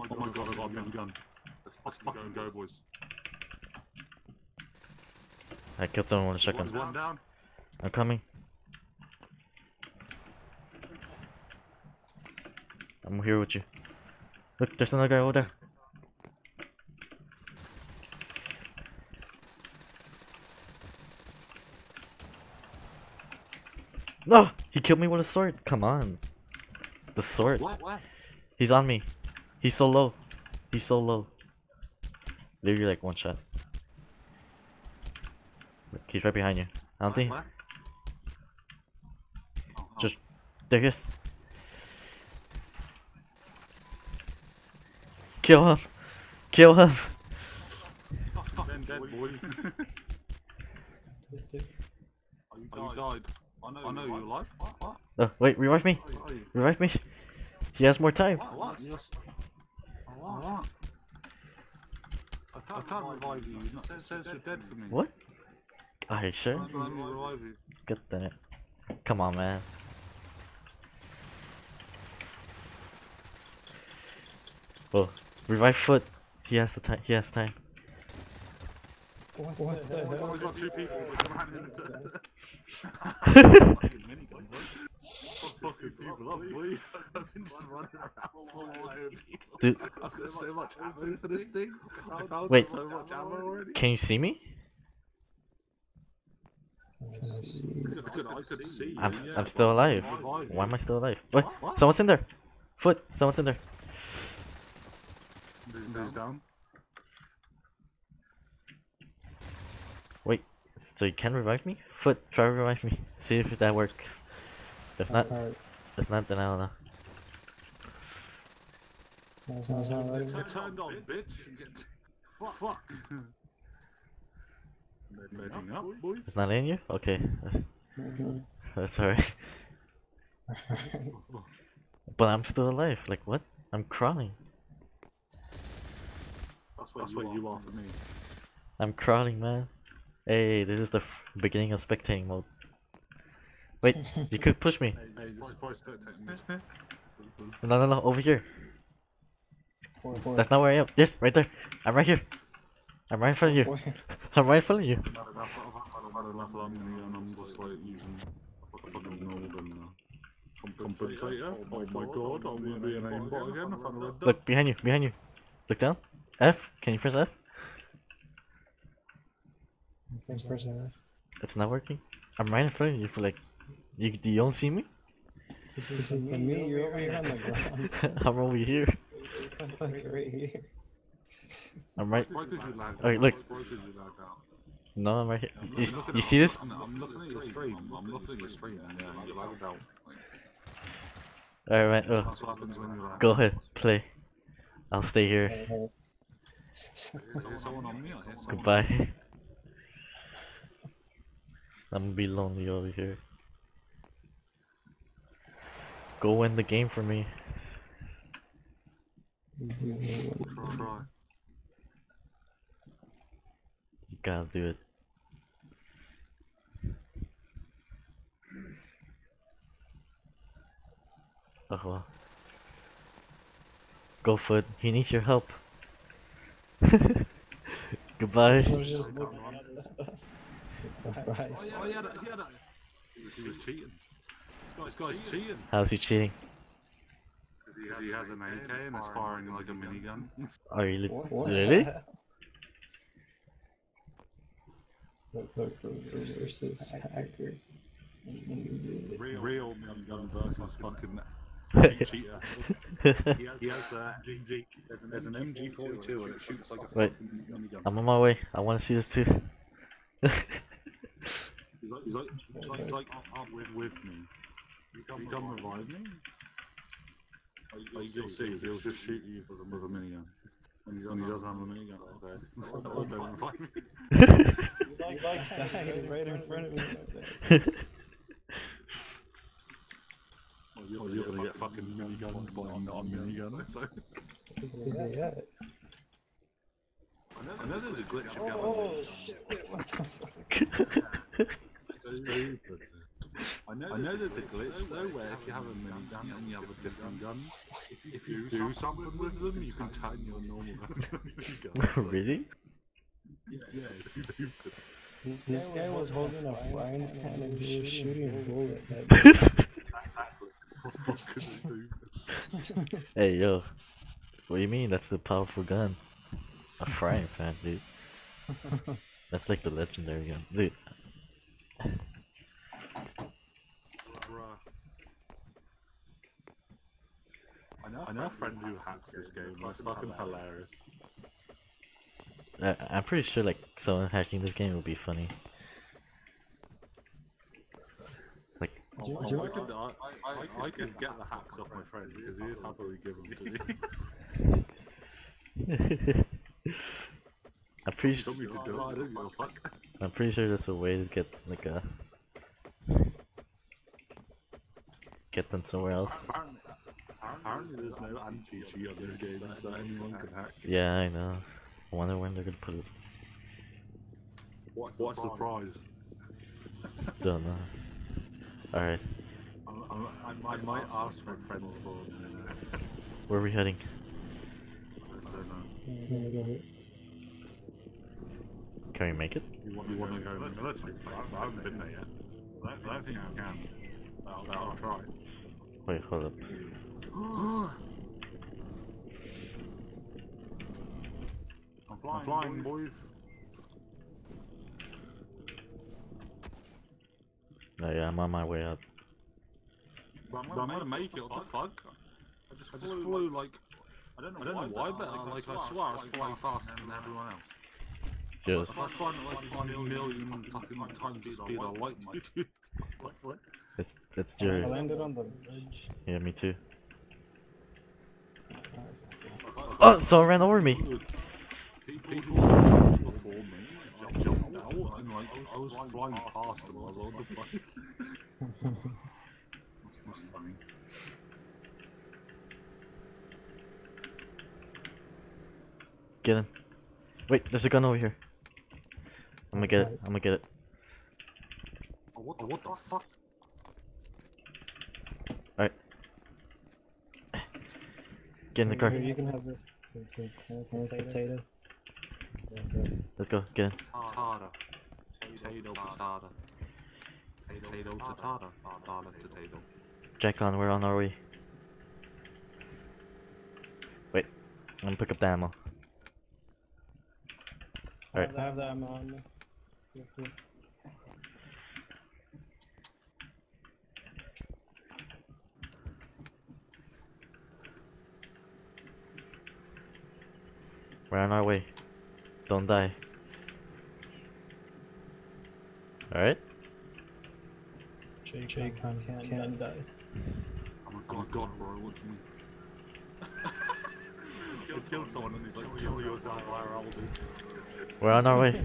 Oh my god, oh my god, I got a gun, gun. Let's, let's fucking go, boys. I killed someone with a shotgun. one down. I'm coming. I'm here with you. Look, there's another guy over there. No! He killed me with a sword. Come on. The sword. What? What? He's on me. He's so low. He's so low. Literally like one shot. He's right behind you. I don't think. What? Oh, oh. Just there he is. Kill him. Kill him. Fucking dead, boy. oh, you died. I know, I know you're alive. What? What? Oh, wait, revive me. Where are you? Revive me. He has more time. What? What? Yes. What? What? I can't, I can't revive you. It says, says you're dead for me. What? Are you sure? Can't let revive you. Get that. Come on, man. Oh, revive foot. He has the time. He has time. What, what the hell? we got two people Dude. Wait. can you see me? I'm, I'm still alive. Why am. I still alive? What? Someone's in there. Foot. Someone's in there. Wait. So you can revive me? Foot. Try to revive me. See if that works. If not, Alright, if not, then I don't know. no, it's not, it's not letting me. I turned on, bitch. Fuck. Fuck. Bedding up, boys. It's not in you? Okay. Mhm. [laughs] That's alright. [laughs] But I'm still alive. Like what? I'm crawling. That's what, That's where you are for me. I'm crawling, man. Hey, this is the f- beginning of spectating mode. Wait, you could push me. Hey, this is probably spectating. No, no, no, over here. Where- where- That's not where I am. Yes, right there. I'm right here. I'm right in front of you. [laughs] I'm right in front of you. I've had enough, I've had enough of Omni and I'm just like using a fucking node and compensator. My god, I'm gonna be an aimbot again. I found a red dot. Look, behind you, behind you. Look down. F? Can you press F? First person. It's not working. I'm right in front of you for like. You, you don't see me? This is for me, you're over here on the ground. [laughs] I'm over here. I'm [laughs] like right here. I'm right. Why could you lag Okay, out? look. Why could you lag out? No, I'm right here. I'm You, you at- see this? I'm, I'm looking at your stream. I'm looking at your stream and yeah, you lagged out. Like, Alright, oh, that's what happens when you lag. go ahead, play. I'll stay here. Is there someone on me? I hear someone. Goodbye. I'm gonna be lonely over here. Go win the game for me. You gotta do it. Oh well. Go. He needs your help. [laughs] Goodbye. [laughs] I was just looking at this stuff. Goodbye. Oh, he had a, he had a. He was cheating. This guy's cheating. How's he cheating? Because he has an AK and is firing like a minigun. [laughs] Are you What- what really? [laughs] Look, look, look, versus hacker. Real, real minigun versus fucking [laughs] cheater. He has a MG. There's an MG42 and it shoots like a Wait. fucking minigun. I'm on my way. I want to see this too. He's like, he's like, he's like, he's like up, up with, with me. You come, you come revive me. Like, you'll see, he'll just shoot you with a, with a minigun. And he, and he doesn't have a minigun. Oh, okay. Oh, don't revive me. [laughs] You like died right in front of me. like that. Well, you're, you're gonna get fucking minigunned by not a non-minigun. So. Who's he at? I know there's a glitch if you have a Oh, oh shit! Wait, what the fuck? [laughs] Stupid. I know, I know there's a glitch though where if you have a minigun and you have a different gun, [laughs] if you do something with them, you can turn your normal [laughs] gun [laughs] into a minigun. Really? Yeah, it's stupid. This, this guy was holding a frying pan and he was shooting bullets at me. Fucking stupid. Hey yo, what do you mean? That's the powerful gun. A frying pan, dude. That's like the legendary gun, dude. Bruh. I know, a friend who hacks this game. It's fucking hilarious. I, I'm pretty sure like someone hacking this game would be funny. Like, I, Do you- oh, do you I reckon- could, I, I, I could get the hacks off my friend because he'd happily give them to me. [laughs] [laughs] I'm pretty sure. me to do it. I don't give a fuck. I'm pretty sure there's a way to get like a get them somewhere else. Apparently, apparently there's no anti-cheat on this game, so anyone can hack. Yeah, I know. I wonder when they're gonna put it. What a surprise! Don't know. Alright, I, I, I might ask my friend for where are we heading? I don't know. Can we make it? You want, you want to go military place? I haven't been there yet. I don't, I think I can. I'll, I'll try. Wait, hold up. I'm flying, I'm flying boys. No, yeah, I'm on my way up. But I'm gonna make it. What the fuck? I just, I just flew like I don't know, why, but uh, like I swear I was flying faster than everyone else. Just, I was flying at like five million fucking times the speed of light, my dude. What the fuck? it's it's I Jerry. landed on the bridge. Yeah, me too. Oh, someone ran over me. People jumped before me, jumped, jumped out, and like I was flying past them. I was like, what the fuck? That's funny. Get him. Wait, there's a gun over here. I'm gonna get it. I'm gonna get it. Oh, what, the, what the fuck? Alright. Get in the car. Here, you can have this. It's a it's a potato. Yeah, good. Let's go. Get in. Tata. Potato, potato. Potato, potato. Potato, potato. Jack on. We're on our way. Wait. I'm gonna pick up the ammo. Alright. I have that ammo on me. Here, here. We're on our way. Don't die. Alright. Shake, shake, can't, can't, can't die. Oh my god, god bro, what do you mean? [laughs] He'll kill someone and he's like, kill yourself, IRL, dude. We're on our way.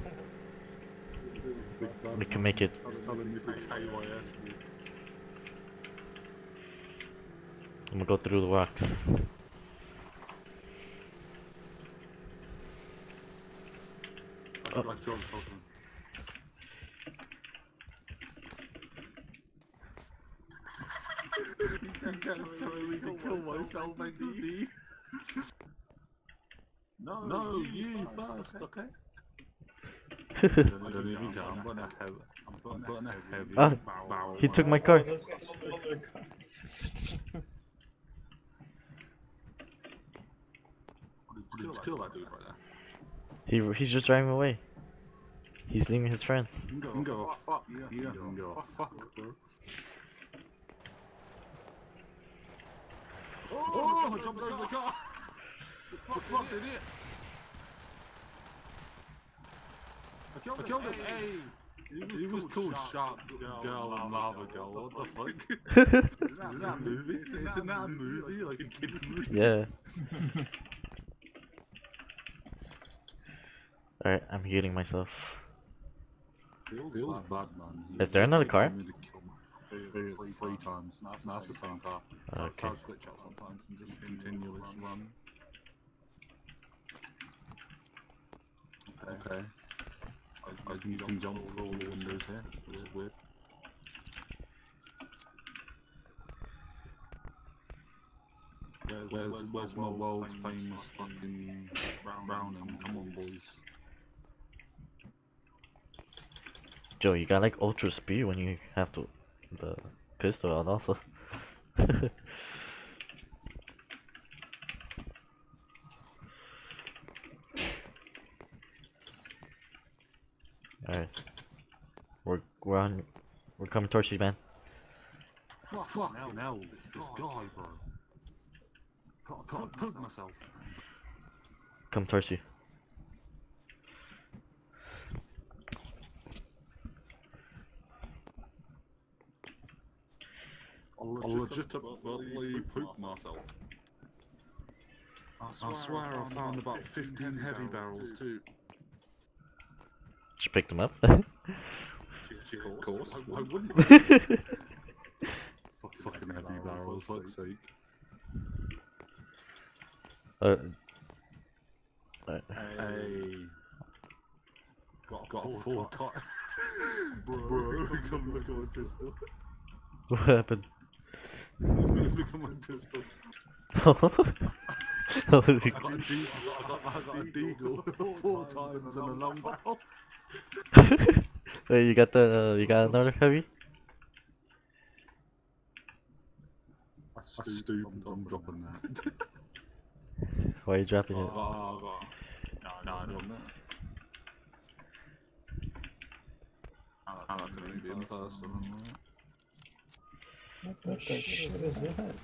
Big We can make it. I was telling you to KYS. dude. I'm gonna go through the rocks. I feel like You can't tell kill myself, ID. No, no, you first, okay? Ah. He took my Oh, car. He he's just driving away. He's leaving his friends. Fuck. Fuck. Oh, jumped over the car. The fuck did it? I killed, I killed him. Hey. He was, called Sharp Girl and Lava Girl. What the fuck? Isn't that [laughs] a movie? Isn't that a movie? Like a kid's movie? yeah. [laughs] Alright, I'm healing myself. Feels, feels bad, man. He Is there another car? told me to kill me Three, three, three times. No, that's the same car. Okay. Cars glitch out sometimes and just continuously run. Okay. I, I can, you can jump through all the windows here, which is weird. Where's, where's, where's my world famous fucking Browning? Come on, boys. Joe, you got like ultra speed when you have to the pistol out also. [laughs] Alright. We're we're on we're coming towards you man. Fuck, fuck hell, this, this guy, bro. Can't, can't poke myself. Come towards you. I'll legitimately poop myself. I swear I found about 15 heavy barrels too. Just pick them up. [laughs] Of course. Why wouldn't [laughs] you? Fucking heavy barrels, fuck's sake. uh, uh, Hey. Got, got a full time. [laughs] Bro, come look at my pistol. what happened? Look at my pistol. I got a deagle, I got, I got a deagle four times and a long barrel. [laughs] Wait, you got the uh, you got another heavy? That's stupid, I'm dropping that. Why are you dropping Oh, it? oh, oh. No, no, I don't know. I can only be in person. What the shit is that?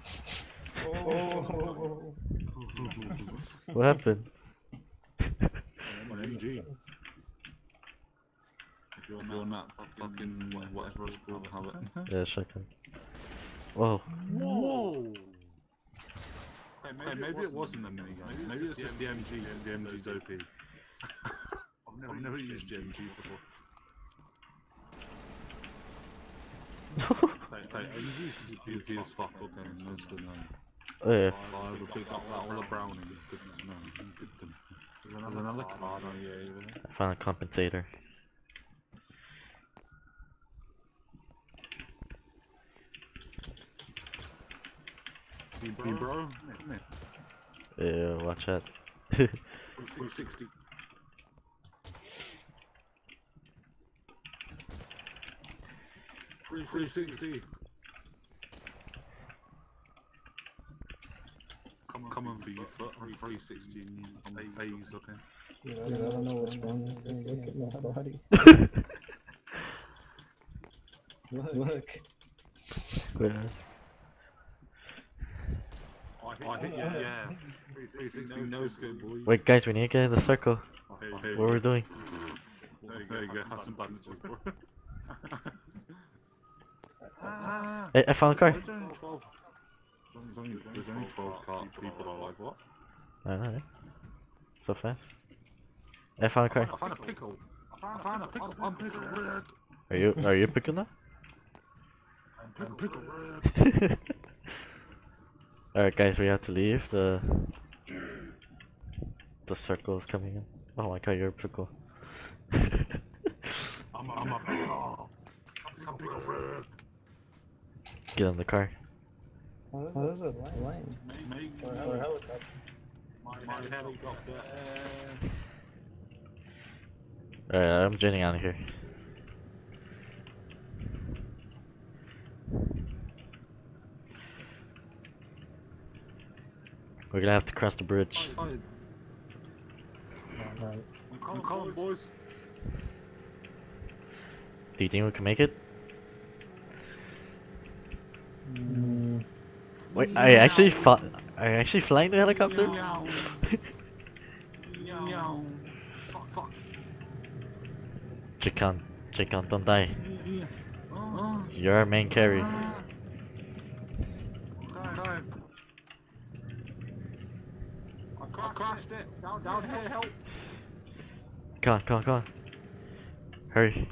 Oh. What happened? [laughs] An MG. If you're not that fucking whatever it's called, have it. Yeah, shotgun. Whoa. Whoa! Hey, maybe, it wasn't a minigun. Maybe it's just the MG because the MG's OP. [laughs] I've never used the MG before. Take, take, MG's just as fuck, okay, most of them. Oh yeah. I would pick up that all the brownie. Good to know. Good to know. There's another card on you, even. I found a compensator. You bro? Come here. Yeah, watch out. [laughs] 360. Three, 360. Come, on, come on for your foot on 360 on the phase, okay? Dude, I don't know what's wrong with me. Look at my body. Look, look. [laughs] Yeah. I hit you, yeah. 360 no scope, boy. Wait, guys, we need to get in the circle. Oh, hey, What we're doing? There you go, have some bandages, bro. Hey, I found a car. There's only 12. There's only, there's only 12 car people alive, what? I don't know. So fast. I found a car. I found a pickle. I found a pickle. I'm pickle red. Are you are you picking up? I'm pickle red. [laughs] Alright guys, we have to leave. The the circle is coming in. Oh my god, you're a pickle. [laughs] I'm a, I'm a pickle. I'm pickle red. Get in the car. Oh, this is a plane. Make Or or a helicopter. my, my helicopter. Alright, I'm jetting out of here. We're gonna have to cross the bridge. Alright, Right. I'm coming, boys. Do you think we can make it? Mm, Wait, I actually fought. Are you actually flying the helicopter? Meow. Meow. [laughs] Fuck, fuck. Chikan, Chikan, don't die. Oh, You're our main carry. time. I crashed it. Down, down here, help. Come on, come on, come on. Hurry.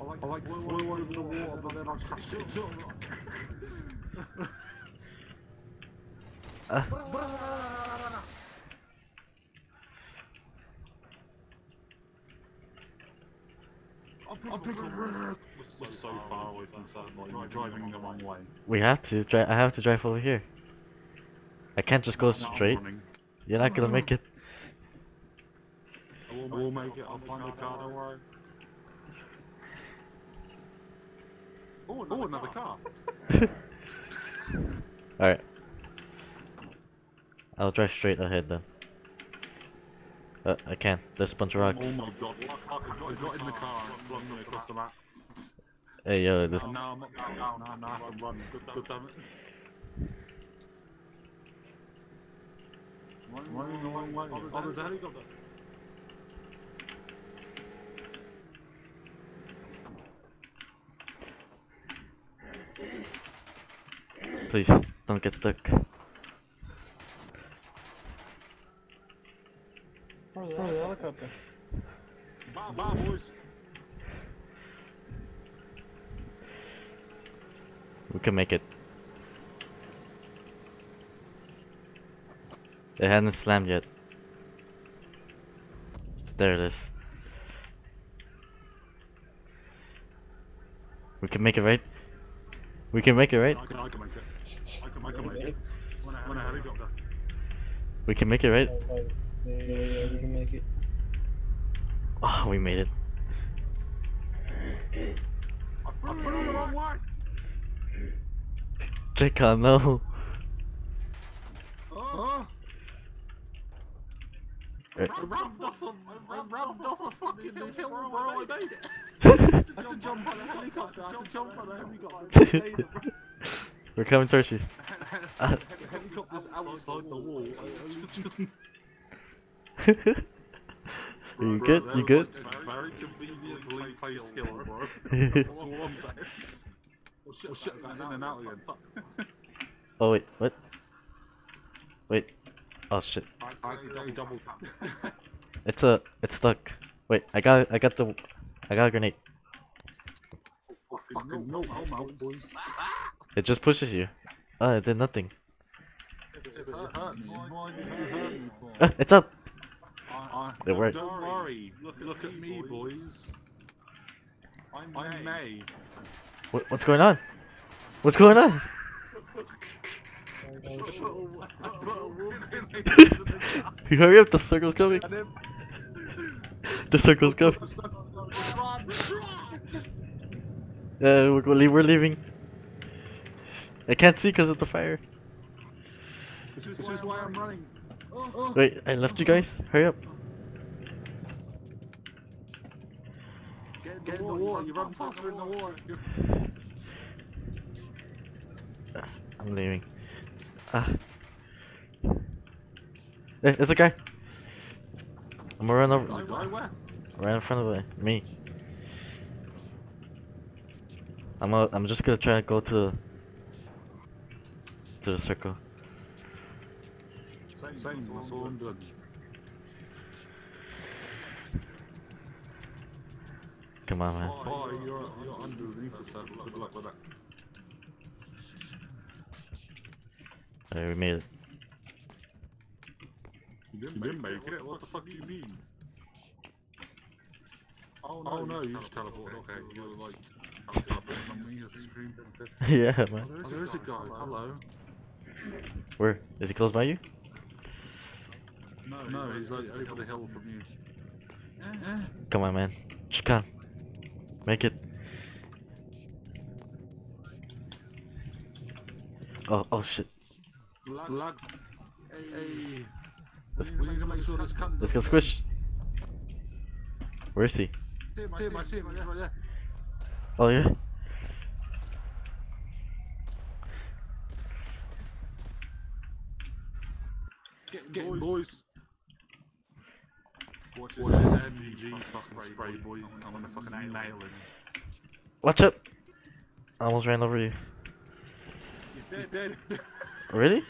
I like flew over the water, but then I crashed into a rock. I'll pick a red. We're so far away from the south line. You're driving the wrong way. We have to drive. I have to drive over here. I can't just go No, straight. running. You're not gonna make it. I will, I will make it. I'll find a car. Don't worry. Oh, another car. Alright. I'll drive straight ahead then. Uh, I can't. There's a bunch of Oh rocks. my god! I got, I got in the car and flung me across the map. Hey yo, this. Oh, and now I'm up down. Now, now I can run. Good, good damn it. Running the wrong way. Oh, there's a helicopter. Please, don't get stuck. Where's where's the helicopter? Bye, bye, boys. We can make it. It hasn't slammed yet. There it is. We can make it right. We can make it right. I can, I can make it. I can, I can make it. When a, when a helicopter. We can make it right. Oh, oh, Yeah, yeah, yeah, we can make it. Oh, we made it. I put it the wrong way. Jeka, no. Oh. I rammed off a, I rammed off a fucking hill, bro. I made it. I had to jump on a helicopter. I had to jump on a helicopter. I made it, bro. We're coming towards you. The helicopter's outside the wall. I, I was just. Are you good? You good? very conveniently placed hill, bro. [laughs] That's all I'm saying. Oh shit, oh shit, going in and out again. Fuck. [laughs] Oh wait, what? Wait. Oh shit. I accidentally double tapped. [laughs] It's a. It's stuck. Wait, I got. I got the. I got a grenade. Oh, fucking no, no, no, boys. It just pushes you. Oh, it did nothing. It hurt me. Why did you hurt me for? Ah, [laughs] it's up. I, It worked. Don't worry. Look, look at me, boys. I'm May. What, what's going on? What's going on? I put a wall grenade into the top. Hurry up! The circle's coming. The circle's coming. goes. Uh, we're, we're, we're leaving. I can't see because of the fire. This is, why I'm running. Wait, I left you guys. Hurry up. Get, in the water. You run faster in the water. I'm leaving. Ah. Hey, a guy. I'm gonna run over. it guy where? Right in front of the, me. I'm i I'm just gonna try to go to to the circle. Same, same. That's all I'm doing. Come on, man. Oh, you're, you're underneath the circle. Good luck with that. Alright, we made it. You didn't, you didn't make it? What the fuck do you mean? Oh no, oh, no you just teleported. Okay, you were like teleporting on me as a screen. Yeah, Oh, man. there is, there is a guy. Hello. Where is he close by you? No, no, he's like over the hill from you. Come on, man. Chikan. Make it. Oh, oh shit. Hey. Make sure Let's go squish. Where is he? Oh yeah. Get, him, boys. Watch his, Watch MG fucking spray, boy. I'm gonna fucking nail him. Watch out! I almost ran over you. He's dead. dead. [laughs] Really?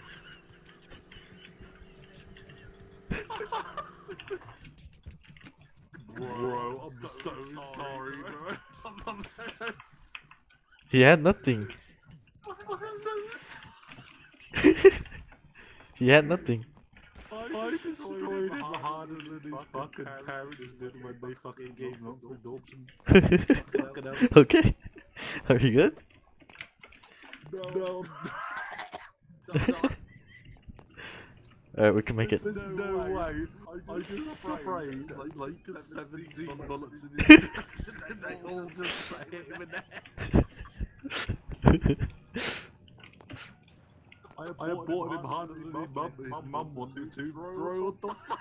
Bro, I'm so, sorry, bro. [laughs] I'm so [laughs] He had nothing. he had nothing. I destroyed him harder than his fucking parents did when they fucking gave up for adoption. Okay. Are you good? No. [laughs] Alright, we can make it. There's no way. I just sprayed like, like 17 bullets in [laughs] his chest [laughs] and they all just hit him in the head. I aborted him harder than his mum. His mum wanted to, bro. What the fuck?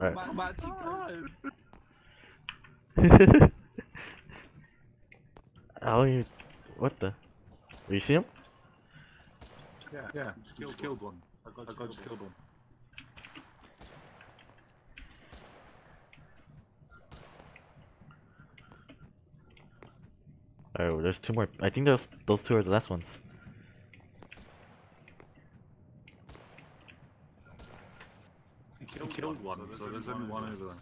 Alright. I'm actually crying. How you? What the? You see him? Yeah, yeah. Just killed one. I got, I got just killed one. Alright, well, there's two more. I think those those two are the last ones. He killed, killed one, so there's only one over there.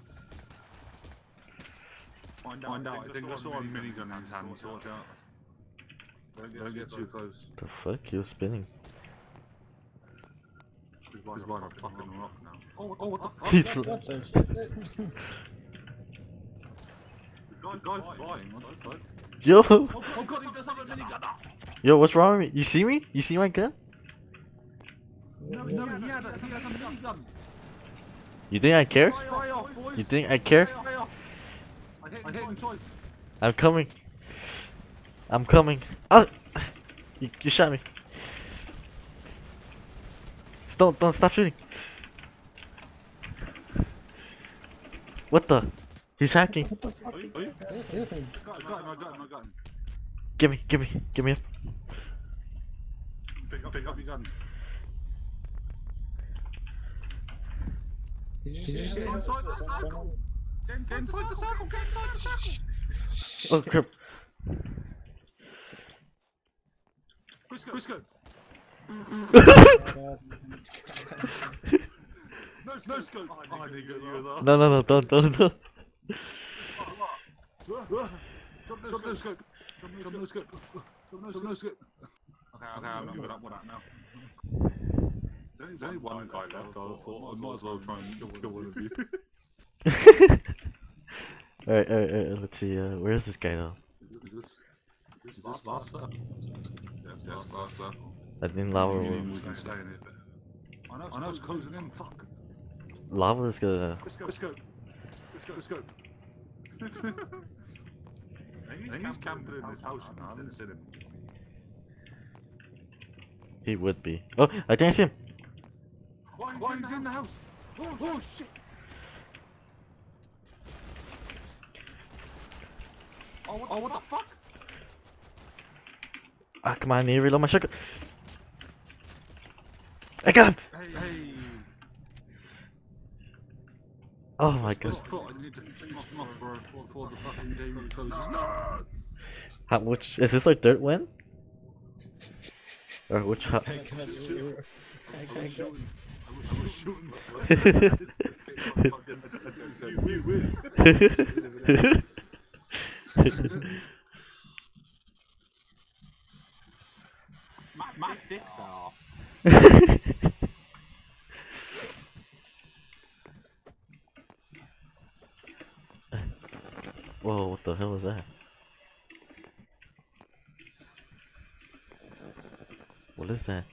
Find out. Find out. I think I saw a minigun in his hand. So watch out. Don't get too close. The fuck? He was spinning. He's by, he's by the fucking rock now. Oh, oh what the [laughs] fuck? He's What the [laughs] shit? Guy, guy's flying. What the fuck? Yo, Oh, oh god, he does have a minigun. Ah! yo, what's wrong with me? You see me? You see my gun? No, no, he, had a, he has a minigun. You think I care? Off. You think I care? I hit, I hit him twice. I'm coming. I'm coming. Oh, you, you shot me. Don't don't stop shooting. What the? He's hacking. Are you? Are you? Got him, got him, I got him, I got him. Give me, give me, give me up. Pick up, pick up your gun. Did you Get inside the circle. Get inside the circle. Get inside the circle. Oh crap! Briscoe. Briscoe. No, no scope. Oh, I didn't get you as well. No, no, no! Don't, don't, don't! Drop no scope. Drop no scope. Drop no scope. Okay, okay, I'm good up with that now. There's only one guy left. I thought I might as well try and kill, kill one of you. [laughs] Alright, alright, alright. Let's see. Uh, where is this guy though? Is this, is this last circle? Yes, yes, last circle. I think lava. You Will, we can stay in it. I know, I know it's closing in. Fuck. lava is gonna. Let's go. Let's go. Let's go. Let's go. I think he's camping in this house now. I haven't seen him. He would be. Oh, I think I see him. Why, Why is he in the house? Oh, oh shit! Oh, what, oh, what the fuck? Ah, come on, I need to reload my shotgun. I got him. Hey, hey. Oh my Just god. thought I need to think off my bro before the fucking game my god. How which is this our third win? Or which? How, I got you. I I got was you. shooting. I was shooting. We win. [laughs] My, my dick fell off. [laughs] Whoa! What the hell is that? What is that?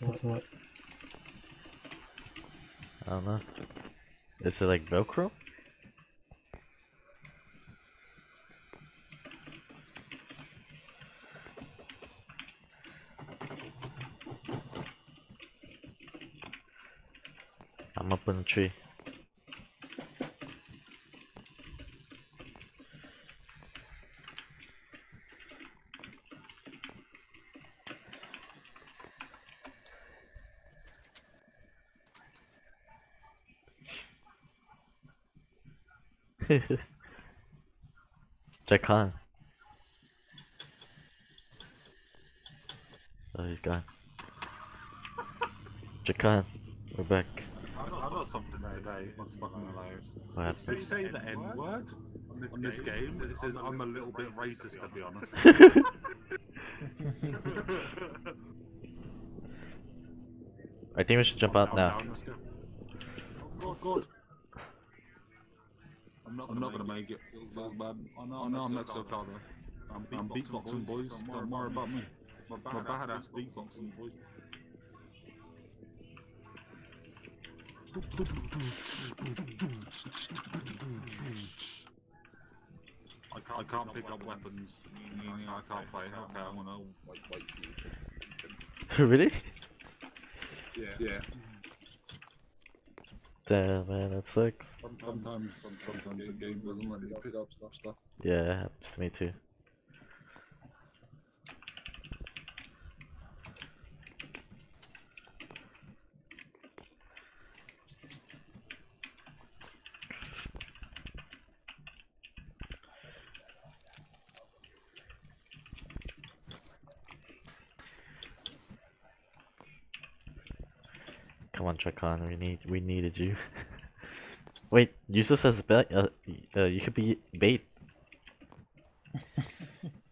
What's what? I don't know. Is it like Velcro? I'm up in the tree. [laughs] Jack Khan. Oh, he's gone. Jack Khan, we're back. I got, I got something today. That's fucking hilarious. What happened? They say the N word on this, game. It says I'm a little bit racist, to be honest. [laughs] [laughs] I think we should jump out now. Down, let's go. Oh, God. I'm not, I'm not gonna make it. Feels bad. I know, I know I'm next to a car though. I'm, I'm beatboxing, boys. Don't worry about me. My badass beatboxing, boys. I can't, I can't pick up weapons. meaning I can't play. Okay, I'm gonna wait, wait for you. [laughs] really? Yeah. Yeah. Damn man, that sucks. Sometimes, sometimes the game doesn't let you pick up stuff. stuff. Yeah, it happens to me too. We need we needed you. [laughs] Wait, useless as bait. Uh, uh, you could be bait. [laughs]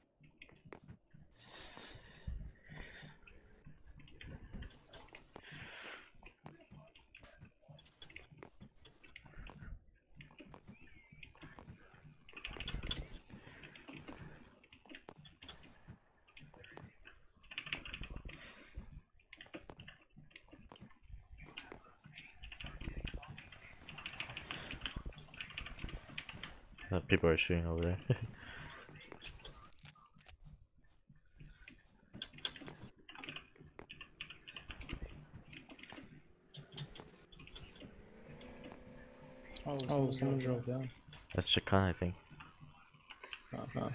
Uh, people are shooting over there. [laughs] oh, oh, someone drove down. That's Chakan, I think. Uh -huh.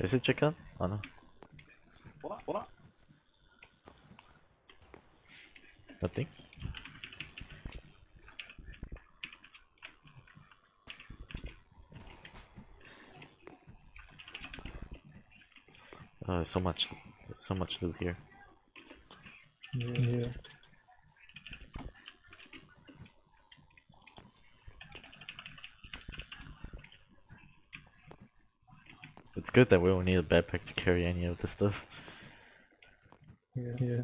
Is it Chakan? Oh no. What? What? Nothing. Oh, so much, so much loot here. Yeah. It's good that we don't need a backpack to carry any of this stuff. Yeah. Yeah.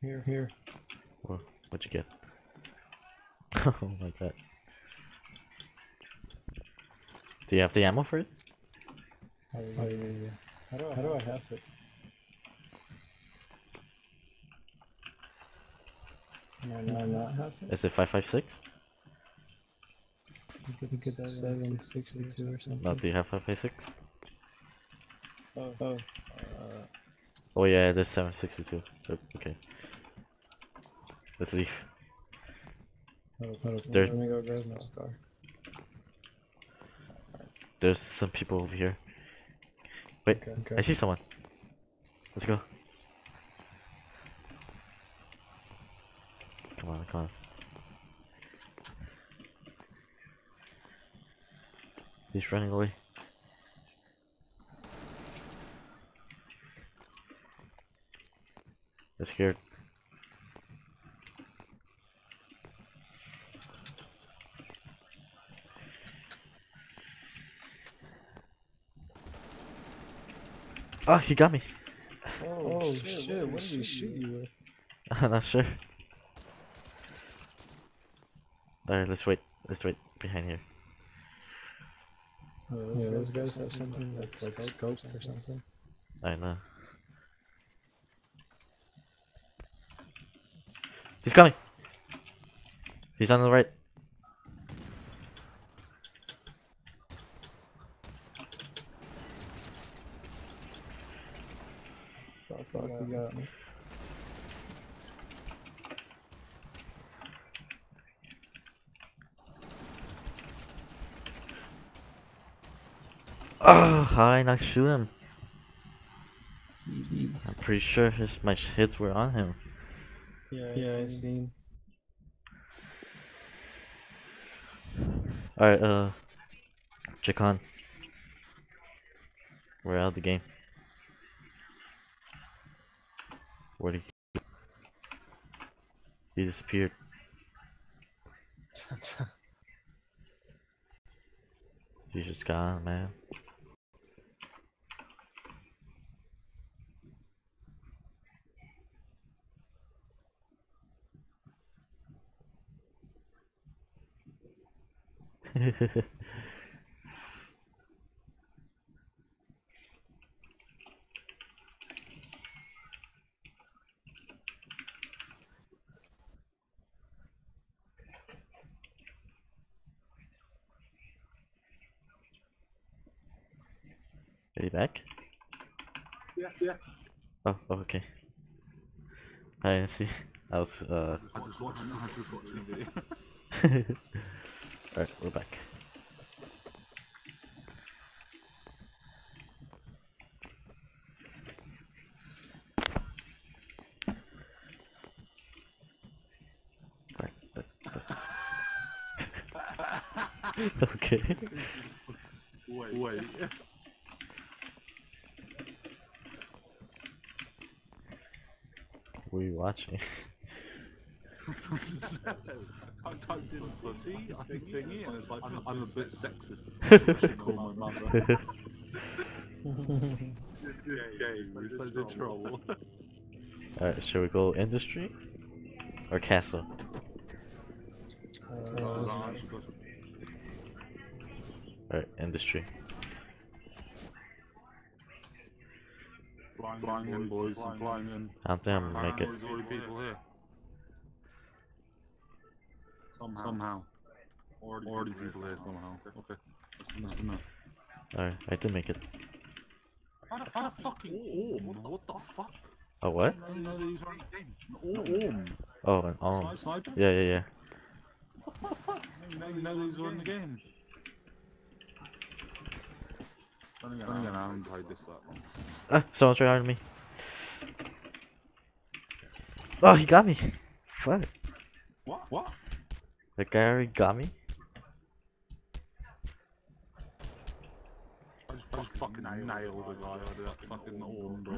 Here, here. Wha- What'd you get? oh my god. Do you have the ammo for it? Oh, yeah, yeah, yeah. How do I, how do I have it? Am I not, have it? Is it 556? You could get 762 or something. No, do you have 556? Oh, oh. Uh, Oh yeah, is 762. Oh, Okay. Let's leave. oh, oh, There- Let me go grab my scar. There's some people over here. Wait, Okay, okay. I see someone. Let's go. Come on, come on. He's running away. They're scared. Oh, he got me. Oh, oh shit, what did he shoot you with? [laughs] I'm not sure. Alright, let's wait. Let's wait behind here. Oh, yeah, those guys have something that's like scopes or something. I know. He's coming! He's on the right. Fuck, fuck, you got me. Oh, how I not shoot him? I'm pretty sure his my hits were on him. Yeah, yeah, I seen. Alright, uh, Chacon. We're out of the game. Where'd he? He disappeared. [laughs] He's just gone, man. [laughs] Are you back? Yeah, yeah. Oh, oh, okay. I see. I was, uh. I just watched, I was just watching the video. [laughs] Alright, we're back. Back, back, back. okay. Wait, wait. Were you watching? I typed in pussy, I think thingy, and it's [laughs] like, I'm, I'm a bit sexist. I should call my mother. Okay, we said the troll. Alright, should we go industry? Or castle? Uh, industry. Flying, flying in, boys. I'm flying in. I don't think I'm gonna make it. There's already people here. Somehow. Somehow. Already, already people here somehow. Okay. That's nice to know. Alright, I did make it. Find a, find a fucking orb. What the fuck? Oh what? I didn't know these were in the game. An orb. Oh, an arm. Snipe- Sniper? Yeah, yeah, yeah. What the fuck? I didn't know these were in the game. This long. Ah, someone's right on me. Oh, he got me. Fuck. What? What? The guy already got me. I just, I just fucking nailed a guy that fucking orb,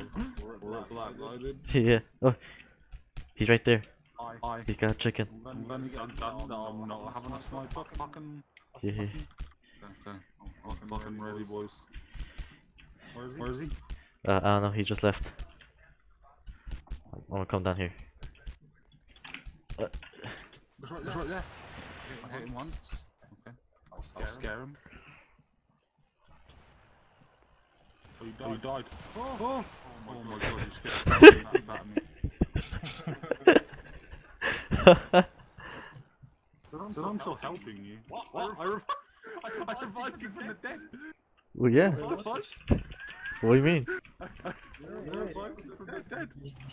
yeah. Oh, he's right there. He's got a chicken. I'm not having a sniper. Fucking. Yeah. Fucking ready, boys. Where is he? Where is he? Uh, I don't know. He just left. I'm gonna come down here. It's right, it's right there. I hit him once. Okay. I'll scare, I'll scare him. Oh, he died. Oh, he died. Oh, oh. oh my god, you scared the fucking crap me. [laughs] So I'm still helping you. What? What? I, rev- [laughs] I, I revived you from the dead. Well, yeah. What the fuck? What do you mean? I revived you from the dead.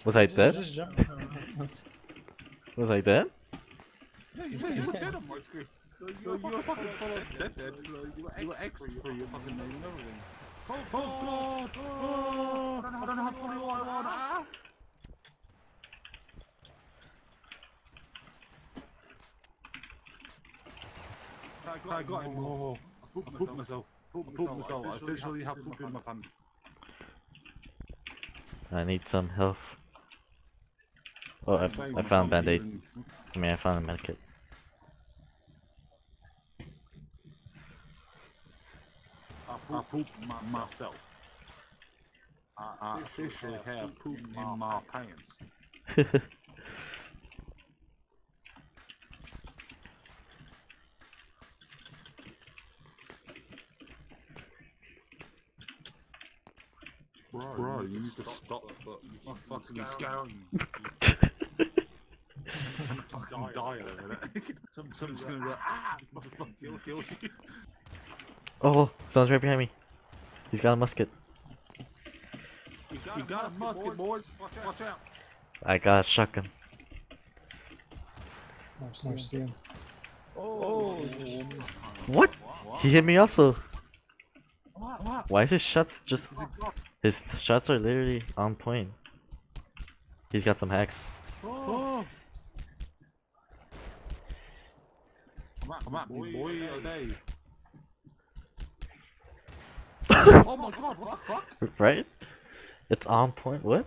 Was I dead? Was I dead? Yeah, you, yeah, you were dead on my screen. So you, you were fucking dead dead. You were, X for your fucking name and everything. Oh, oh god! Oh, I don't know how funny what I want. Ah! I got him. Oh, I pooped myself. I pooped myself. I officially have poop in my pants. I need some health. Oh, I, I found same, band-aid. even- I mean, I found a medkit. I pooped myself. I officially have poop in my pants. [laughs] Bro, Bro you need to stop you fucking scaring me. [laughs] I'm gonna fucking die over there. [laughs] Some, someone's gonna be like, ah, motherfucker, kill, kill [laughs] you. oh, someone's right behind me. He's got a musket. You got a musket, boys. Watch out. I got a shotgun. Marcian. Oh. What? He hit me also. What? What? Why is his shots just... His shots are literally on point. He's got some hacks. Oh. Come at, come at me, boy, okay. oh my god, what the fuck? Right? It's on point. What?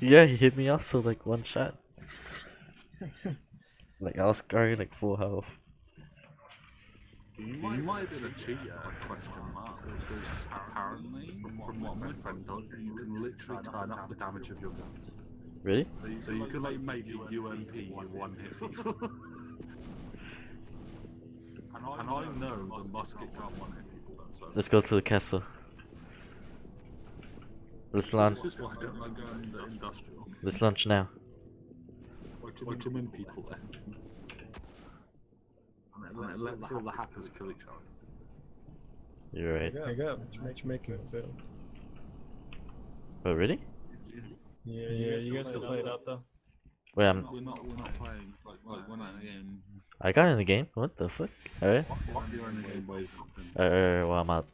Yeah, he hit me also like one shot. [laughs] like I was carrying like full health. You might have been a cheater, question mark, because apparently, from what my friend told me, you can literally turn up the damage of your guns. Really? So you, so you can like make a UMP with one hit people. [laughs] and I know the musket can't one hit people so. Let's go to the castle. Let's launch. This is why I don't like going industrial. Let's launch now. Watch them in people there. And let, let, let all the hackers kill each other. You're right. I got matchmaking too. Oh really? Yeah, yeah, you guys can play it out though. Wait, I'm. We're not, we're not playing, like, like we're not in a game. I got in the game. What the fuck? Alright. What you're in a game where you Uh, well, I'm out.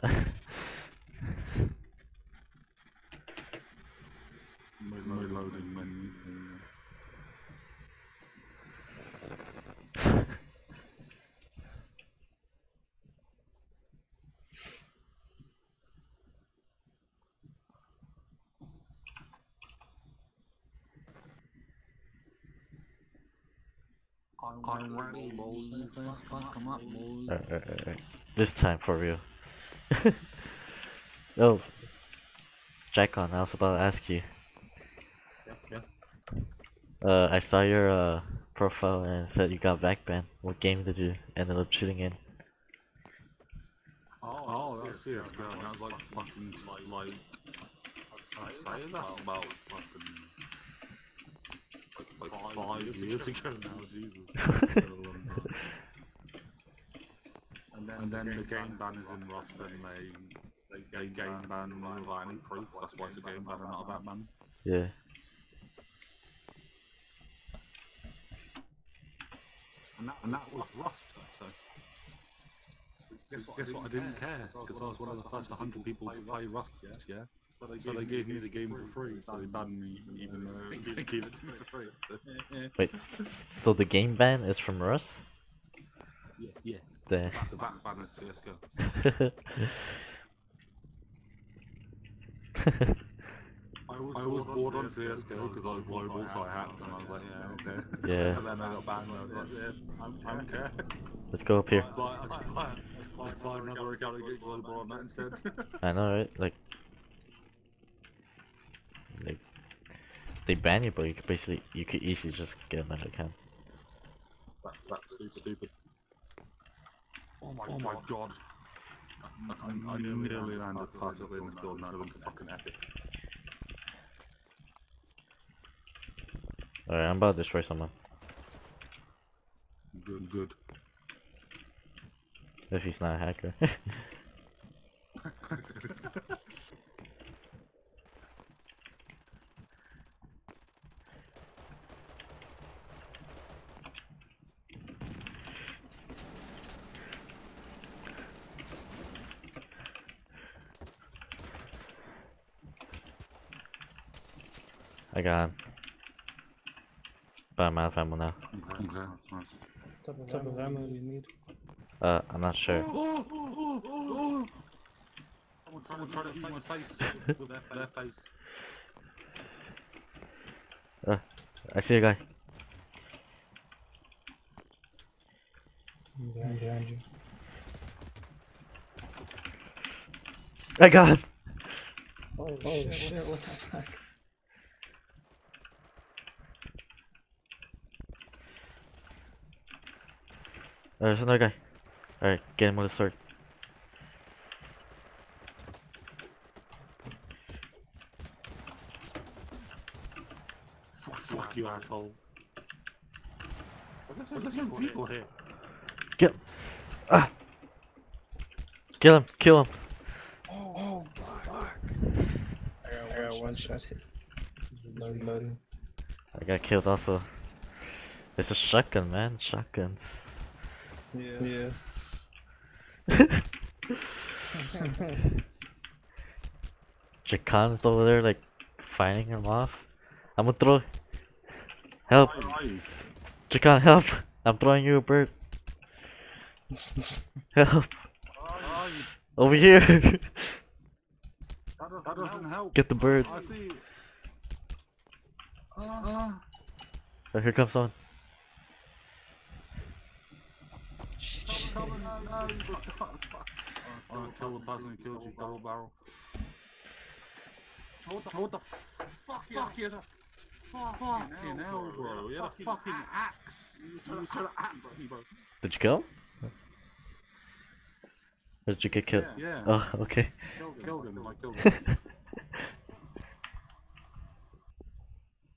Reloading menu. [laughs] I'm boys. Let's fuck 'em up, boys. Alright, alright, alright. This time for real. [laughs] oh, Jackon, I was about to ask you. Yeah. Uh, I saw your uh profile and said you got VAC banned. What game did you end up shooting in? Oh, oh that's serious, girl. That was like fucking like. I say that about fucking. Like, like five years ago now, [laughs] Jesus. and, then, and then the game ban is in Rust and they, they game, game ban without any proof. That's why it's a game ban and not a VAC ban. Yeah. And that, and that was Rust, so. Guess what, guess what I didn't care, because I was one of the first 100 people to play Rust, yeah? So they gave me the game for free, so they banned me even though they gave it to me for free. So. [laughs] Wait, s- s- so the game ban is from Rust? Yeah, yeah. The The [laughs] VAC ban is CSGO. I was, [laughs] I was bored on CSGO because I was global, so I hacked and I was like, yeah, okay. Yeah. and then I got banned and I was like, yeah, I'm, I don't care. Let's go up here. But I just buy, I just buy another account and get global on that instead. I know, right? Like, like they ban you, but you could basically you could easily just get another account. That's, that's stupid. Oh my, oh my god. I, I nearly landed perfectly in the door, that would have been fucking epic. Alright, I'm about to destroy someone. Good, good. If he's not a hacker. [laughs] [laughs] I got him. But I'm out of ammo now. Okay, okay, nice. What type of ammo do you need? Uh, I'm not sure. Oh, oh, oh, oh! Someone tried to eat my face with their, their face. Uh, I see a guy. Behind, behind you. I got him! Oh, oh shit, what the fuck? Uh, there's another guy. Alright, get him with a sword. Fuck, fuck you, asshole. There's some people here. Get him! Ah! Kill him! Kill him! Oh, fuck. I got one shot hit. Loading, loading. I got killed also. It's a shotgun, man. Shotguns. Yeah. Yeah. [laughs] Jakan's over there, like, fighting him off. I'm gonna throw. Help! Jakan, help! I'm throwing you a bird. [laughs] Help! Over here! That, that doesn't help. Get the bird. I see. Uh, Oh, here comes someone. No, no, no, you got. I'm gonna kill the person who killed you, double barrel. What the, what the fuck, fuck is a fucking hell, bro? He had a fucking axe. He was trying to axe me, bro. Did you kill him? Or did you get killed? Yeah. Oh, okay. Killed him, I killed him. [laughs]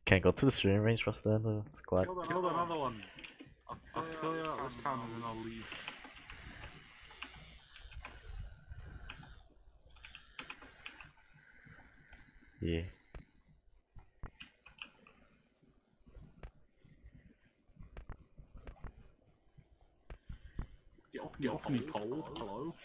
Can't go to the shooting range for the end of the squad. Killed another one. I'll, I'll kill you out this town and then I'll leave. Yeah. Get off, get off me, pole. Hello.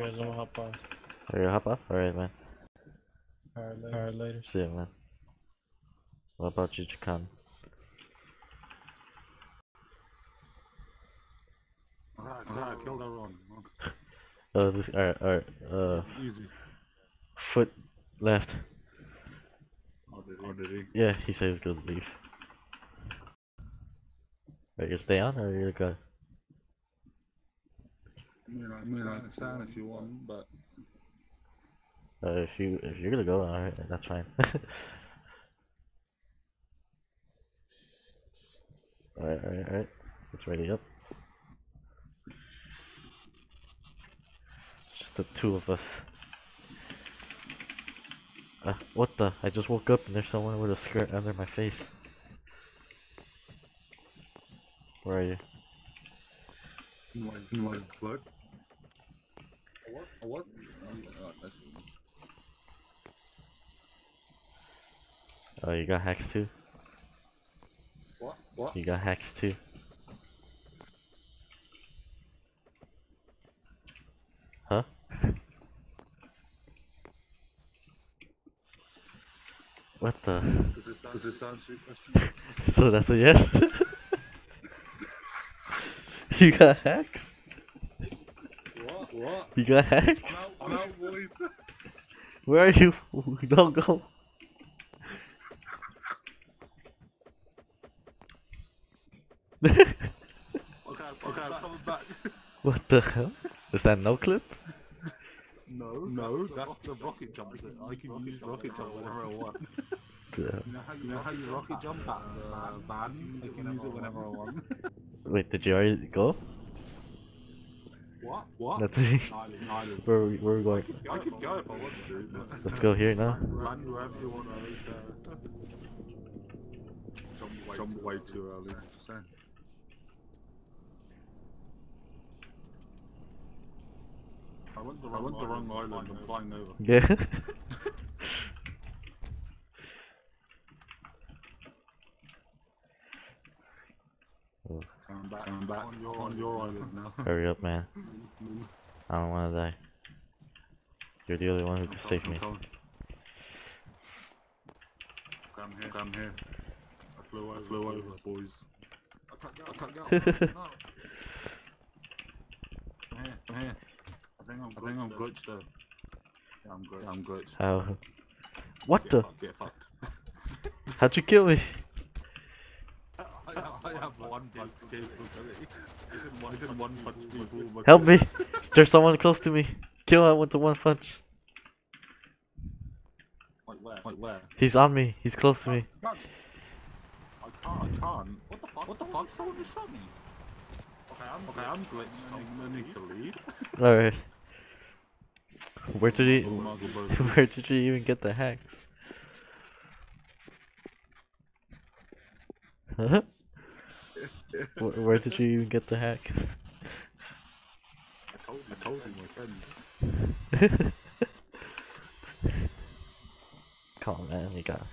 Guys, guys, I'm gonna hop off. Are you hop off? Alright, man. Alright, later. Alright, later. See ya, man. What about you, Jakan? I killed everyone. Oh, this. Alright, alright. Uh, Easy. foot left. Oh, did he? Oh, did he? Yeah, he said he was gonna leave. Are you gonna stay on or are you gonna go? I mean, I, mean, I can if you want, but Uh, if you if you're gonna go, alright, that's fine. [laughs] alright, alright, alright. Let's ready up. Just the two of us. Uh, what the? I just woke up and there's someone with a skirt under my face. Where are you? in my, in my blood. A what? A what? Oh, Oh, you got hacks too? what? What? You got hacks too? Huh? What the? Does this, does this answer your question? [laughs] So that's a yes? [laughs] you got hacks? What? You got hacks? I'm out, boys. [laughs] Where are you? [laughs] Don't go. Okay, okay, I'm coming back. [laughs] What the hell? Is that no clip? No, no, that's the rocket jump. That I can use rocket jump whenever I want. You know how you, know how you rocket jump at the uh, van? I can use it whenever I want. Wait, did you already go? What? What? That's me. Island, island. Where are we, where are we going? I could go if I wanted to. but- [laughs] Let's go here now. Run wherever you want. I don't. Jump way, jump way too early. Just saying. I went the wrong, I went the wrong island. I'm flying over. Yeah. [laughs] [laughs] I'm back. I'm back on your, on your island now. Hurry up, man. I don't wanna die. You're the only one who can save me. Come here. Come here. I flew over, flew over, boys. I can't go. I can't go. no. Come here. Come here. I think I'm, I think I'm glitched though. Yeah, I'm glitched. I'm glitched. How? What Get the? fucked, Get fucked. How'd you kill me? I, I have one punch capability. I can one, I can one punch people. Help me! There's someone close to me? Kill him with the one punch. Like where? Like where? He's on me. He's close to me. I can't. I can't. What the fuck? What the fuck? Someone just shot me. Okay, I'm, okay, I'm glitched. I'm gonna need to leave. [laughs] Alright. Where did he? We might as well both- [laughs] Where did you even get the hacks? Huh? [laughs] Where, where did you even get the hack? I told you, I told you, my friend. [laughs] Come on, man. You got.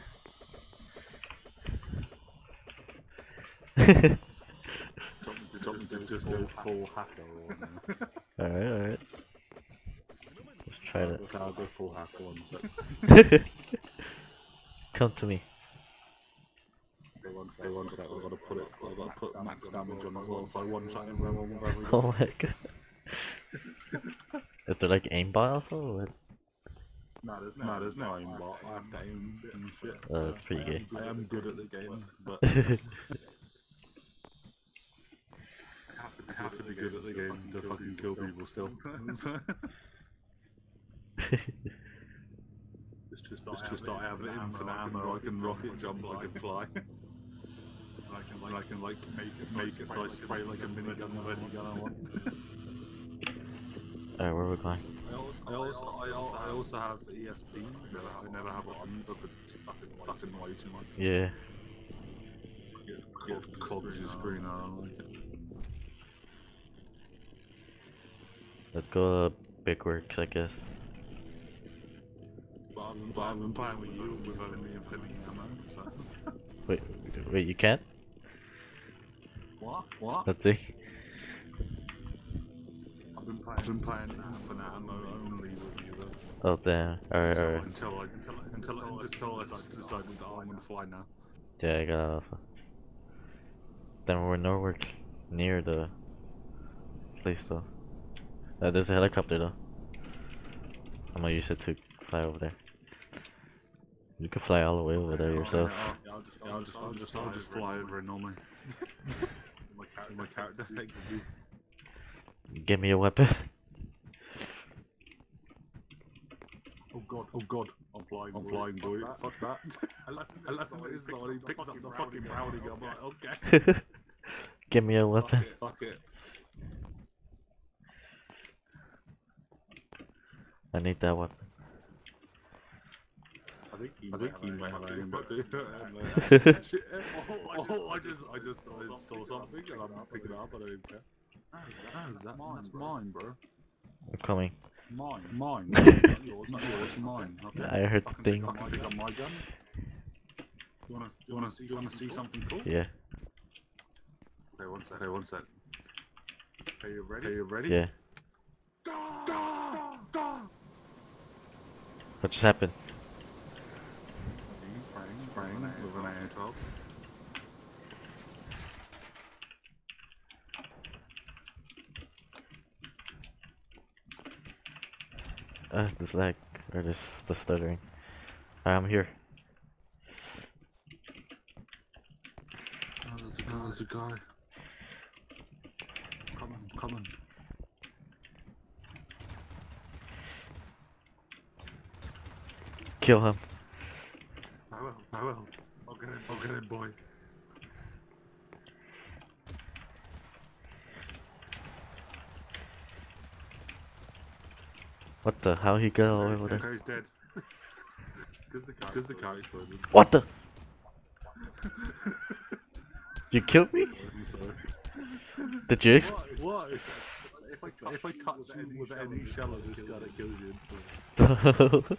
Jump to, jump to just go full hacker or alright, alright. Let's try. Okay, I'll go full hacker one sec. [laughs] Come to me. One sec, one sec. I've got to put it. I've got to put max damage on as well, so I one shot everyone with every. Oh my god. Is there like aimbot also? or what? No, there's no, there's no aimbot. I have to aim and shit. Oh, that's pretty gay. I am good at the game, but I have to be good at the game to fucking kill people still. [laughs] It's just, it's just I have infinite ammo. I can rocket jump. I can fly. [laughs] I can like, I can like make it, make it so I spray like a minigun with any gun I want. Alright, where are we going? I also, I also, I, al- I also have ESP, but I never have it on because it's fucking, fucking way too much. Yeah. It clogs your screen. I don't like it. Let's go to Big Works, I guess. But but I've been playing with you with only infinity ammo. So. Wait, wait, you can't? What? What? That thing? I've been playing, I've been playing infinite ammo only with you though. Oh damn. Alright, alright. until I until I until I, until I decided that I'm gonna fly now. Yeah, I got alpha. Then we're nowhere near the place though. Uh, there's a helicopter though. I'm gonna use it to fly over there. You can fly all the way over there yourself. Yeah, I'll, yeah, I'll just I'll just I'll just fly over it normally. [laughs] my character my character [laughs] takes me. Give me a weapon. Oh god, oh god, I'm flying, I'm flying boy. Fuck that. I left I left him at his side, he picks up the fucking Browning gun, I'm like, okay. [laughs] Give me a weapon. Fuck it. I need that weapon. I think he, I think he might have aimed at it. Shit, oh, oh, I just, I just I saw something and I'm picking it up, I don't even care. No, that, that's mine, bro. I'm coming. Mine, mine. [laughs] not yours, not yours, mine. Okay. [laughs] I heard the Fucking thing. Pick up, pick up my gun. You wanna, you wanna, see, you wanna see something cool? Yeah, Okay, one sec. Okay, one sec. Are you ready? Are you ready? yeah. What just happened? Spraying with an AA-12. Uh, this lag or this the stuttering. I'm here. Oh, there's a guy. There's a guy. Come on, come on. Kill him. I will, I will. I'll get it, I'll get it, boy. What the? How he got all over That there? guy's dead. [laughs] Because the car, because the car exploded. What the? [laughs] You killed me? I'm sorry. Did you? Ex What? What? If, if I if I touch you with any shell of this guy, that kills you instantly.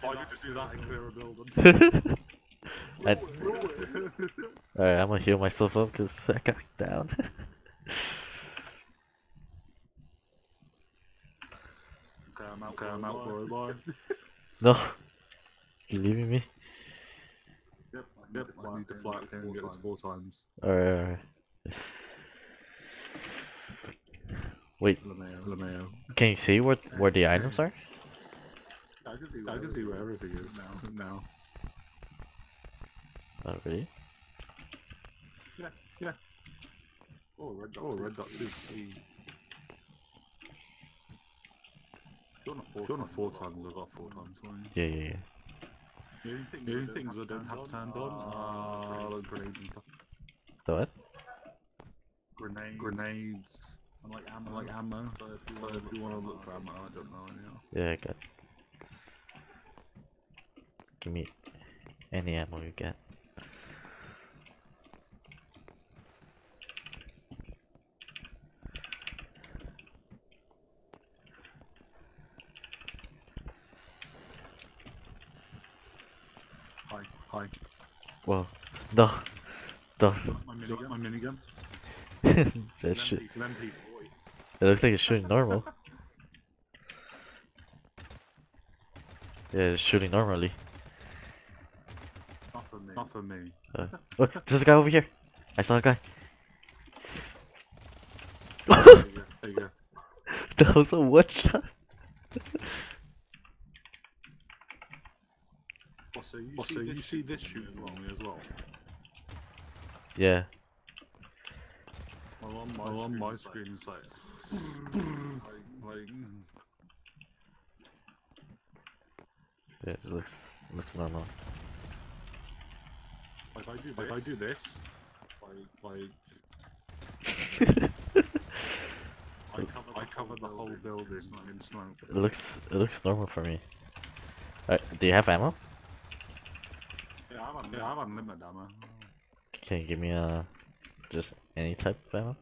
Why did you just do that and clear a building? [laughs] I, Alright, I'm gonna heal myself up because I got down. [laughs] Okay, I'm out, okay, I'm out, bro, bye. no. You leaving me? Yep, yep, I need to fly up here and get this four times. Alright, alright. Wait, LeMayo. LeMayo. can you see what where the items are? I can see, I can see where everything is now. Now. Oh, really? Yeah, yeah. Oh, red dot. Oh, red dot too. Hey. You want a four, you want a four times, I've got four times for. Yeah, yeah, yeah. The only, thing, the only things I don't have turned on are the grenades and stuff. The what? Grenades. Grenades. And like ammo. like ammo. So if you, so if you want to look for ammo, I don't know anyhow. Yeah, I got. Give me any ammo you get. Hi. Hi. Whoa. No. No. My minigun. My minigun. that shit. It's an MP. boy. It looks like it's shooting normal. Yeah, it's shooting normally. Not for me. Not for me. Uh, oh, there's a guy over here. I saw a guy. There you go. There you go. that was a one shot. Oh, so you, oh, see, so this you see this shooting along me as well? Yeah. Well, on my, well, on my screen it's like... Yeah, it looks looks normal. Like I do this. Like I do this. Like, like I [laughs] cover, I cover the whole building in smoke. It looks it looks normal for me. Uh, do you have ammo? Yeah, I have, un- yeah, I have unlimited ammo. Can you give me uh just any type of ammo?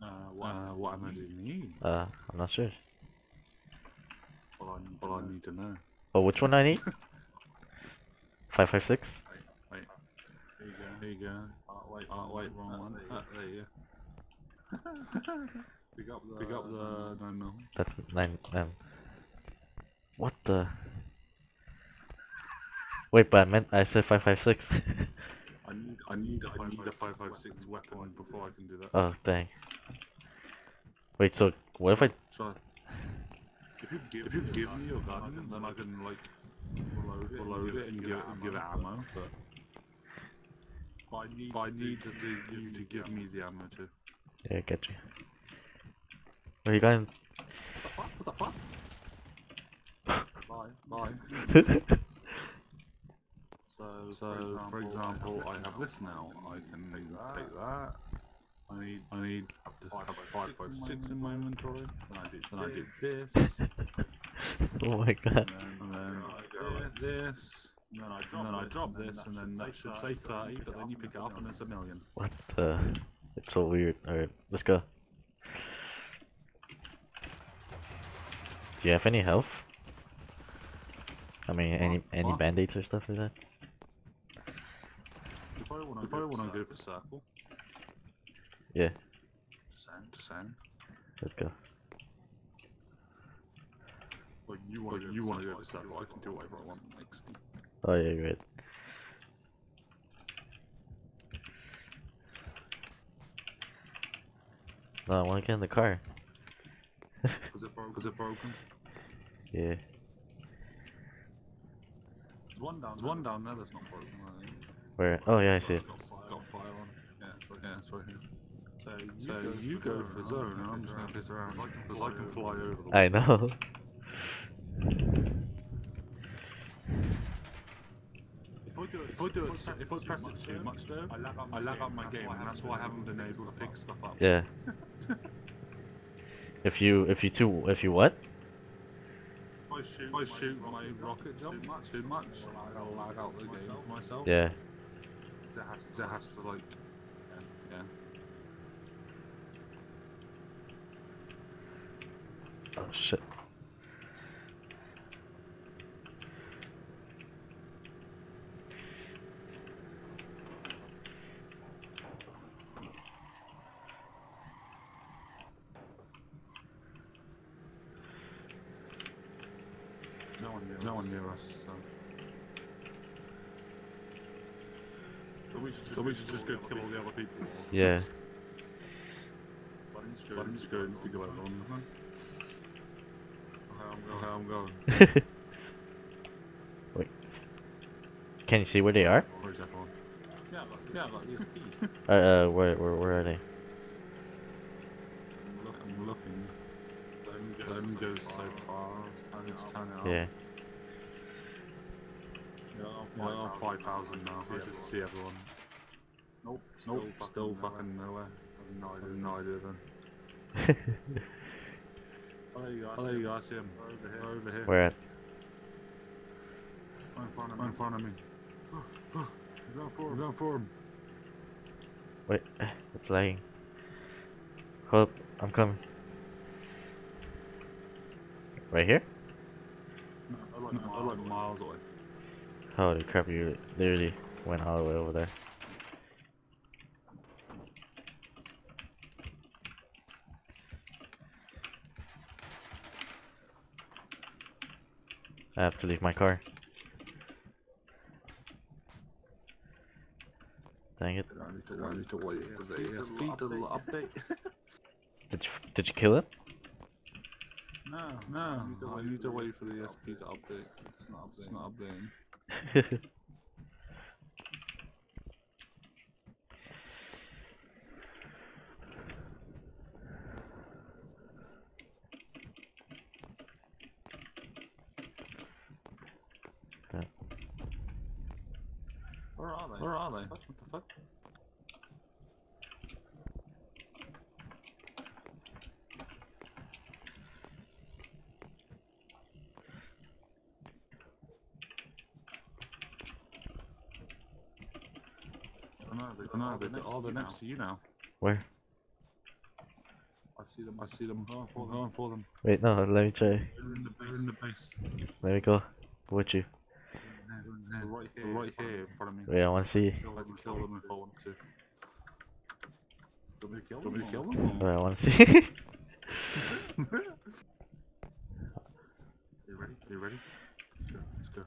Uh, what, uh, what ammo do you need? Uh, I'm not sure. Well, I, all I need to know. Oh, which one I need? [laughs] 556? Wait. There you go. There Oh, wait, oh, wait wrong one. Ah, there you go. [laughs] Pick up the, Pick up the 9 mil. That's 9 um What the Wait, but I meant I said 556. [laughs] I need, I need, I need a 556 weapon before I can do that. oh, dang. Wait, so what if I So, if you give, if you give me your gun, then I can like reload it, reload it and give it, and give it ammo. But, but I need, but I need to do, you to give me the ammo too. Yeah, get you. Where you going? What the fuck? [laughs] Bye. Bye. [laughs] So, so for example, I have this now. I can take that. I need, I need up to have five, five, six in my inventory. Then I did, then I did this, [laughs] oh my god. and then I did this, and then I, and then I drop this, and then that should say 30, but then you pick it up and it's a million. What the? It's so weird. Alright, let's go. Do you have any health? I mean, any any What? band-aids or stuff like that? You probably want to, you probably want to go for circle. Yeah, Just saying, just saying. let's go. Like you want, to, you want to go for circle. I can do whatever I want. Like, Steve. Oh yeah, great. No, I want to get in the car. [laughs] Was it broken? Was it broken? Yeah. There's one down. There's one down there that's not broken. I think. Where? Oh yeah, I see it. Got, got fire on it. Yeah, yeah, it's right here. So you, so you go for zone, and I'm just gonna piss around because I can fly over. The I know. [laughs] If I do it, if I it, if I press it too much though, I lag up my game, and that's why I haven't been able to pick stuff up. Yeah. [laughs] if you if you too if you what? If I shoot, if I shoot my rocket jump too much, I'll lag out the game myself. Yeah. It has, has to like, yeah. Oh shit. No one near, no one near us. So. So we should just, so we should just go kill all the other people. Yeah. So I'm just going to go over on them. How I'm going. How I'm going. [laughs] Wait. Can you see where they are? Where's everyone? Yeah, but, yeah, but the [laughs] speed. Uh, uh where where where are they? I'm looking. Them goes so far. I need to turn. Yeah. Yeah, I'm 5,000 now. I should see everyone. Nope. Nope. Still fucking nowhere. I have no idea then. [laughs] Oh, there you go. Oh, there you go. I see him. Over here. Over here. Where at? Right in front of me. Right in front of me. He's going for him. He's for him. Wait, [sighs] it's lagging. Hold up, I'm coming. Right here? No, they're like miles away. Oh, Holy crap, you literally went all the way over there. I have to leave my car. Dang it. I need to, I need to wait for the ESP to update. Did you, did you kill it? No, no. I need to wait for the ESP to update. It's not, it's not updating. Yeah. [laughs] Where are they? Where are they? What the fuck? I know, they, I know, they're, oh, they're next to you now. Where? I see them. I see them. I'm going for them. Going for them. Wait, no, let me try. They're in the, they're in the base. Let me go. With you. They're right here. Right here in front of me. Wait, I want to see. I can kill them if I want to. Do you want me kill them? Do you want me to kill them? Wait, I want to see. You ready? You ready? Let's go.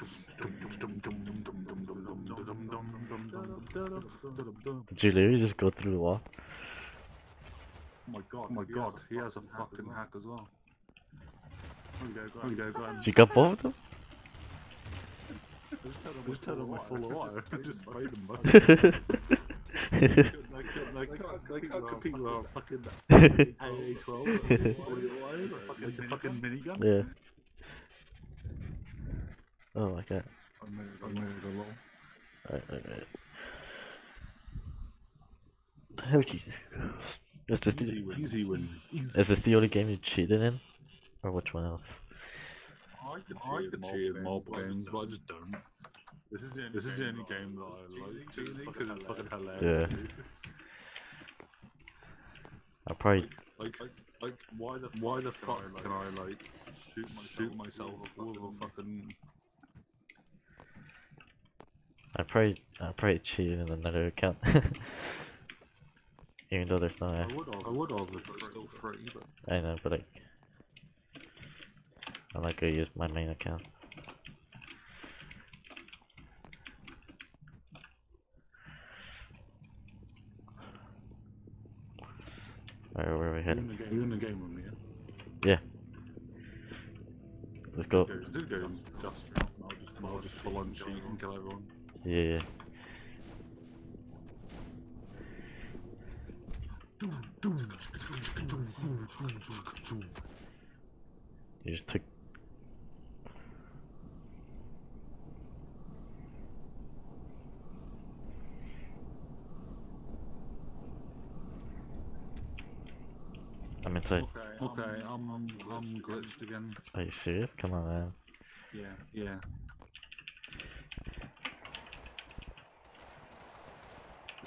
Let's go. Did you literally just go through the wall? Oh my god, oh my god, he has a fucking hack as well. There we go, there we go, go. Did you got both of them? Just tell them we're full of water. Just spray them both. They can't, they can't, they can't compete with our fucking AA-12 like a fucking minigun. yeah. Oh my god. I made, I made a little. Alright, alright, alright. Okay. Is this Easy the, win. Easy win. Easy. is this the only game you cheated in? Or which one else? I could cheat, I could cheat in mobile games, but I just don't. This is the only, this is the only game that I like cheating because it's fucking hilarious. Yeah. I probably Like, like, like, why the why the fuck can I like shoot shoot myself with a fucking I probably I probably cheated in another account. [laughs] Even though there's no I app. would have, I would have, but it's still free. But I know, but like I'm not gonna use my main account. Alright, where are we you in heading? the game, you in the game with me? Yeah. Yeah. Let's go. Yeah? Do go just I'll just I'll just full on cheat and kill everyone. Yeah, yeah. You just took. I'm inside. Okay, okay, I'm I'm I'm glitched again. Are you serious? Come on, man. Yeah, yeah.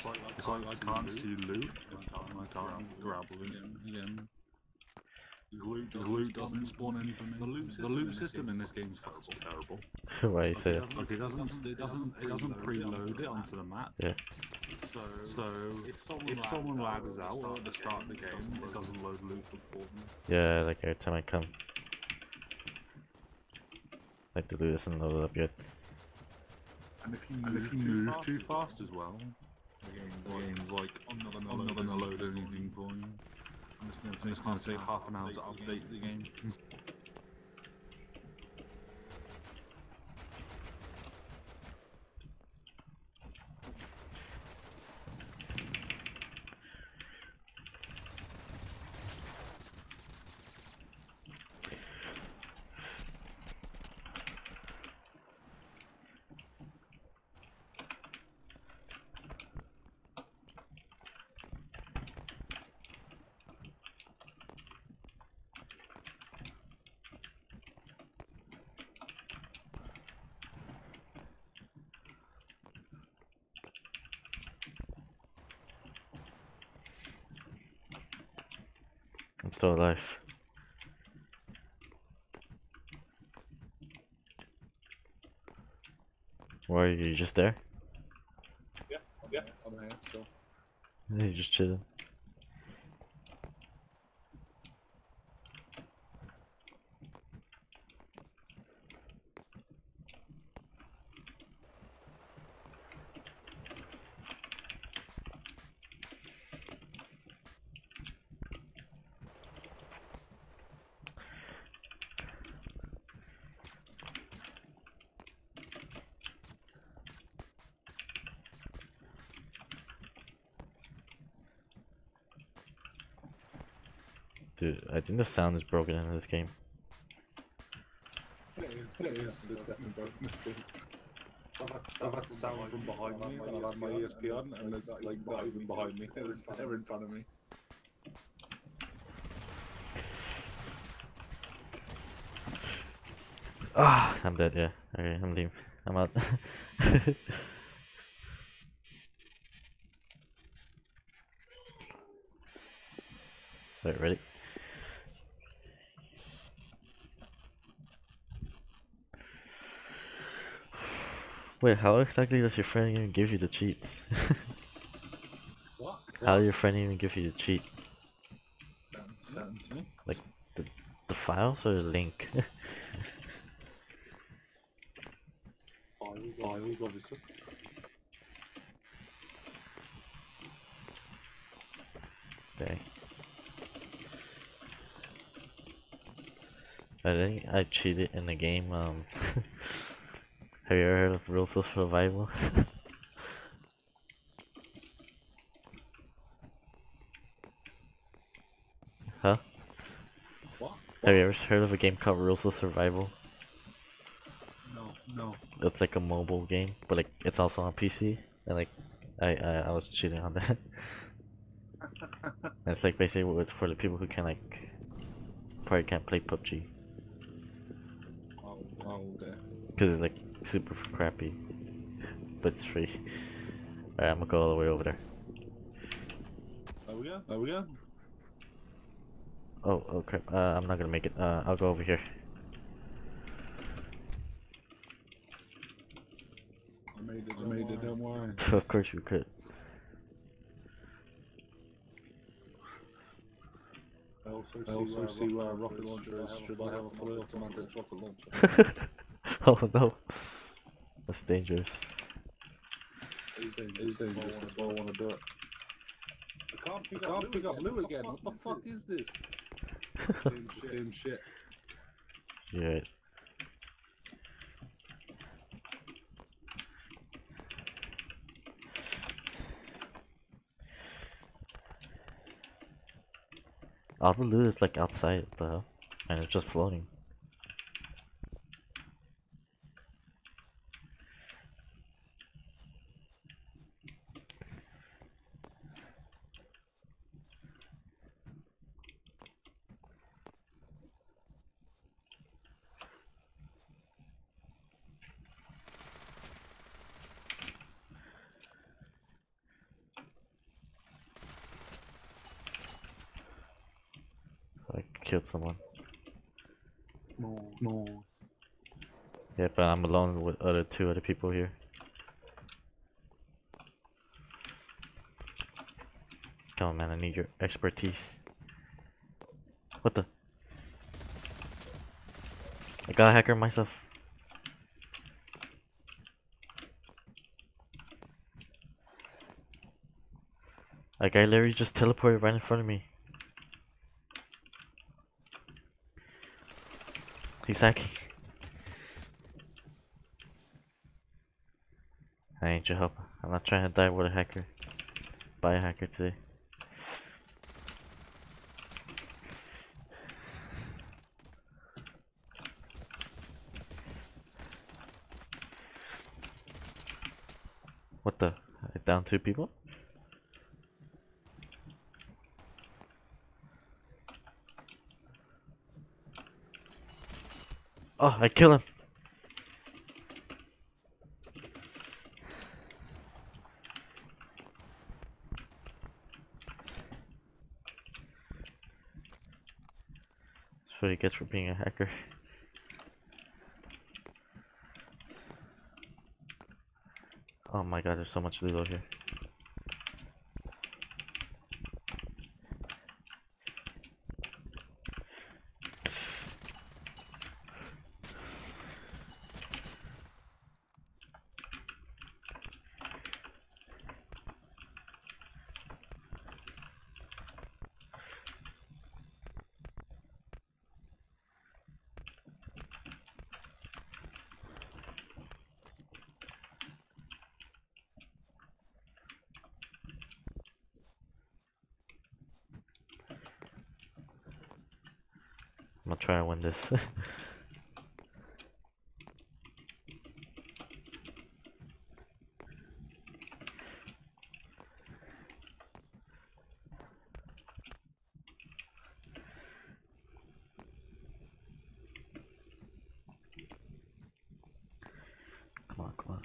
It's like, it's like I can't see loot. I can't, I can't um, grab loot again. the Loot, the loot doesn't spawn any for me. The loot, the loot system in this game is fucking terrible. [laughs] Why you say that? Like it doesn't, it doesn't, it doesn't preload it onto the map. Yeah. So, so if someone lags out at the start of the game, it doesn't load loot for me. Yeah, like every time I come. Like to do this and load it up yet. And if you, and if you move too fast as well, the game's like, I'm not gonna, I'm not gonna load anything for you. I'm just gonna, I'm just gonna take half an hour to update the game. [laughs] I'm still alive. Why are you? You just there? Yeah, yeah, I'm here, so. Yeah, you just chilling. Dude, I think the sound is broken in this game. It is, it is, it's definitely broken this thing. I've had, I've had sound from behind me, and I've had my ESP on, and it's like not even behind me, it's they're in front of me. Ah, I'm dead, yeah. Okay, I'm leaving. I'm out. [laughs] Wait, ready? Wait, how exactly does your friend even give you the cheats? [laughs] What? how your friend even give you the cheat? Send, send to me. Like the the files or the link? Files, [laughs] files, obviously. Dang. I think I cheated in the game. Um, [laughs] have you ever heard of Rules of Survival? [laughs] huh? What? Have you ever heard of a game called Rules of Survival? No, no. It's like a mobile game, but like it's also on PC, and like I I, I was cheating on that. [laughs] It's like basically what- for the people who can like probably can't play PUBG Oh, oh, okay. because it's like crappy, but it's free. Alright, I'm gonna go all the way over there. There we go. There we go. Oh, oh crap! Uh, I'm not gonna make it. Uh, I'll go over here. I made it. I made it. Don't worry. [laughs] of course you could. I also, I also see where a rocket launcher is. Should I have a fully automatic rocket launcher? [laughs] oh no, that's dangerous. It is dangerous. That's why I want to do it. I can't pick, I can't pick up loot again. What the fuck is this? Same, same shit. You're right. All the loot is like outside though, and it's just floating. I killed someone. No, no. Yeah, but Alone with other two other people here. Come on, man, I need your expertise. What the? I got a hacker myself. That guy literally just teleported right in front of me. He's hacking. I need your help. I'm not trying to die with a hacker. By a hacker today. What the? I down two people? Oh, I kill him. He gets for being a hacker. Oh my god, there's so much loot here. This. [laughs] come on, come on.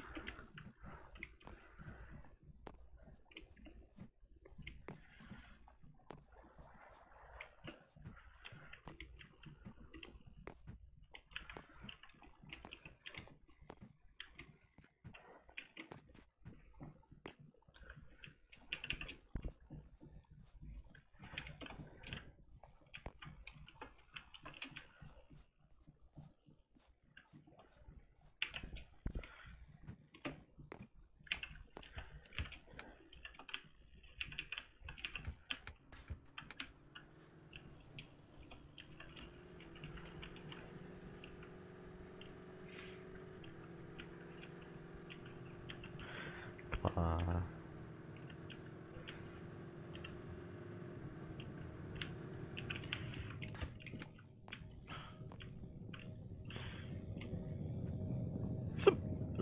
Uh,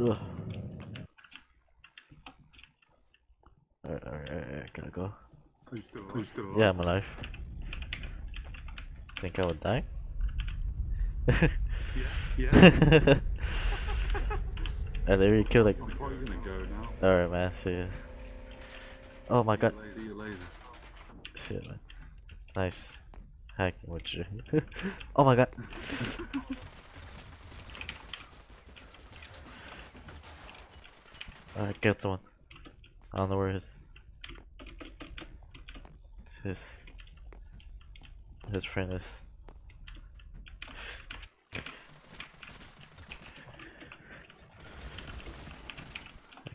ugh. Alright, alright, alright, gotta go. Are you still, still Yeah, alive? I'm alive. Think I would die? Yeah. I literally killed like. I'm probably gonna go now. Alright, man, see ya. Oh my god. See you later. Shit, man. Nice. Hacking with you. [laughs] oh my god. [laughs] Alright, get someone. I don't know where his. His. His friend is.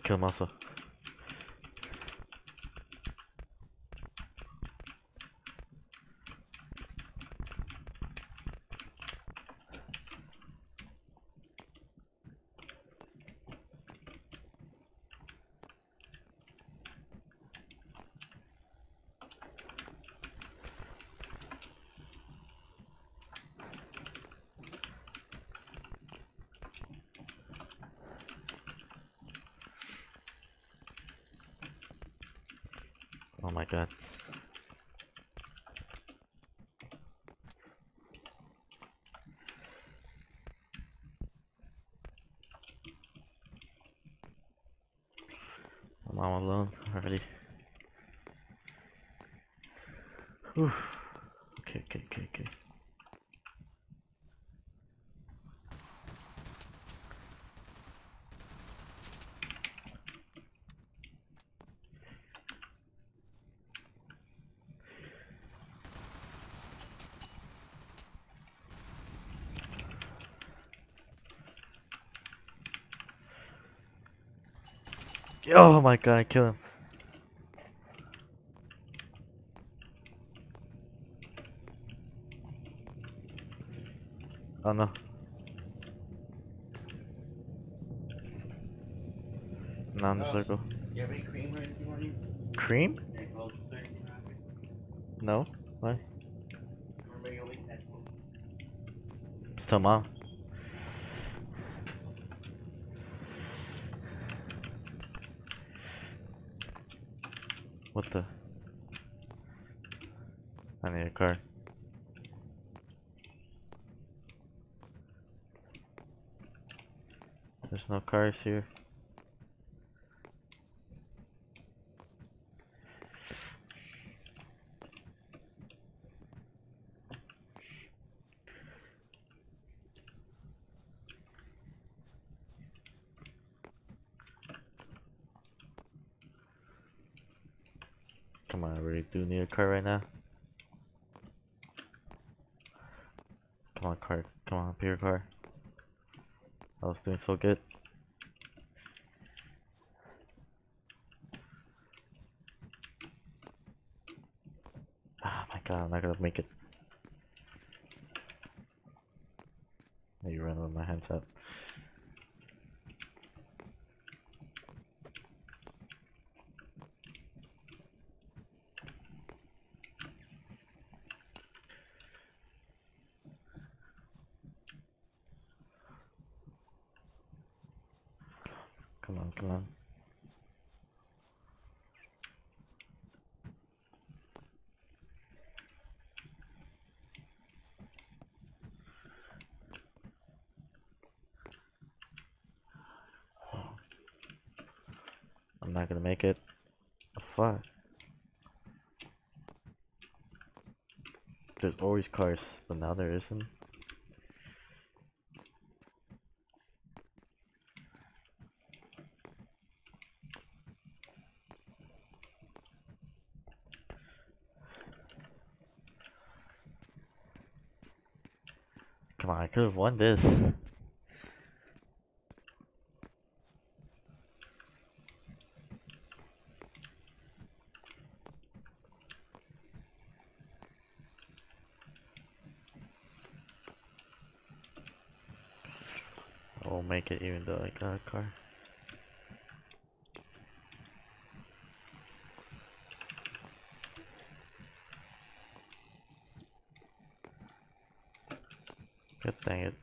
Kill him also. Oh my god. I'm all alone already. Whew. Okay, okay, okay, okay. Oh my god, I killed him. Oh no. Now in the oh. circle. You have any cream or anything on you? Cream? Any clothes or anything around you? No. Why? Or maybe you'll eat that one. Just tell mom. What the? I need a car. There's no cars here. Come on, I really do need a car right now. Come on, car. Come on, be your car. I was doing so good. Ah, my god, I'm not gonna make it. You with up. Come on, come on. I'm not gonna make it. Fuck. There's always cars, but now there isn't. Come on, I could have won this. I won't make it even though I got a car. God dang it.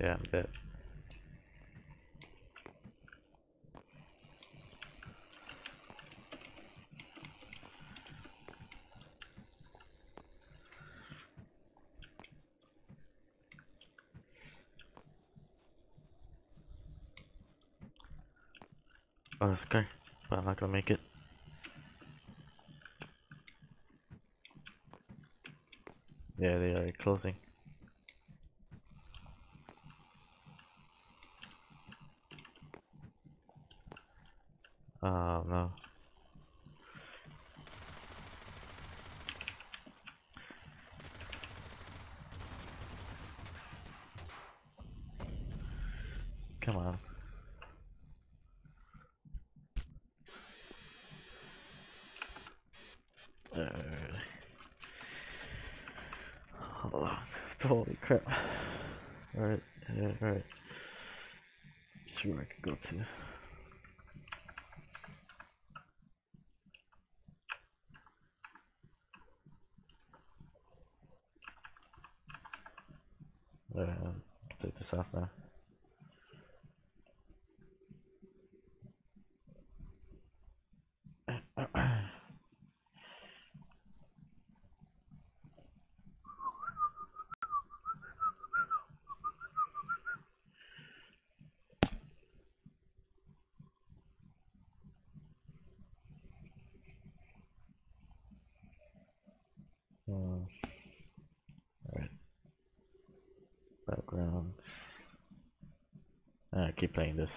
Yeah, I'm dead. Let's. But I'm not gonna make it. Yeah, they are closing. Oh no. Come on. Uh, hold on. Holy crap. Alright, yeah, alright. Sure I could go to. Uh, take this off now. Hmm. Alright. Background. Uh, Uh, keep playing this.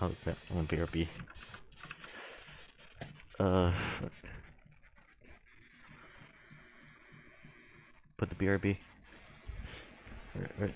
How crap, I'm on BRB. Uh. Put the BRB. Right, right.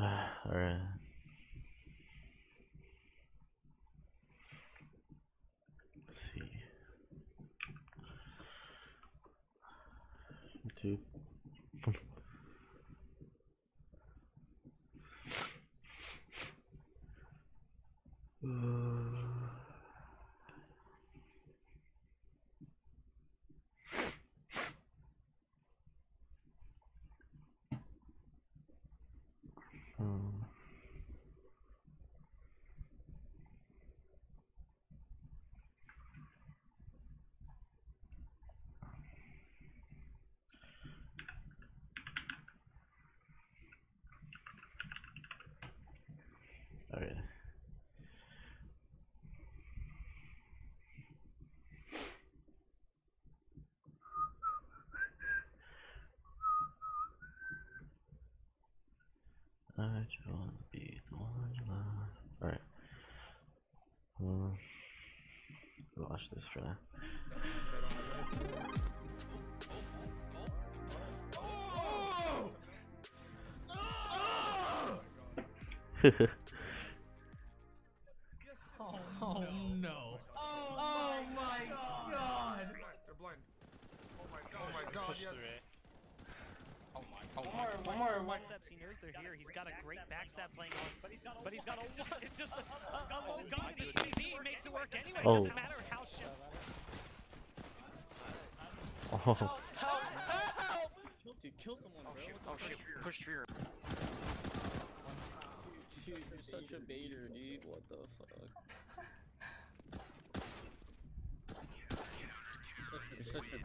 Alright. Let's see. YouTube. Hmm. Okay. I just want to be the one you love. Alright. Hmm. For now. Oh [laughs] no. Oh, my god. They're blind. Oh my god. Oh my god, yes. Oh my, oh One my, more, oh one my. more one step. He knows they're here. He's got a great backstab playing on, but he's got a, but he's got a one. Just a, a, a low gun. The CC makes it work anyway. Oh. Doesn't matter how shit. oh. Dude, kill someone, Oh bro. shit, What oh the shit, fuck? push trigger. Dude, you're such a baiter, dude. What the fuck?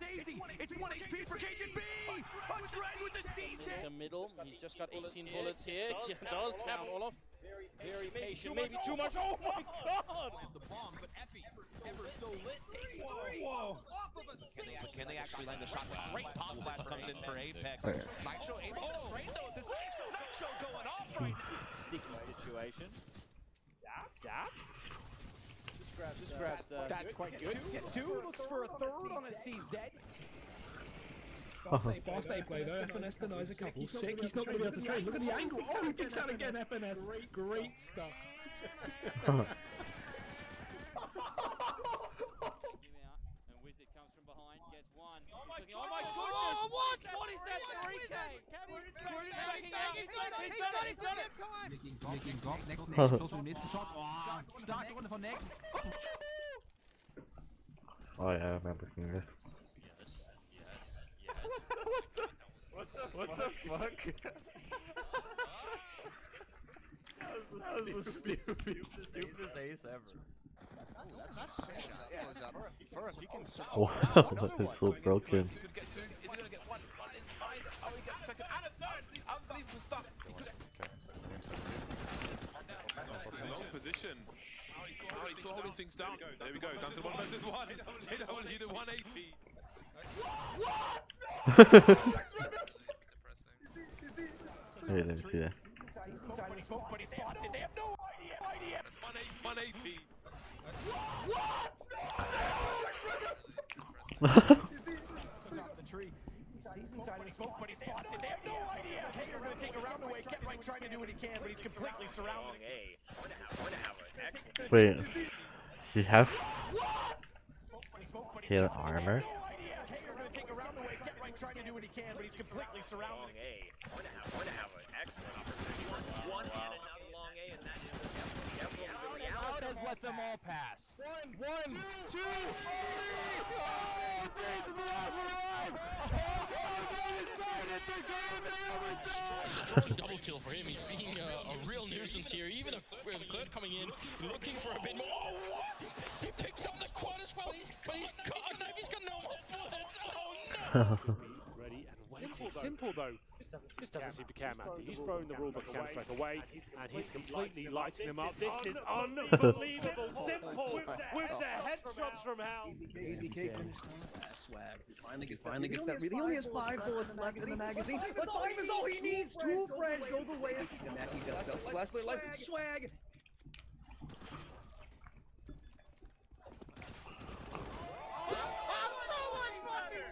That's easy. It's one HP for KGB. A dread with the CZ. Into middle. He's just got 18 bullets here. Yes, does tap Olaf. Very patient. Maybe too much. Oh my god! The bomb, but Effie, ever so lit, takes three. Whoa. Off of a Can they, single. can they actually land the shots? A great pop flash comes in for Apex. Nitro able to trade though. This Nitro going off right [laughs] Sticky situation. Daps? Daps? Just grabs. Uh, That's quite good. Gets two. Looks for a third on a CZ. Fast A, fast A play though. FNS denies a couple. Sick. He's not going to be able to trade. Look at the angle. Oh, he picks out again. FNS. Great stuff. [laughs] [laughs] and Wizard comes from behind, gets one. Oh my god! My goodness! Oh, what? What is that 3K? Gruden backing out. He's done it! He's done it! He's done it! Making Gop, making Gop. Next, next. Filter den nächsten Shot. Oh, starke Runde von Next. Oh yeah, I remember seeing this. What the, what the fuck? [laughs] that was the stupidest, stupidest ace ever. Wow, that is so broken. Down. There we go. Down one versus one. JW to 180. Wait, let me see that. Smoke, but he have no idea. Hater gonna take a round away. Get right trying to do what he can, but he's completely surrounded. Wait, he had armor take a round away. Get right trying to do what he can, but he's completely surrounded. Out has let them all pass. One, one, two, three! Oh, Jesus, the last one alive! Oh, God, that is tied at the game, they overtime! Strong double kill for him. He's being a, a real nuisance here. Even a with Clert coming in, looking for a bit more. Oh, what? He picks up the quad as well. He's, but he's got a knife. He's got no more bullets. Oh, no. [laughs] Ready and wait. It's simple though. this doesn't seem to care, Matthew. He's throwing the rulebook Counter Strike away, and he's completely lighting them up. This is unbelievable. Simple with the headshots from hell. AZK finished now. Ah, swag. Finally gets, finally gets that. He only has five bullets left in the magazine, but five is all he needs. Two frags go the way of. And that he's got himself slash play life. Swag. I'm so much fucking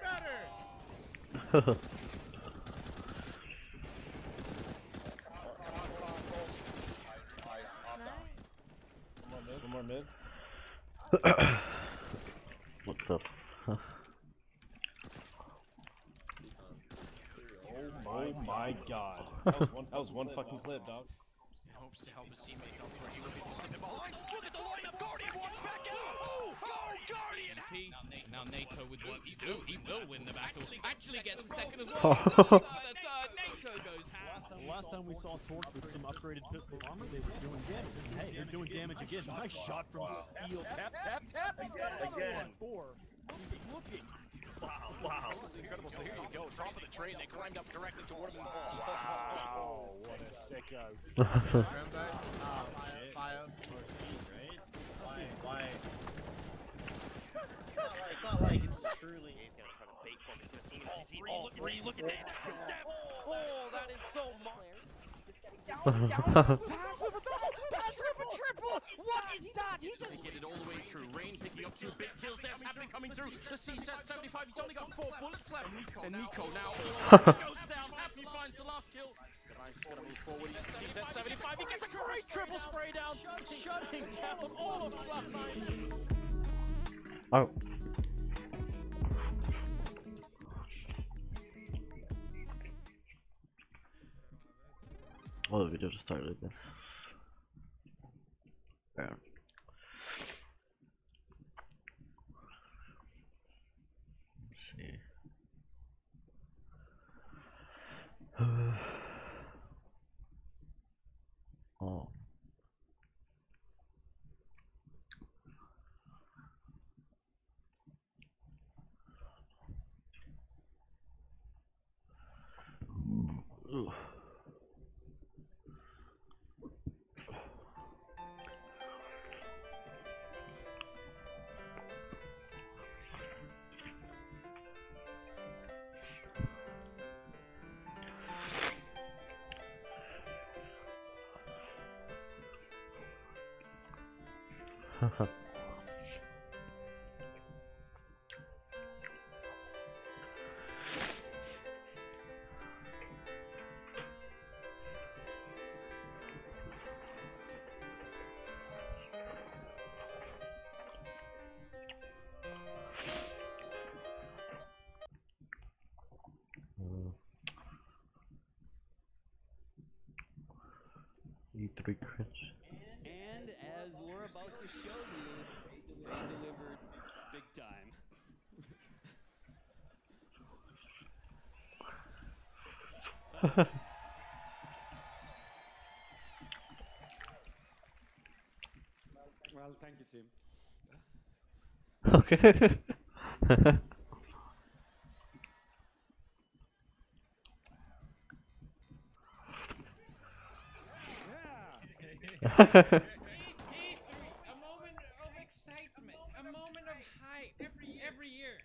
better! [laughs] One more mid. [coughs] what the? fuck? Oh my god. [laughs] That was one, that was one fucking clip, dog. In hopes to help his teammates elsewhere. He will be slipping behind. Look at the lineup. Guardian walks back out. Oh, Guardian. P. Now NATO with work to do. He will win the battle. Actually gets a second as well. NATO goes ham. Last time we saw Torch with some upgraded pistol armor, they were doing damage. Hey, they're doing damage again. Nice shot from Steel. Tap, tap, tap. He's got another Again. one. Four. He's looking. Wow, wow. Incredible. So here you go. Drop of the train. They climbed up directly toward him. Oh, Wow, [laughs] what a sicko. [laughs] Remember? Um, Fios or Speed, right? Why? Why? It's not like it's truly. He's gonna try to bait for him. He's gonna see him. CC all three. Look at that. Oh, that is so much. Pass [laughs] with a double! Pass with a triple! What is that? He just. Get it all the way through. Rain picking up two big kills there. Happy coming through. The CZ75. He's only got four bullets left. And Nico now all over. [laughs] goes down. Happy finds the last kill. Device gonna move forward. He's C set 75. He gets a great triple spray down. Shutting down all of Flat9. Oh. Oh, the video just started again. Yeah. Let's see. [sighs] oh. About to show you, they delivered big time. [laughs] Well, thank you, Tim. Okay. [laughs] a [laughs] moment of excitement, a moment of hype. Every every year,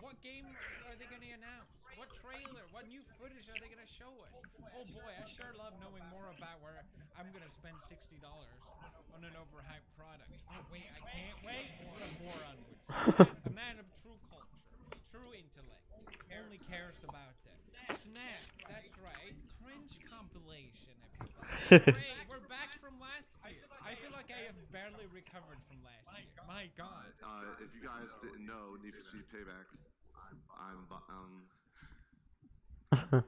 what games are they going to announce? What trailer? What new footage are they going to show us? Oh boy, I sure love knowing more about where I'm going to spend sixty dollars on an overhyped product. Oh wait, I can't wait. That's what a moron would say. a man of true culture, true intellect, only cares about them. Snap, that's right. Cringe compilation, everybody. [laughs] Hooray, we're back from last year. I feel like I have barely recovered from last year. My God. Uh, if you guys didn't know, Need for Speed Payback, I'm, bu- um. [laughs]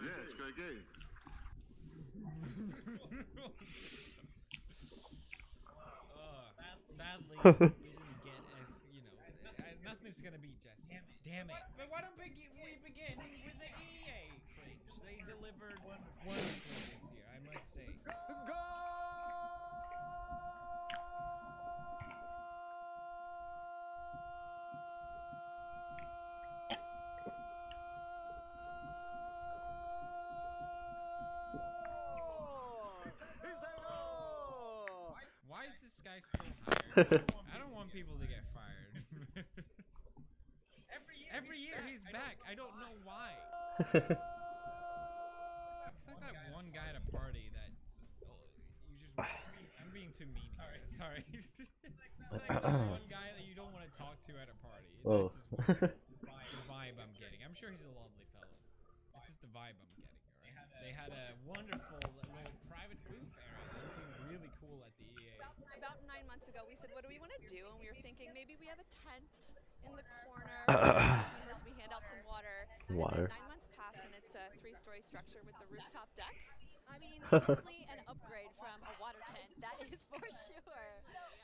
yeah, it's a great game. Ugh, sadly, [laughs] we didn't get as you know. Uh, nothing's gonna beat Jesse. Damn it! But why don't we begin, we begin with the EA cringe? They delivered wonderfully this year, I must say. Still hired? I don't want people to get fired. Every year he's back. I don't know why. It's like that one guy at a party that's oh, you just. I'm being too mean here. Sorry. [laughs] it's like that one guy that you don't want to talk to at a party. Whoa. That's just the vibe I'm getting. I'm sure he's a lovely fellow. This is the vibe I'm getting. Alright. They had a wonderful little private booth area. That seemed really cool at the E EA. About nine months ago, we said, "What do we want to do?" And we were thinking maybe we have a tent in the corner. [clears throat] for the members, we hand out some water. Water. Nine months pass, and it's a three-story structure with the rooftop deck. I mean, [laughs] certainly an upgrade from a water tent, that is for [laughs] sure.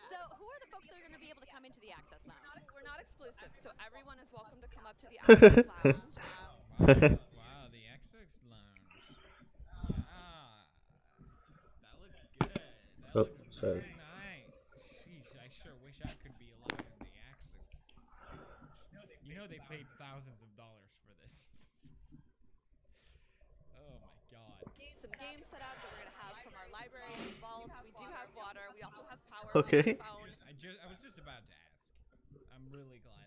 So, who are the folks that are going to be able to come into the Access Lounge? We're not exclusive, so everyone is welcome to come up to the [laughs] Access Lounge. Um, Wow, the XX Lounge. Ah, that looks good. That Oh, looks sorry. very nice. Sheesh, I sure wish I could be alive in the XX Lounge. You know they paid thousands of dollars for this. oh my god. Ga- some games set out that we're gonna have from our library and vaults. We do have water. We also have power. [laughs] Okay. I just I was just about to ask. I'm really glad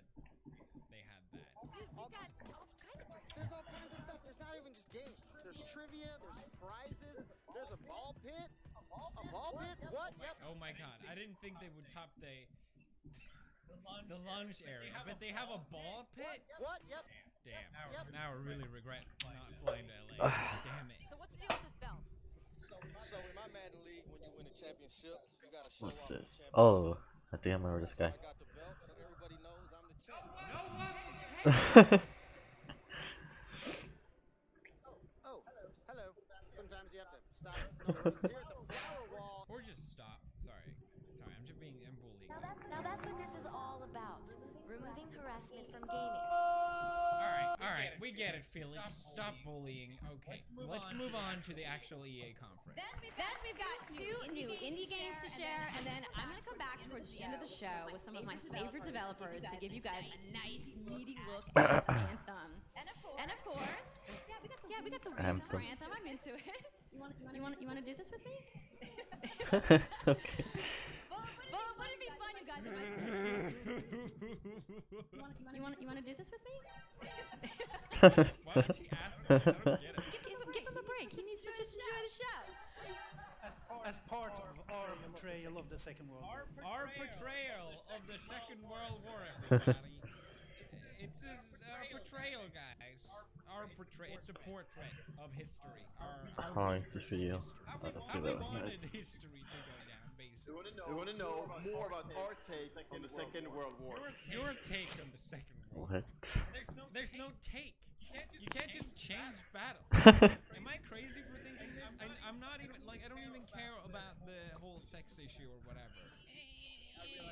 they had that. Dude, you got all kinds of friends. There's all kinds of stuff. There's not even just games. There's trivia. There's prizes. There's a ball pit. A ball pit? What? Yep. Oh my god, I didn't think they would top the [laughs] the lunch area, but they have a ball pit. What? Yep. Damn. Yep. Now I really regret not flying to LA. Damn it. So, what's the deal with this belt? What's off the this? championship. Oh, I think I remember this guy. I got the belt, so everybody knows I'm the champ. No one [laughs] oh, oh, hello. Sometimes you have to stop. Some other reasons. Here at the flower wall. Or just stop. Sorry. Sorry, I'm just being I'm bullying. Now that's what this is all about. Removing harassment from gaming. Alright, alright, we get it, Felix. Stop bullying. Okay. Let's move on to the actual EA conference. Then we've got two new indie games to share, and then I'm going to come back towards the end of the show with some of my favorite developers to give you guys a nice, meaty look at [laughs] Anthem. And of course, yeah, we got the rules for Anthem. Anthem. I'm into it. You want you want you want to do this with me? [laughs] okay. [laughs] Well, wouldn't it be fun, you guys? If I... [laughs] you want you want to do this with me? [laughs] Why would she ask that? I don't get it. Give, give, him, give him a break. He needs to just enjoy the show. As part of our portrayal of the Second World War. Our portrayal of the Second World War, everybody. it's just our portrayal, guys. Our portray. It's a portrait of history. Our, Oh, our it's this video. How we, Let's how see we that one. wanted history to go down, basically. We want to know more about our take on the Second World War. Your take on the Second World What? There's no, there's no take. You can't just change battle. [laughs] Am I crazy for thinking this? I, I'm not even like I don't even care about the whole sex issue or whatever.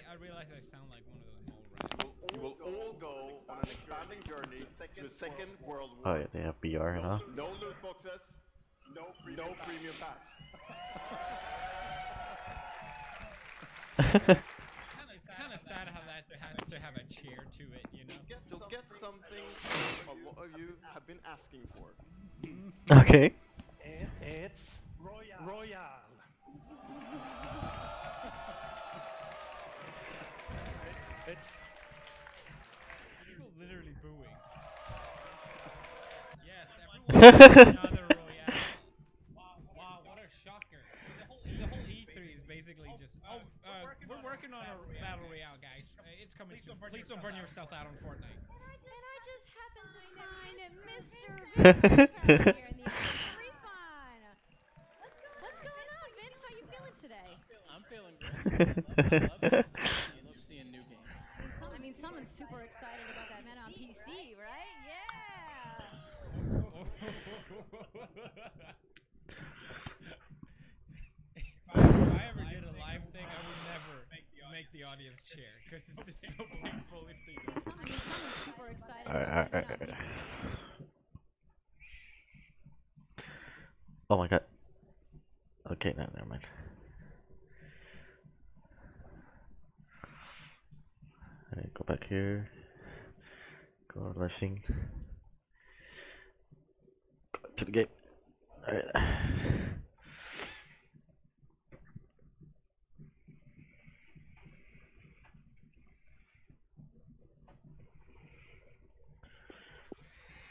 I realize I sound like one of those mole rats. You will all go on an expanding journey to the Second World war. Oh War. yeah, they have BR now. No loot boxes. No premium, no premium pass. [laughs] It's kind of sad how that has to have a chair to it, you know. You'll get something a lot of you have been asking for. Okay. It's, it's Royale. Royale. it's, it's People literally booing. [laughs] Yes, everyone. [laughs] we're working battle royale, guys. Uh, it's coming soon. Please don't burn yourself out on Fortnite. And I just happened to find Mr. Vince here in the [laughs] respawn. What's going on, Vince? How you feeling today? I'm feeling great. [laughs] I love this. I love seeing new games. I mean, some, I mean, someone's super excited about that man on PC, right? Yeah. If I ever did a live thing, I would never make the audience cheer because it's just so painful if they do. Some, I mean, someone's super excited Alright, about alright, that man on alright. PC. Oh my god. Okay, no, never mind. Alright, go back here. Go to live sync. Go to the game. Alright.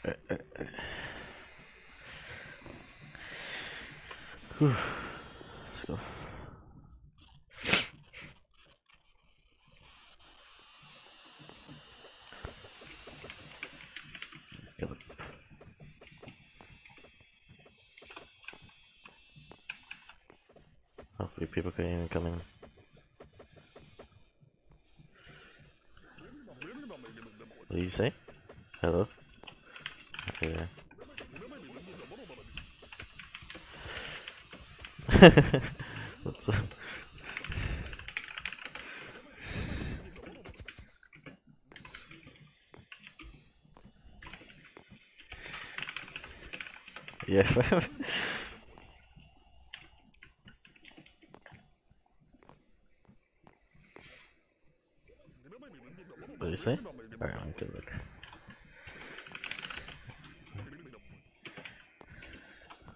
Let's go. Hopefully people can even come in. What do you say? Hello? There. [laughs] What's up? Yeah. [laughs] what do you say? Alright, I'm good look.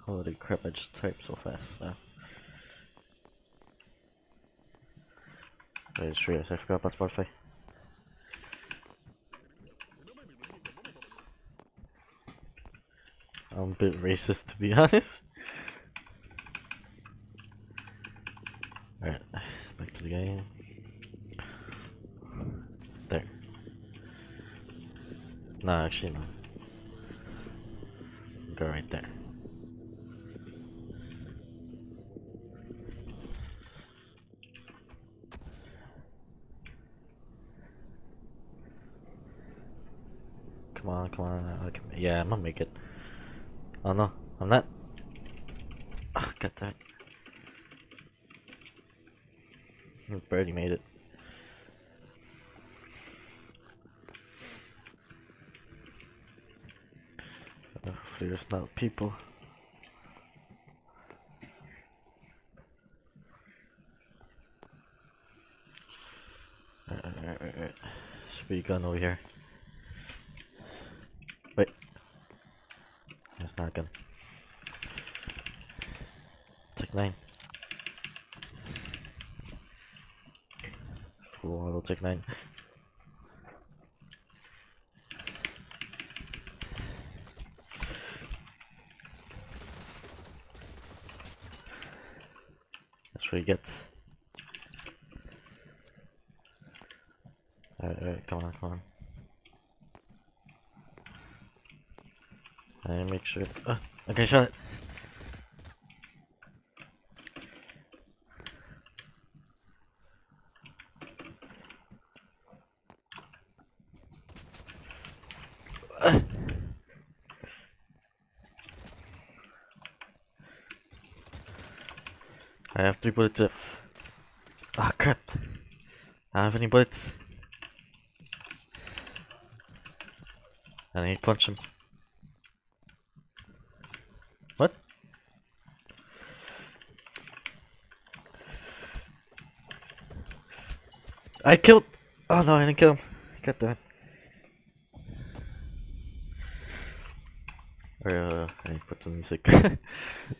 Holy crap, I just typed so fast now. Wait, it's serious, I forgot about Spotify. I'm a bit racist to be [laughs] honest. Alright, back to the game. There. No, actually no. Go right there. Come on, come on. I can, yeah, I'm gonna make it. Oh no, I'm not. Oh, damn it. I barely made it. Hopefully there's not people. Alright, alright, alright, alright. Speed gun over here. Wait. That's not a gun. Take nine. Full auto take nine. That's what he gets. Alright, alright, come on, come on. I make sure. Uh, okay, shot it. Uh. I have three bullets left. Ah, crap. I have any bullets. I need to punch him. What? I killed. Oh no, I didn't kill him. Got that. Or, uh, I need to put some music. [laughs]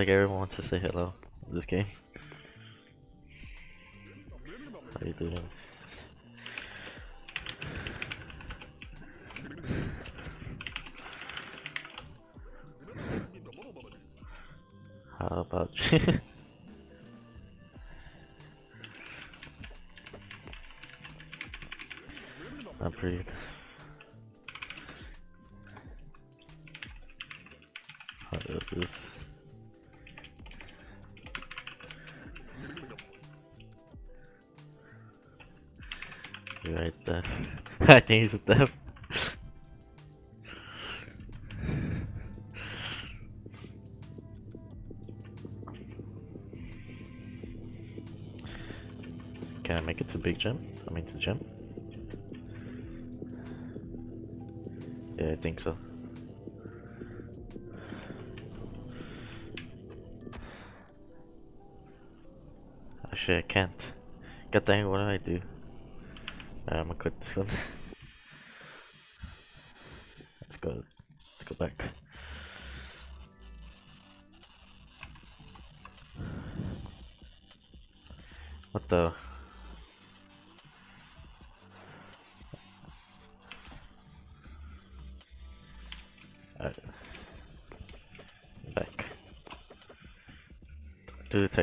like everyone wants to say hello in this game. How you doing? How about [laughs] you? [laughs] I think he's a Def. Can I make it to Big Gym? I mean to gym? Yeah, I think so. Actually, I can't. God dang, what do I do? I'm gonna quit this one. [laughs]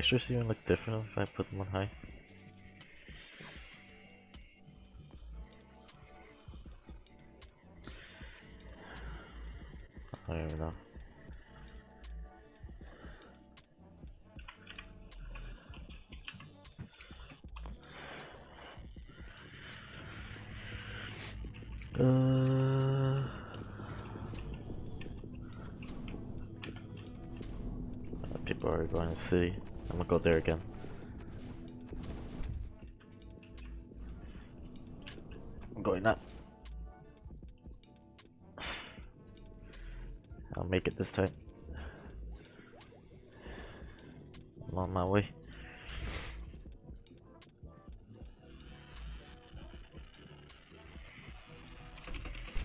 textures even look different if I put them on high? I don't even know. Uh, people are going to city. Go there again. I'm going up. I'll make it this time. I'm on my way.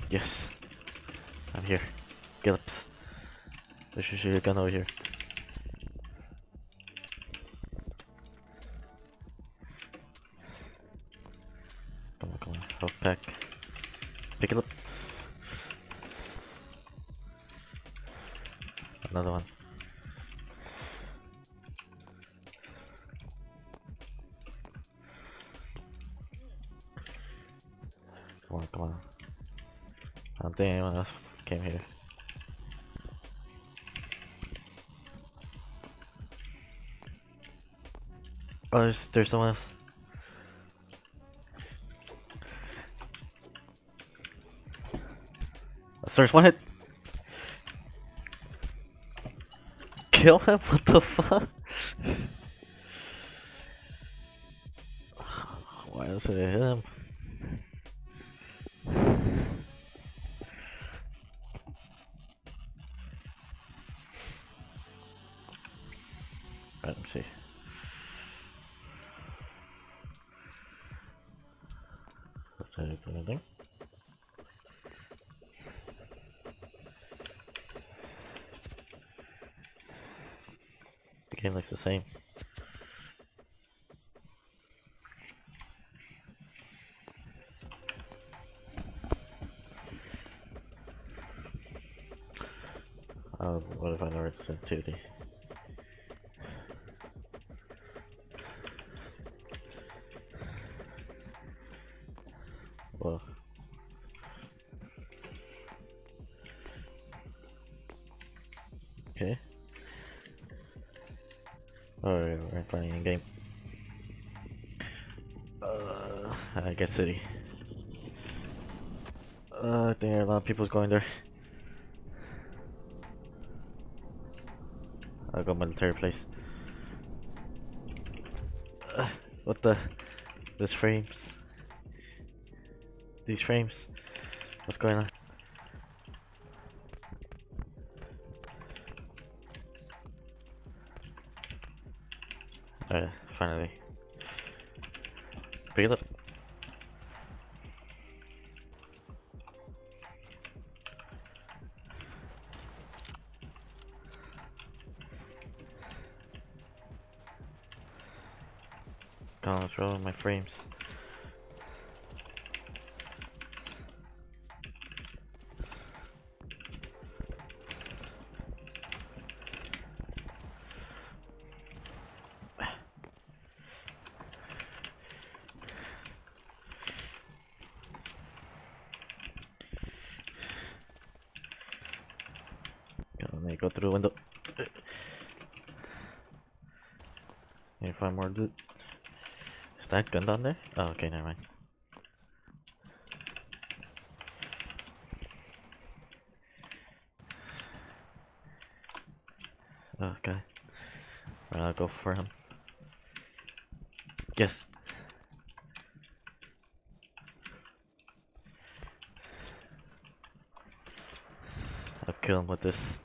Yes. I'm here. Gillips. There should shoot a gun over here. Oh, there's, there's someone else. Search one hit. Kill him? [laughs] What the fuck? Why does it him? Guess city. Uh, think a lot of people's going there. I'll go military place. Uh, what the? This frames. These frames. What's going on? Throw that gun down there? Oh, okay, never mind. Oh, God. I'll go for him. Yes. I'll kill him with this.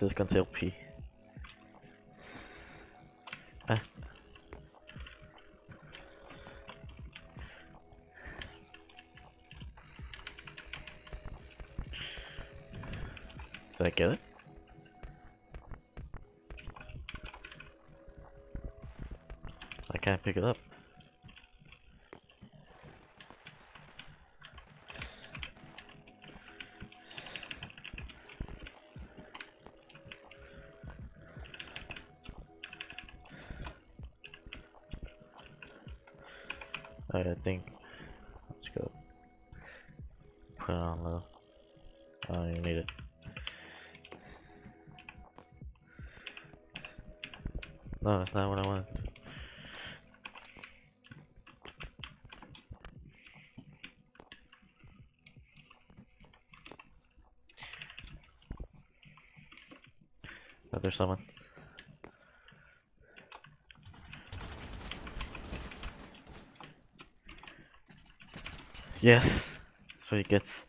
Wait, this gun's LP. That's not what I want. Oh, there's someone. Yes, that's what he gets.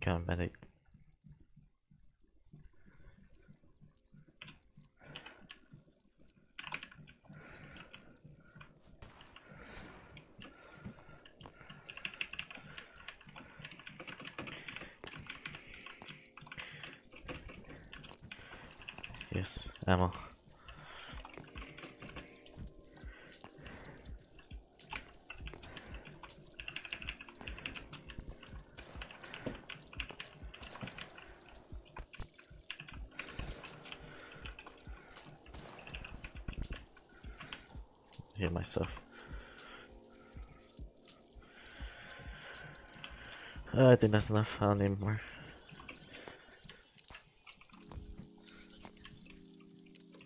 Can't medic. Ammo. Hit myself. Uh, I think that's enough. I don't need more.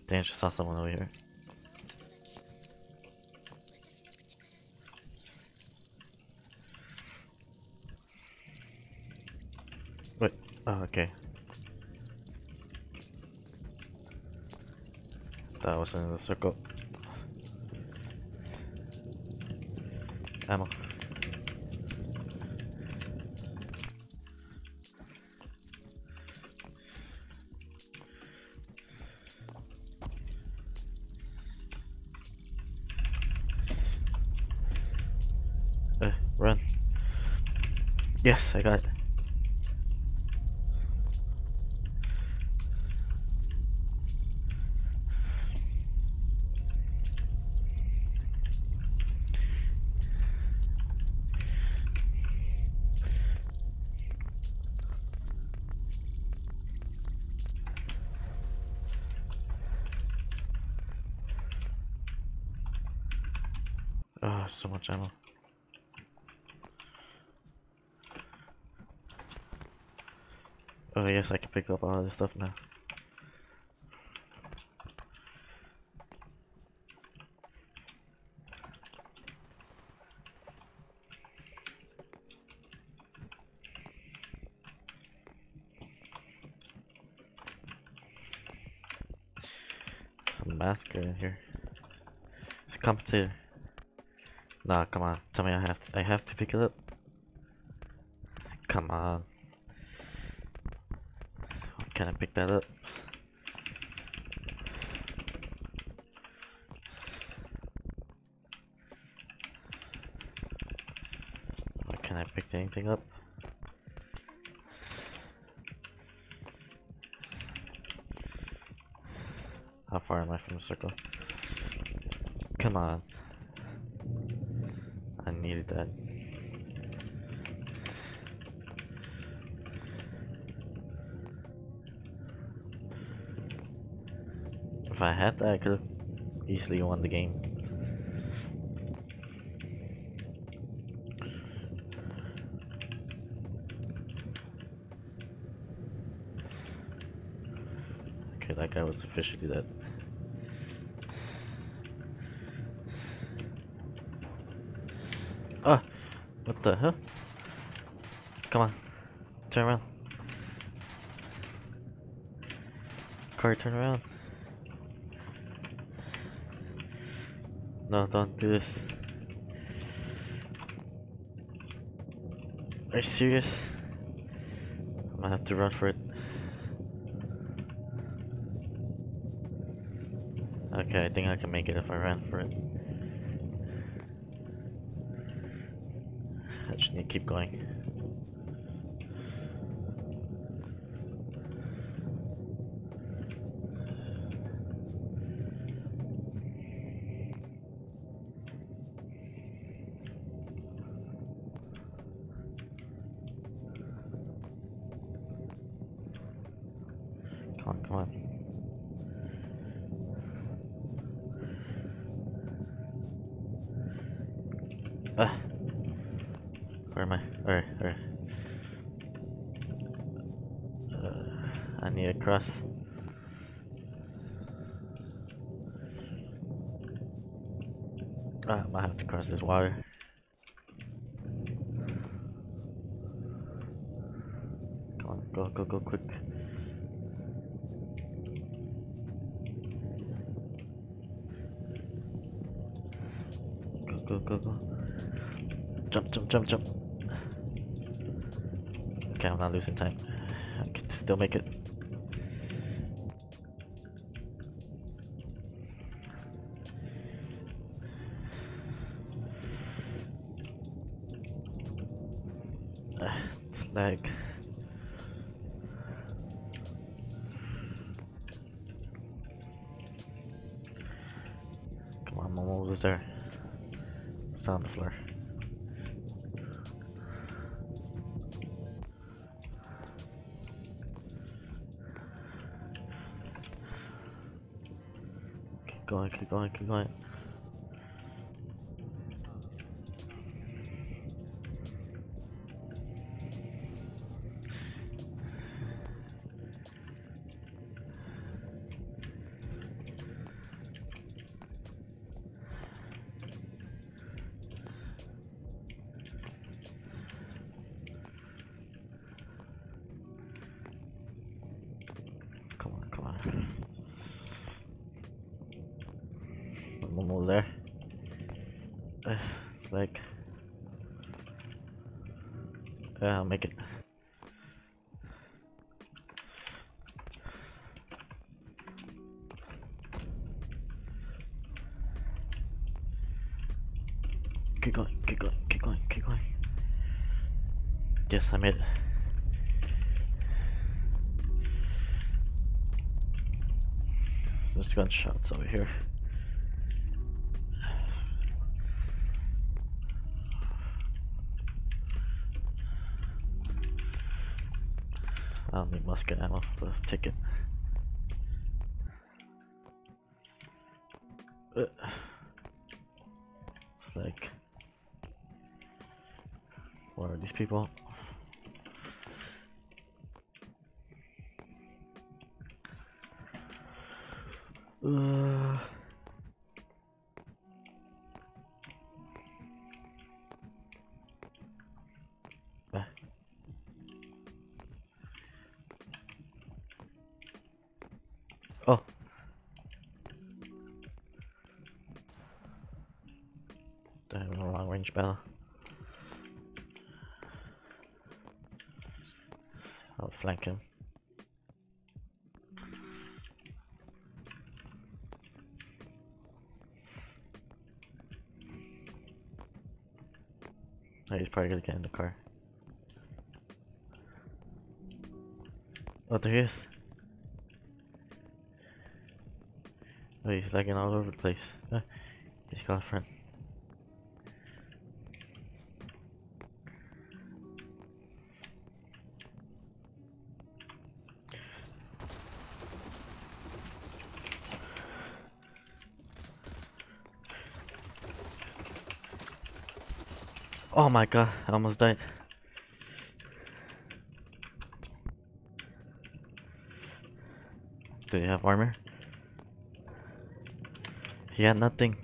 Dang, I just saw someone over here. Wait. Oh, okay. That was in the circle. Ammo. Yes, I got it. Oh, so much ammo. Oh, yes, I can this stuff now. Some masker in here. It's a compensator. Nah, come on. Tell me I have to, I have to pick it up. Come on. Can I pick that up? Why Can I pick anything up? How far am I from the circle? Come on. I needed that. I had that, I could have easily won the game. Okay, that guy was officially dead. Ah! What the hell? Come on. Turn around. Car, turn around. No, don't do this. Are you serious? I'm gonna have to run for it. Okay, I think I can make it if I ran for it. I just need to keep going. Come on, come on. Ah. Where am I? Where? Where? Uh, I need to cross. Ah, I might have to cross this water. Come on, go, go, go, quick. Go, go, go, go. Jump, jump. Okay, I'm not losing time. I can still make it. Ah, it's. Come on, Momo was there. It's on the floor. Keep going, keep going, keep going. Come here. I don't need musket ammo, I'll take it. Uh, It's like, what are these people? Probably gonna get in the car. Oh, there he is. Oh, he's lagging all over the place. Uh, He's got a friend. My god, I almost died. Do you have armor? He had nothing.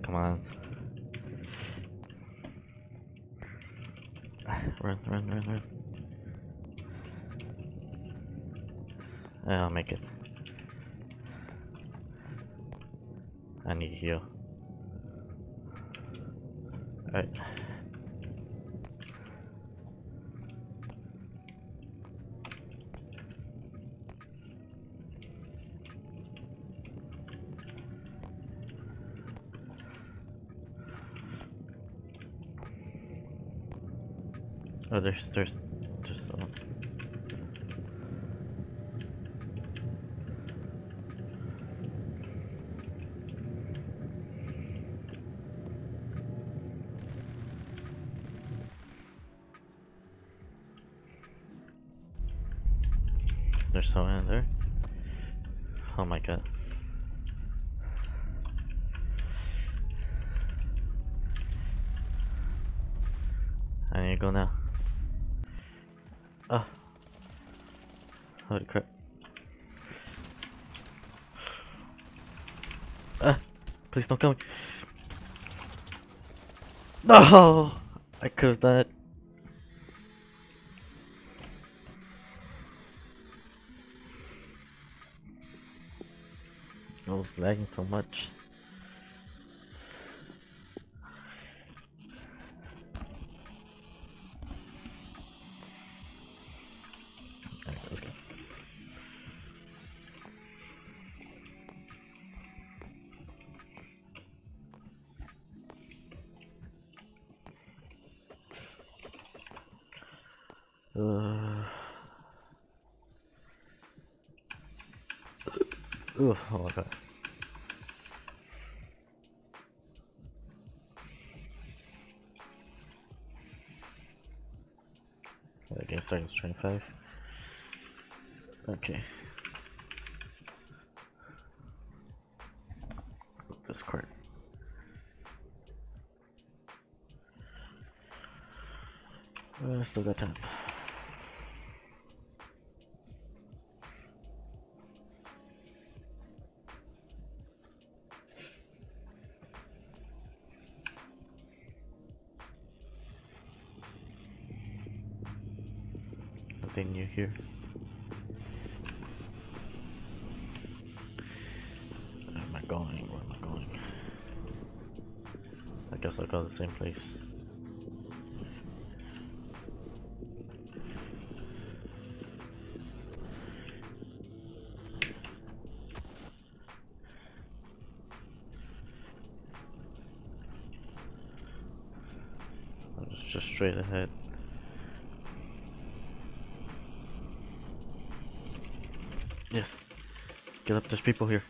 Come on. Run, run, run, run. Yeah, I'll make it. I need to heal. Alright. Oh, Please don't kill me. No! I could have done it. I was lagging so much. 25. Okay. Discord. Uh, still got time. Here. Where am I going? Where am I going? I guess I'll go to the same place. Just straight ahead. Yes. Get up, there's people here.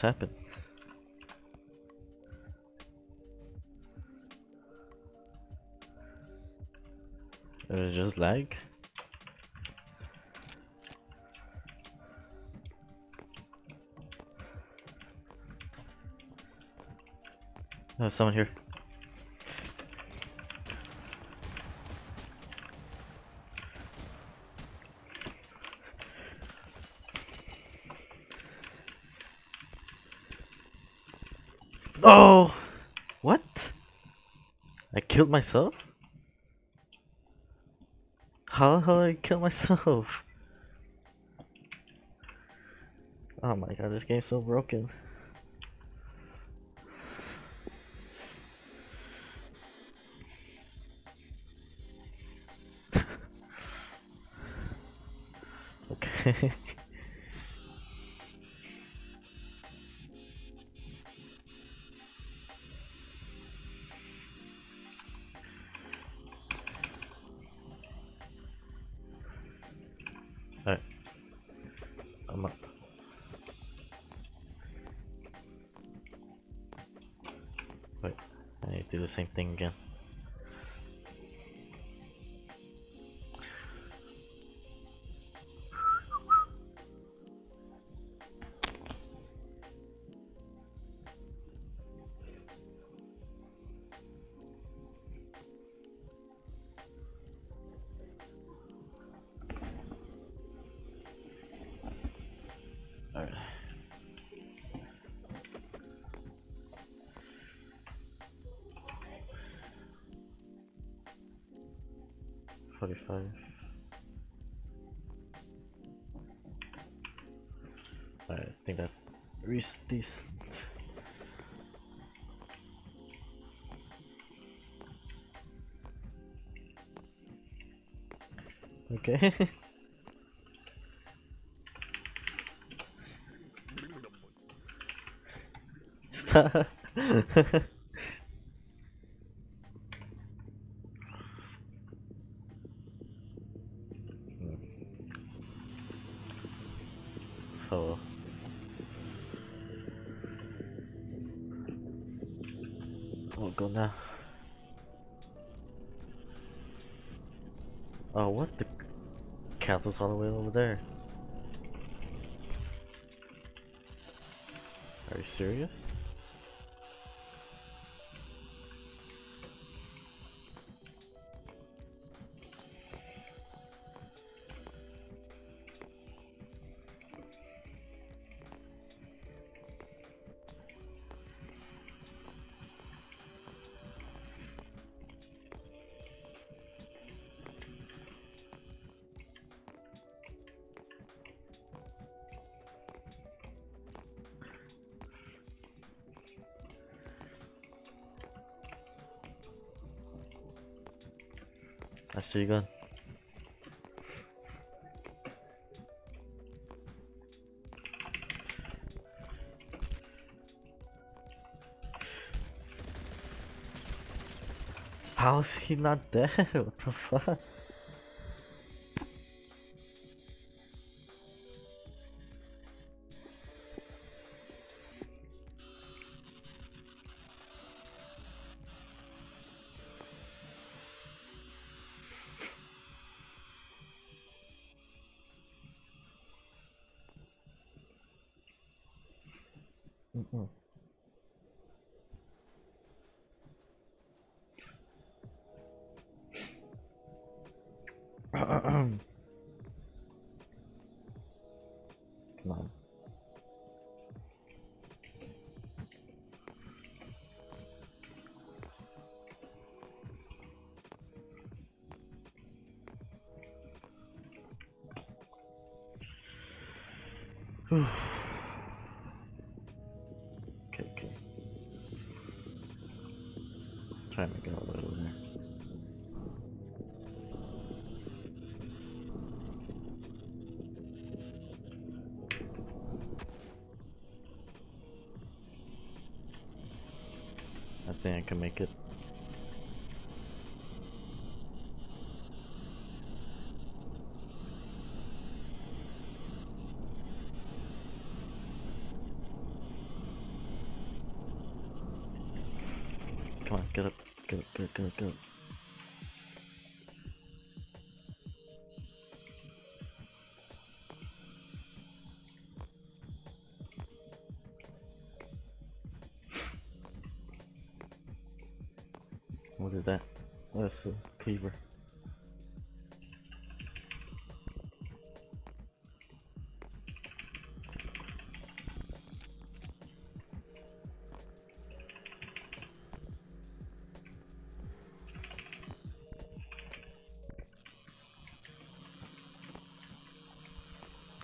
Just happened? It was just lag. There's someone here. Oh! What? I killed myself? How how I kill myself? [laughs] Oh my god, this game's so broken. Same thing again. Reached this. Okay. [laughs] [laughs] Oh. Oh, what? The castle's all the way over there. Are you serious? I see you gun. How is he not dead? What the fuck? What is that? That's a cleaver.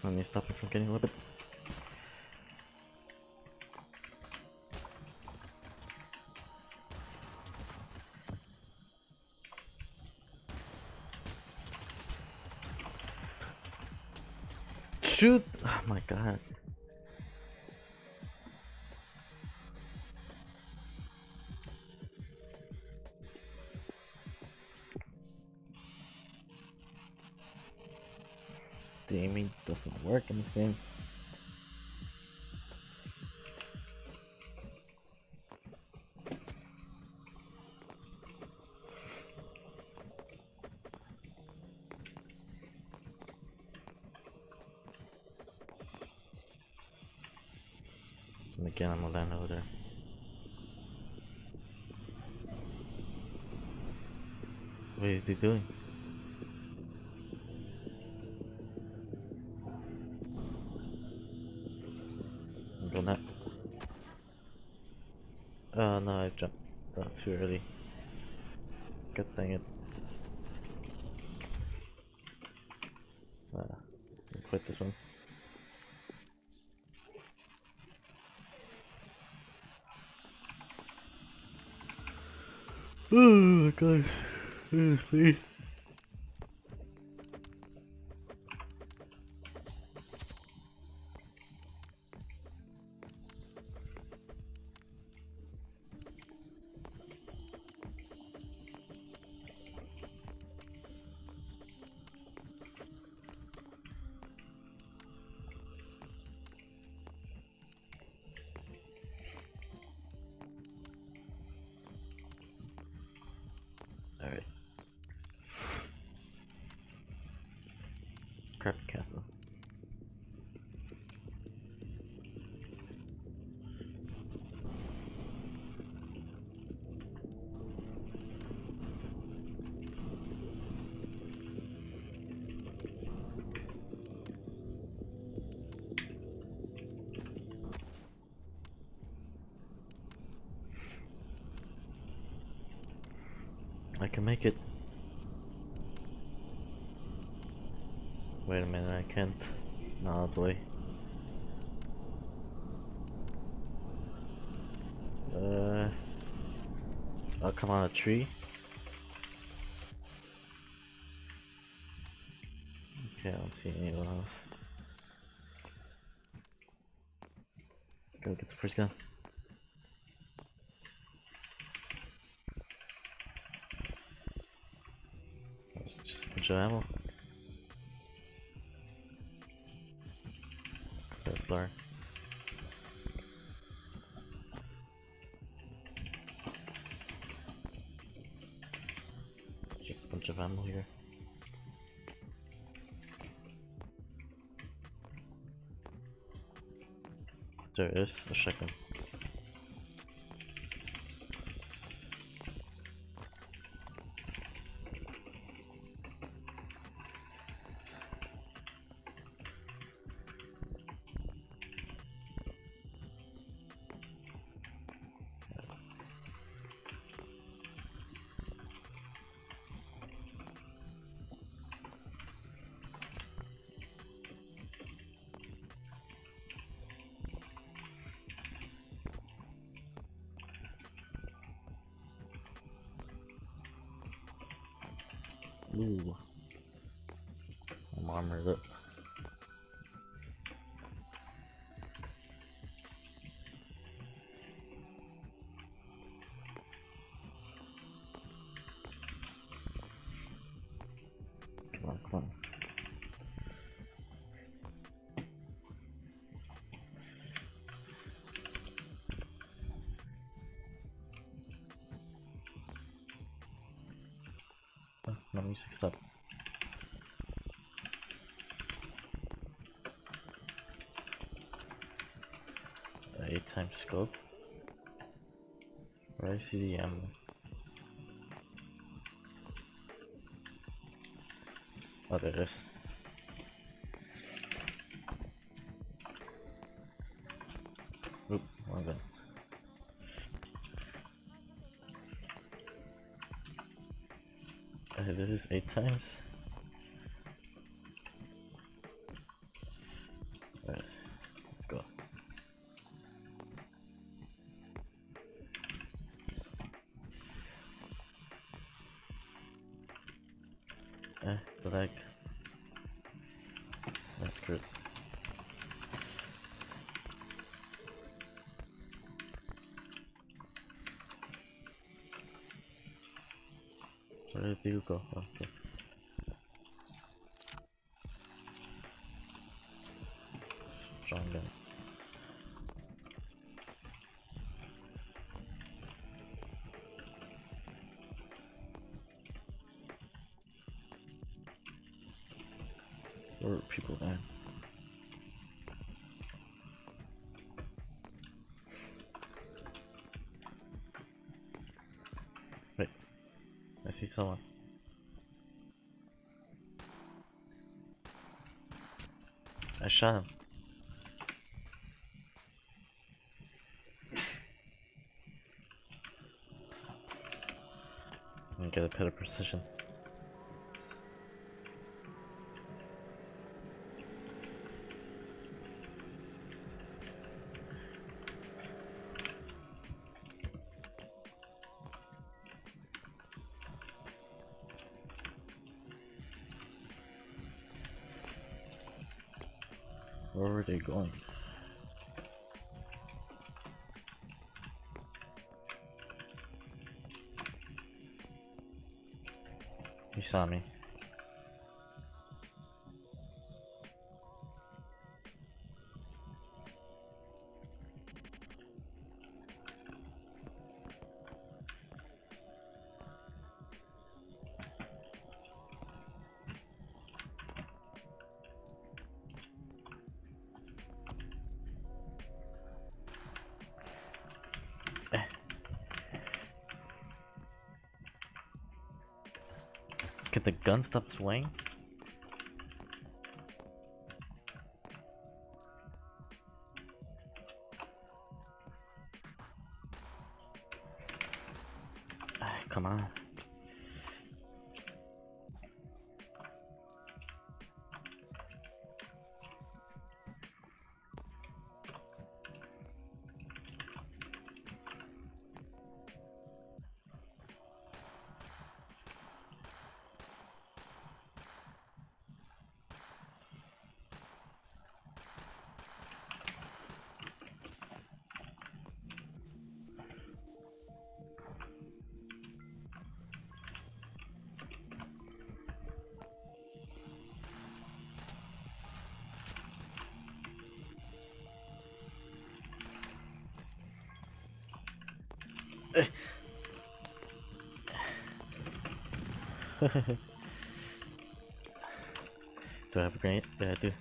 Let me stop it from getting a little bit. Shoot! Oh my god. Aiming doesn't work in over there. What is he doing? That. Oh no, I jumped uh, too early. God dang it. I'll quit this one. Oh gosh. Seriously. Way. Uh, I'll come on a tree. There is a shotgun. Ooh. I'm armored up. Let me fix that. Eight times scope. Where I see the ammo. Oh, there it is. Times. Alright, let's go. Eh. That's good. Where did you go? Oh, okay. Someone. I shot him. And get a better precision. Where were they going? He saw me. Gun stop swaying? Do I have a grenade? Yeah, I do.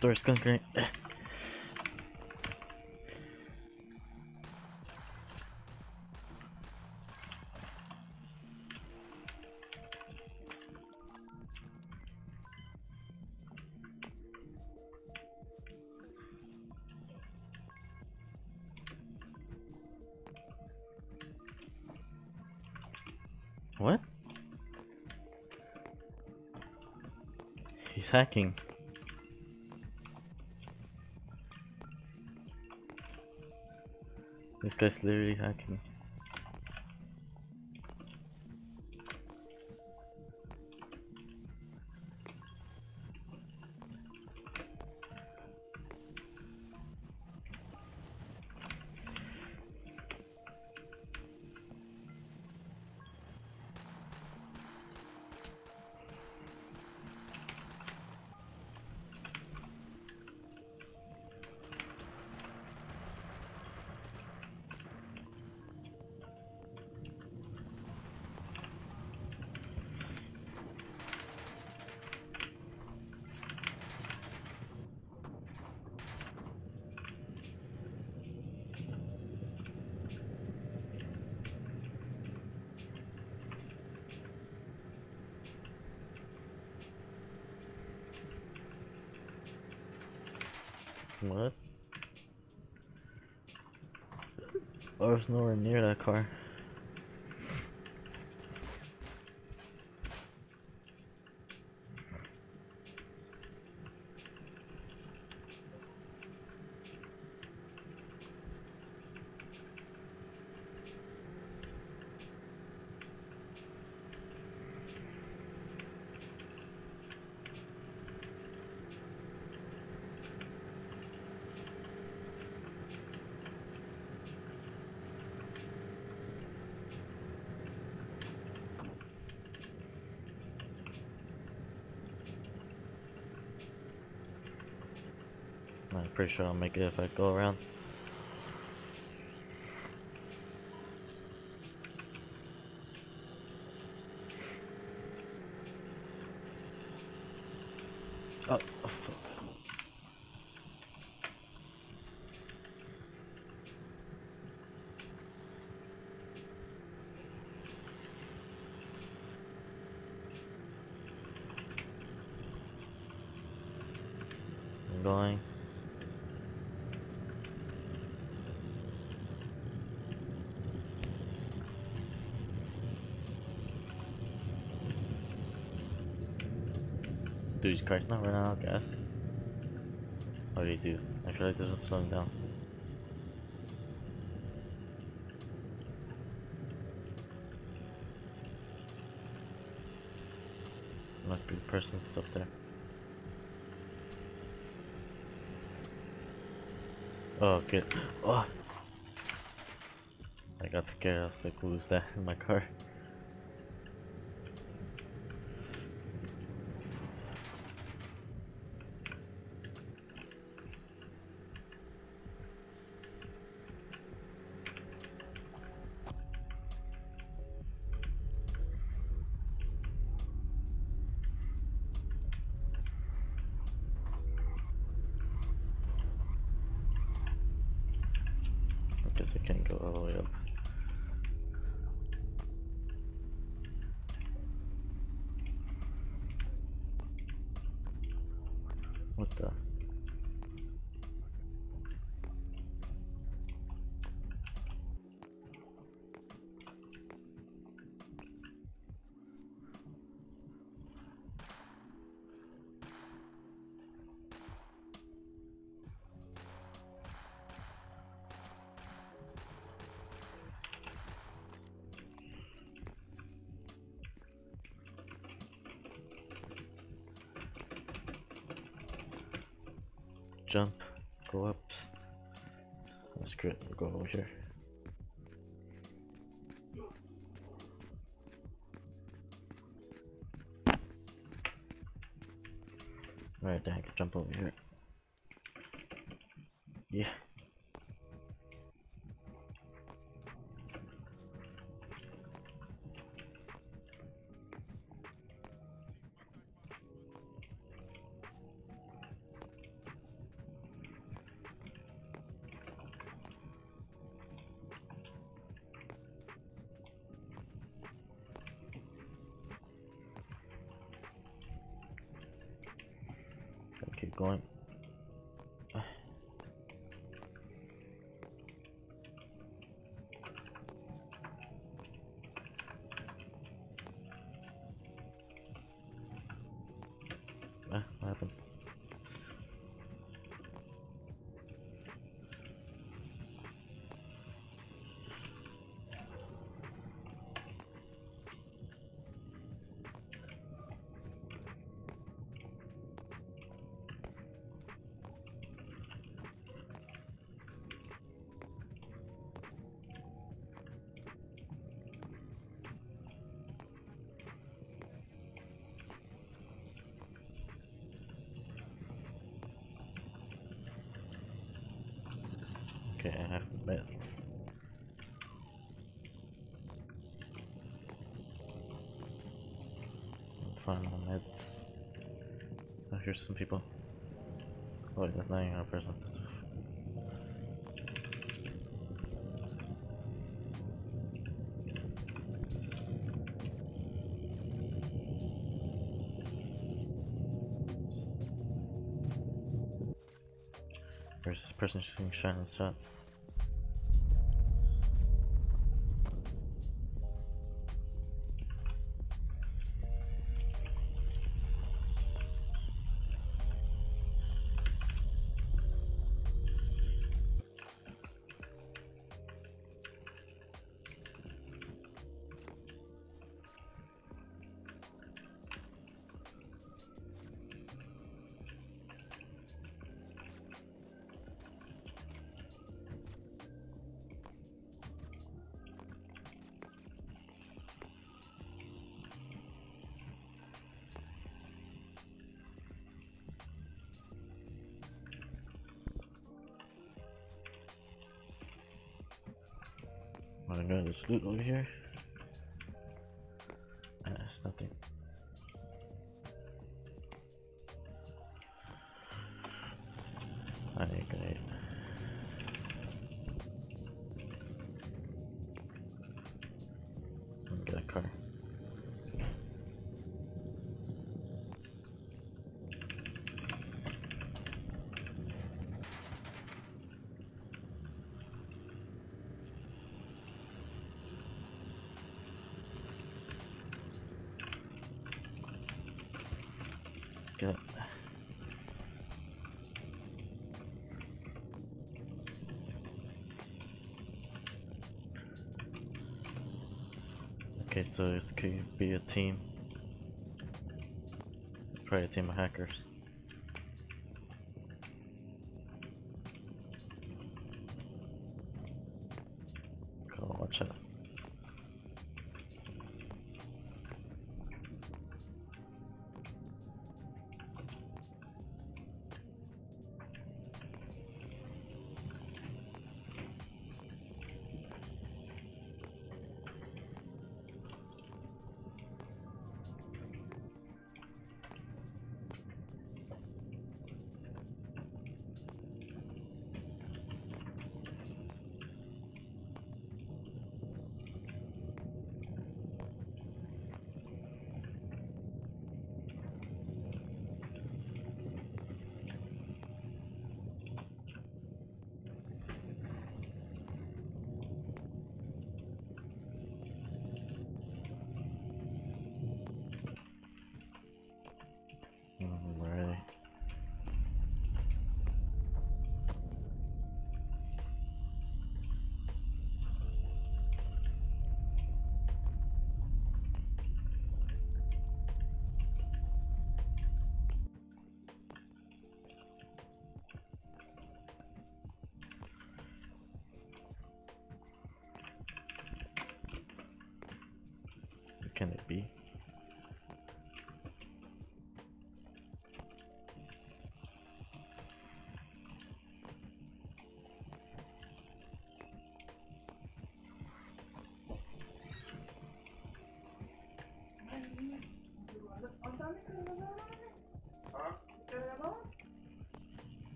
Doris gun grenade. Hacking. This guy's literally hacking. Was nowhere near that car. I'm pretty sure I'll make it if I go around. Oh, oh, fuck. I'm going. Dude, these cars running out of gas? What do you do? I feel like this one's slowing down. Must be the person that's up there. Oh, good. Oh! I got scared. I was like, that in my car? Going. Ah, what happened? Okay, I have meds. Find my meds. Oh, here's some people. Oh, wait, that's not even a person. Shining shots. Over here. Ah, it's nothing. I need a grenade. Let me get a car. Get it. Okay, so this could be a team. Probably a team of hackers.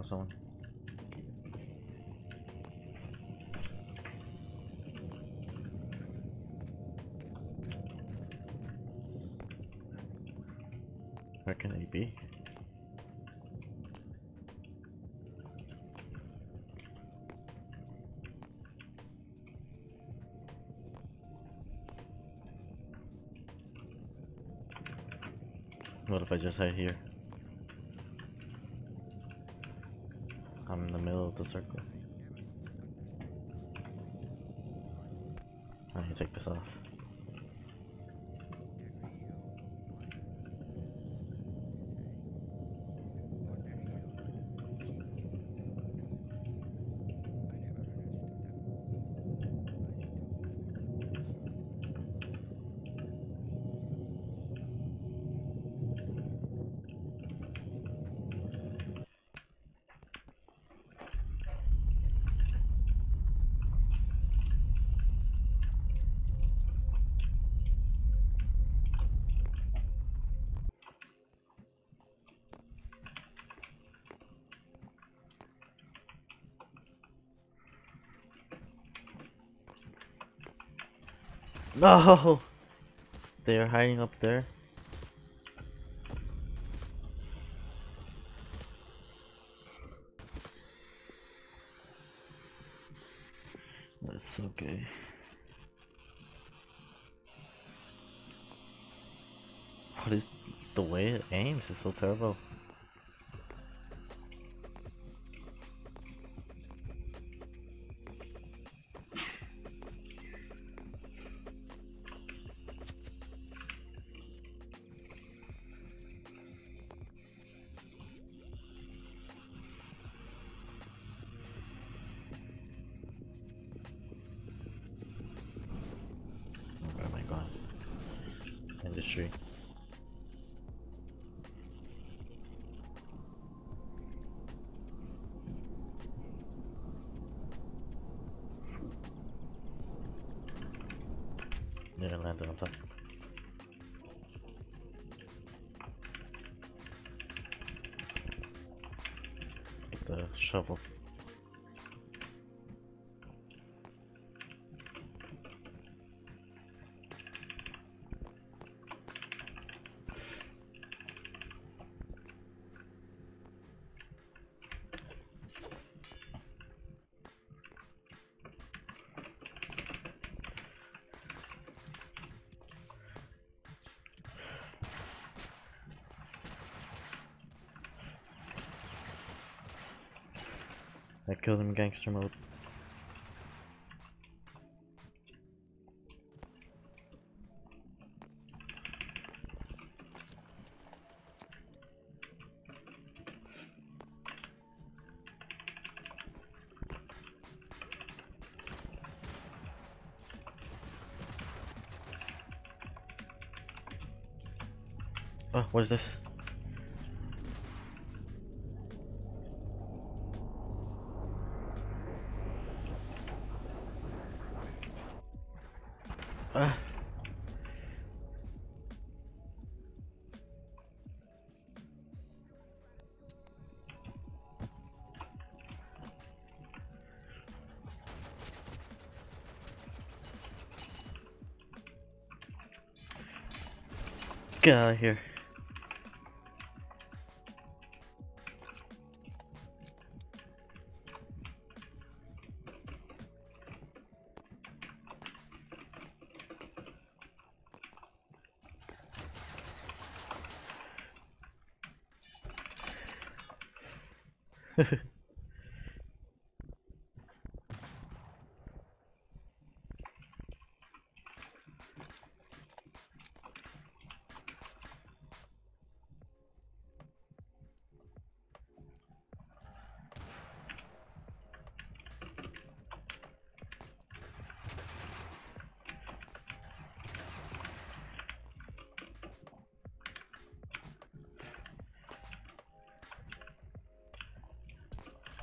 That someone. Where can he be? What if I just hide here? I'm in the circle. I need to take this off. No! [laughs] They are hiding up there. Take the shovel. I killed him in gangster mode. Oh, what is this? Get out of here.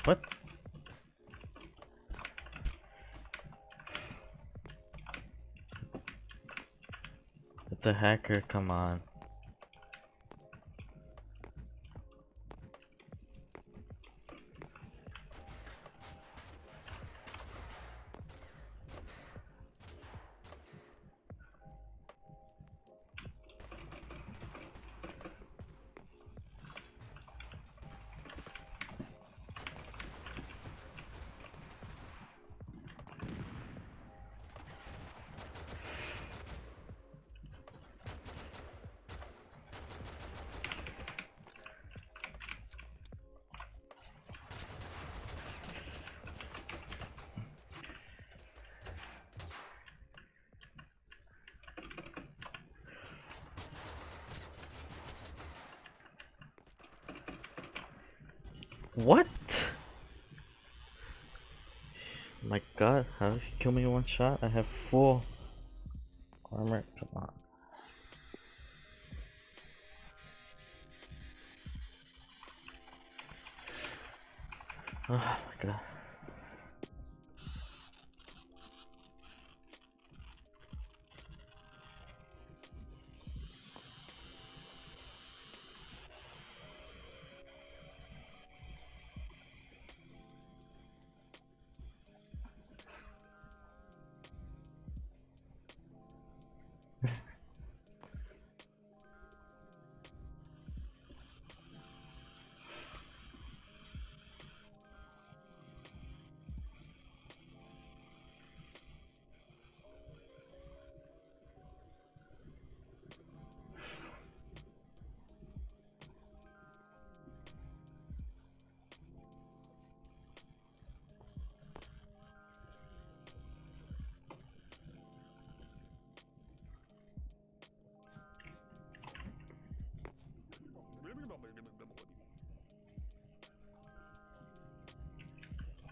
What? A hacker, come on. What? My god, how kill me in one shot? I have full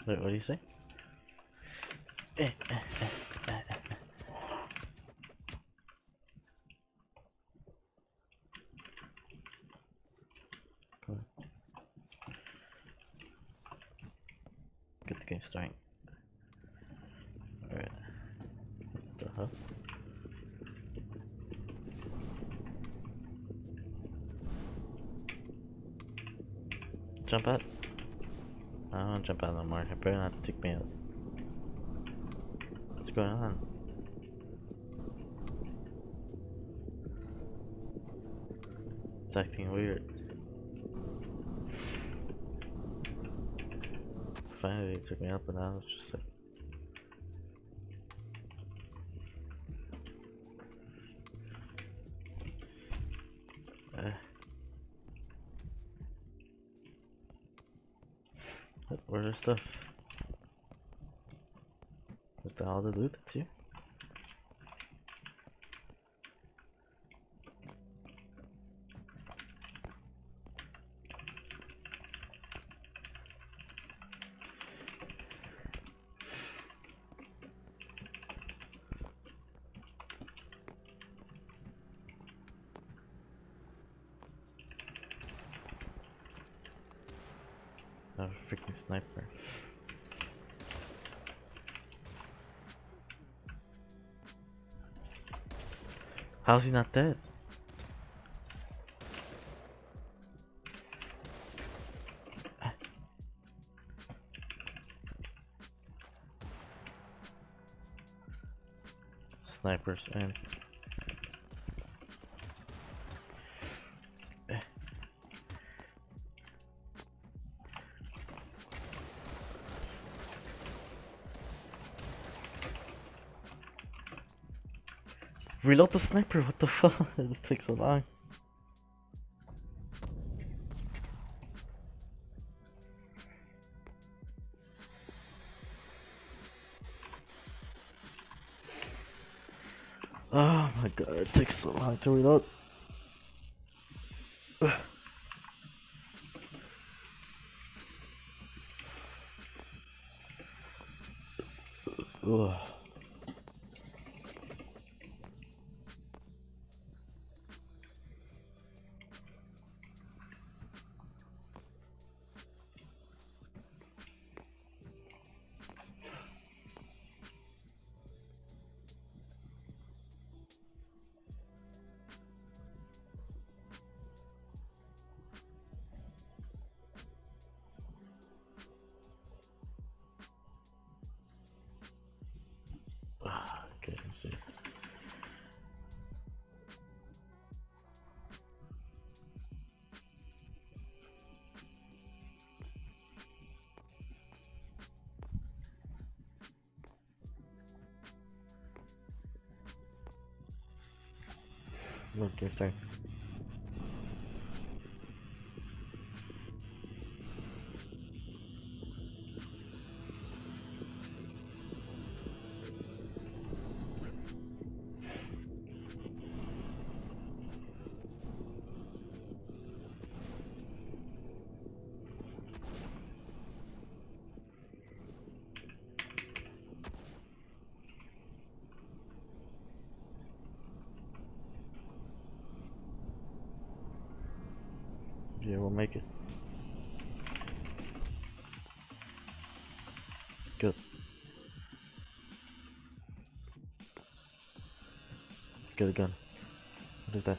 Wait, what do you say? Get the game starting. Alright. What the hell? Jump out. I jump out no more. You better not to take me out. What's going on? It's acting weird. Finally, it took me out, but now it's just like. Uh. What- Where's the stuff? Is that all the loot that's here? I have a freaking sniper. How's he not dead? Reload the sniper, what the [laughs] fuck? this takes so long. Look, it's uh, Get a gun. What is that?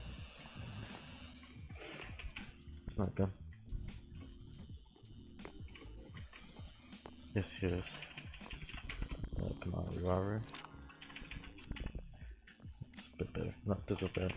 It's not a gun. Yes, yes. Uh, come on, revolver. It's a bit better. No, this is better.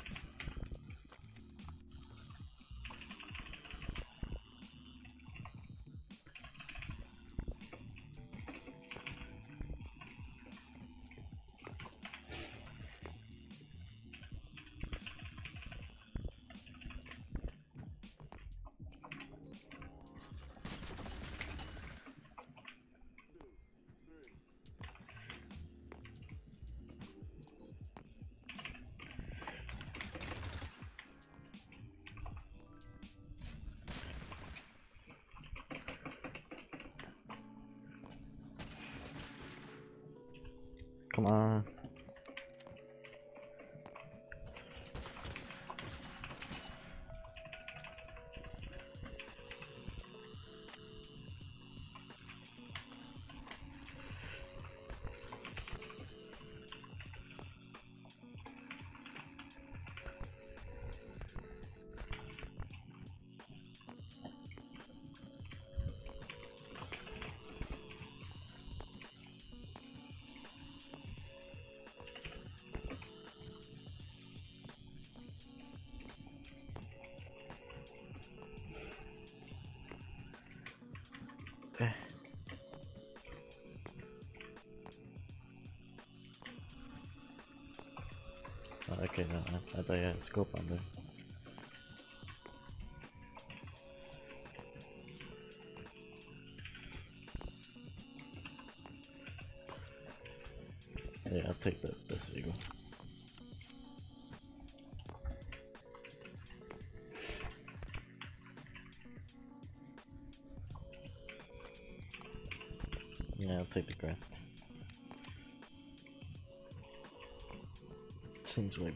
Okay, no, no, I thought you had scope on there.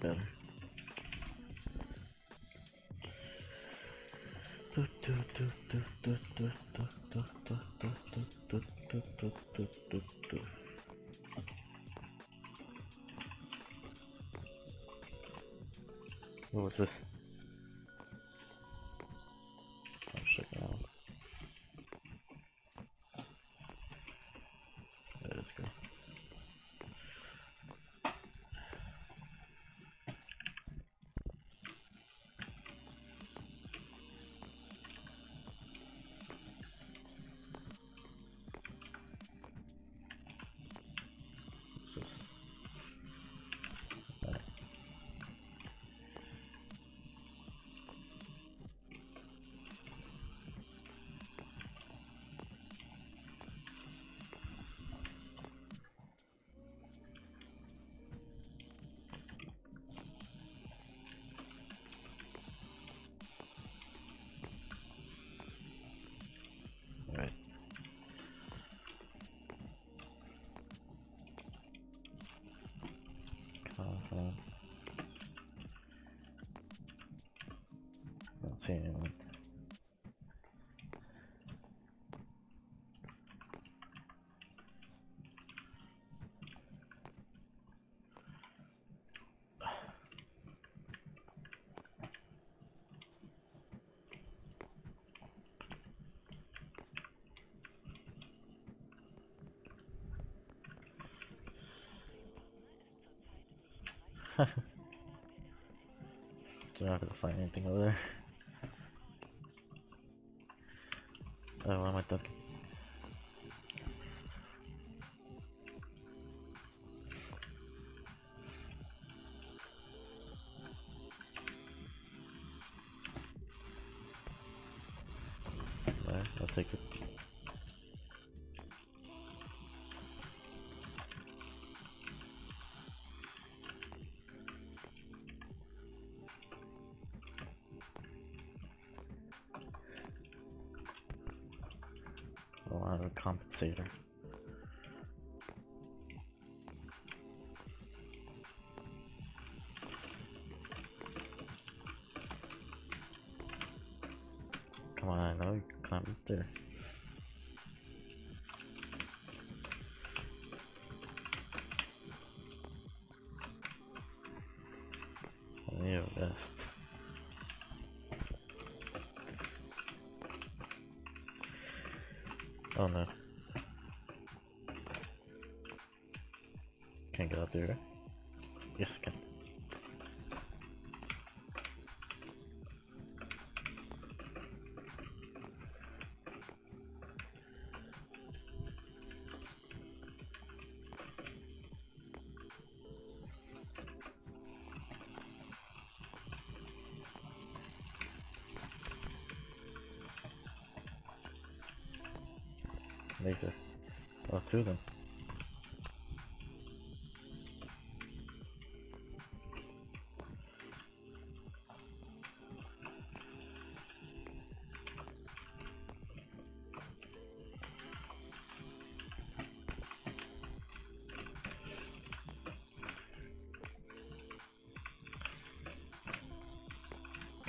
Seems What's I'm not gonna find anything over there. Oh, why am I compensator. later. Or through them.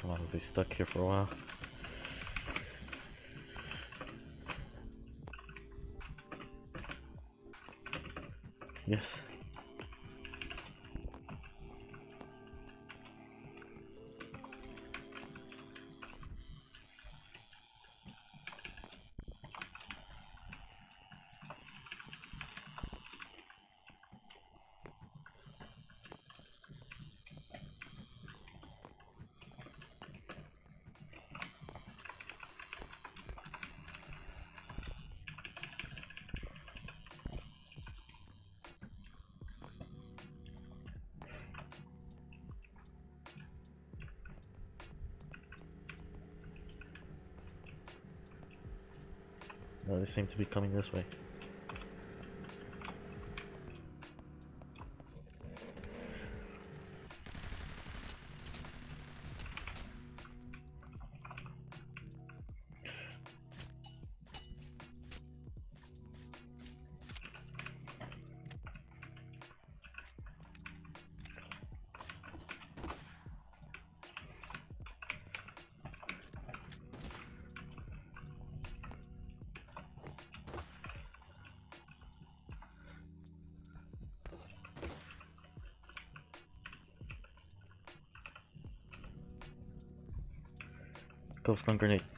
Come on, we'll be stuck here for a while. Yes. They seem to be coming this way. Go stun grenade.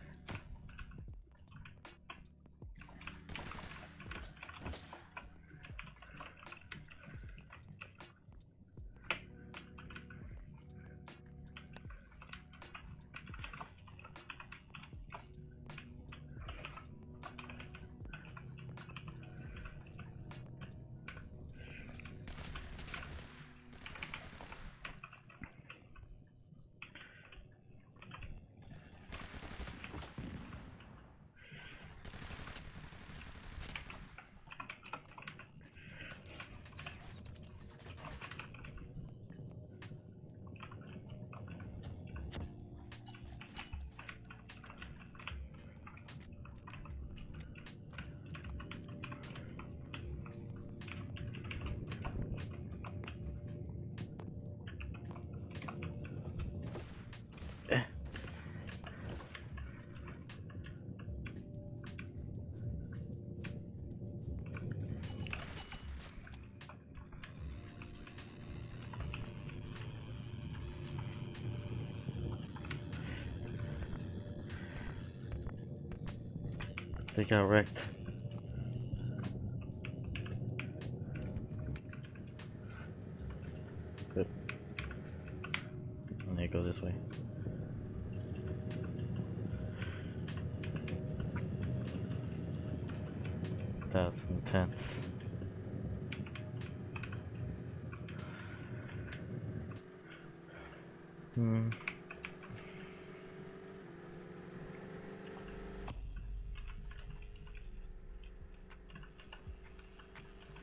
They got wrecked. Good. And they go this way. That's intense. Hmm.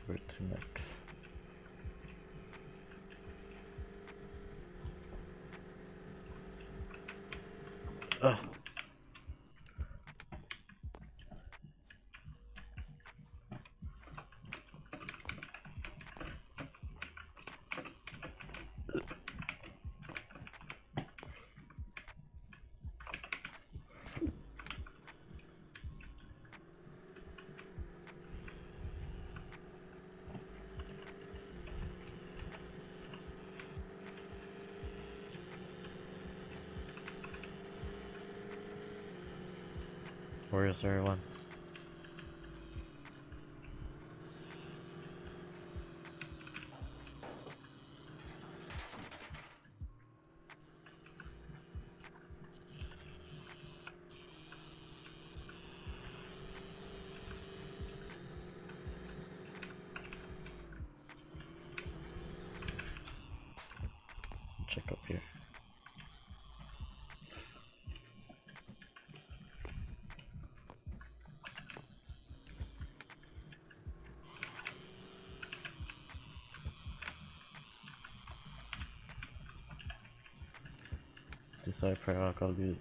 Where to next? Ugh. Is everyone? Rock, I'll oh, do it.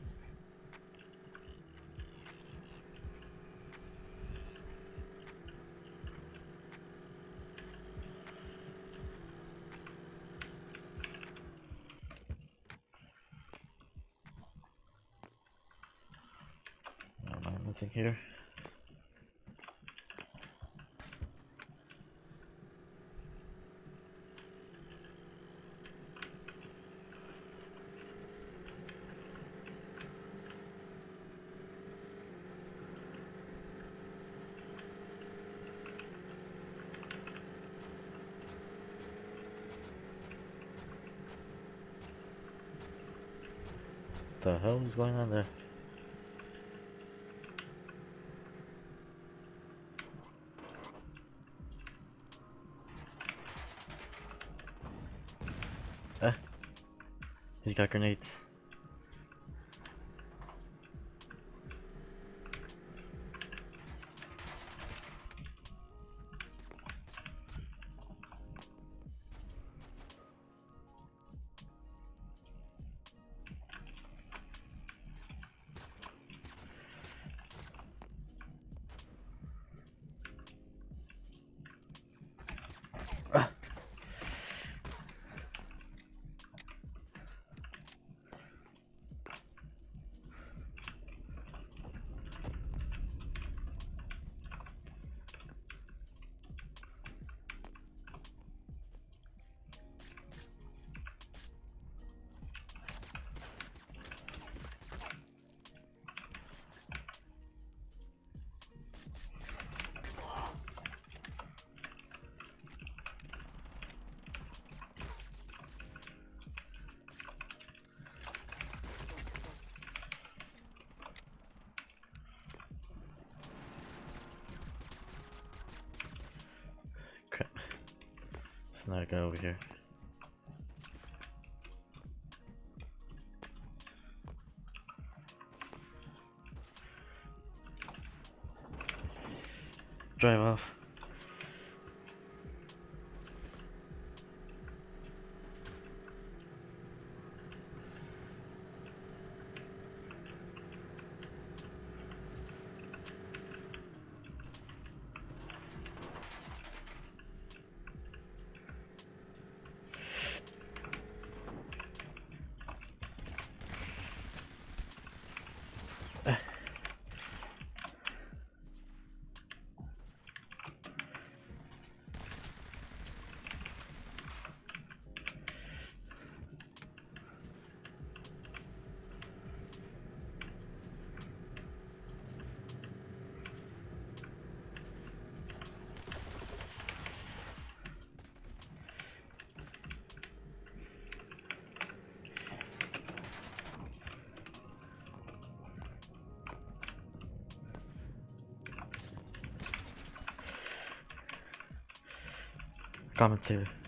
Oh, nothing here. Is going on there? Eh. He's got grenades. There's another guy over here. Drive off. commentary.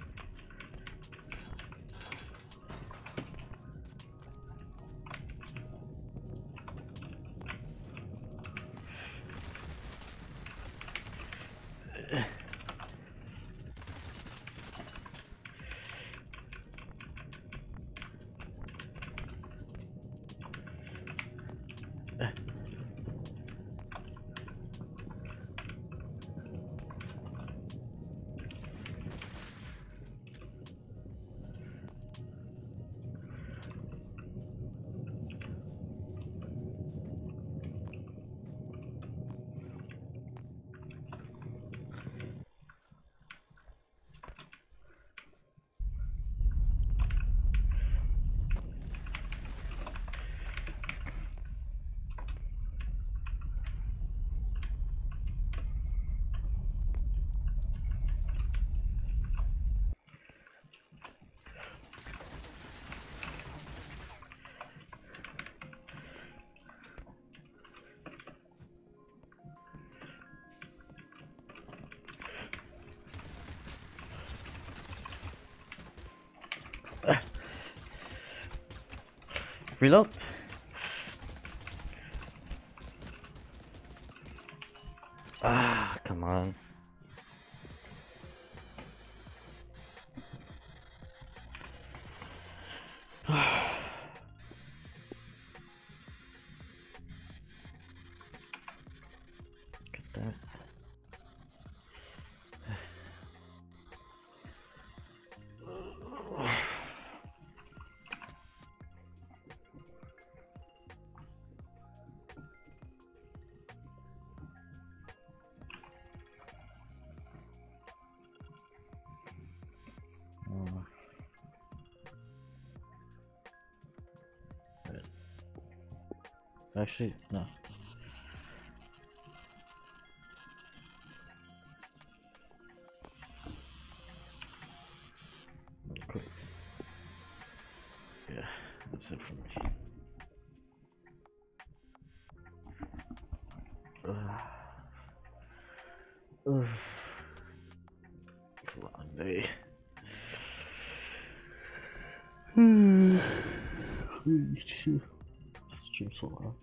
Reload. Actually, no. Cool. Yeah, that's it for me. Ugh. Ugh. It's a long day. Hmm. Stream so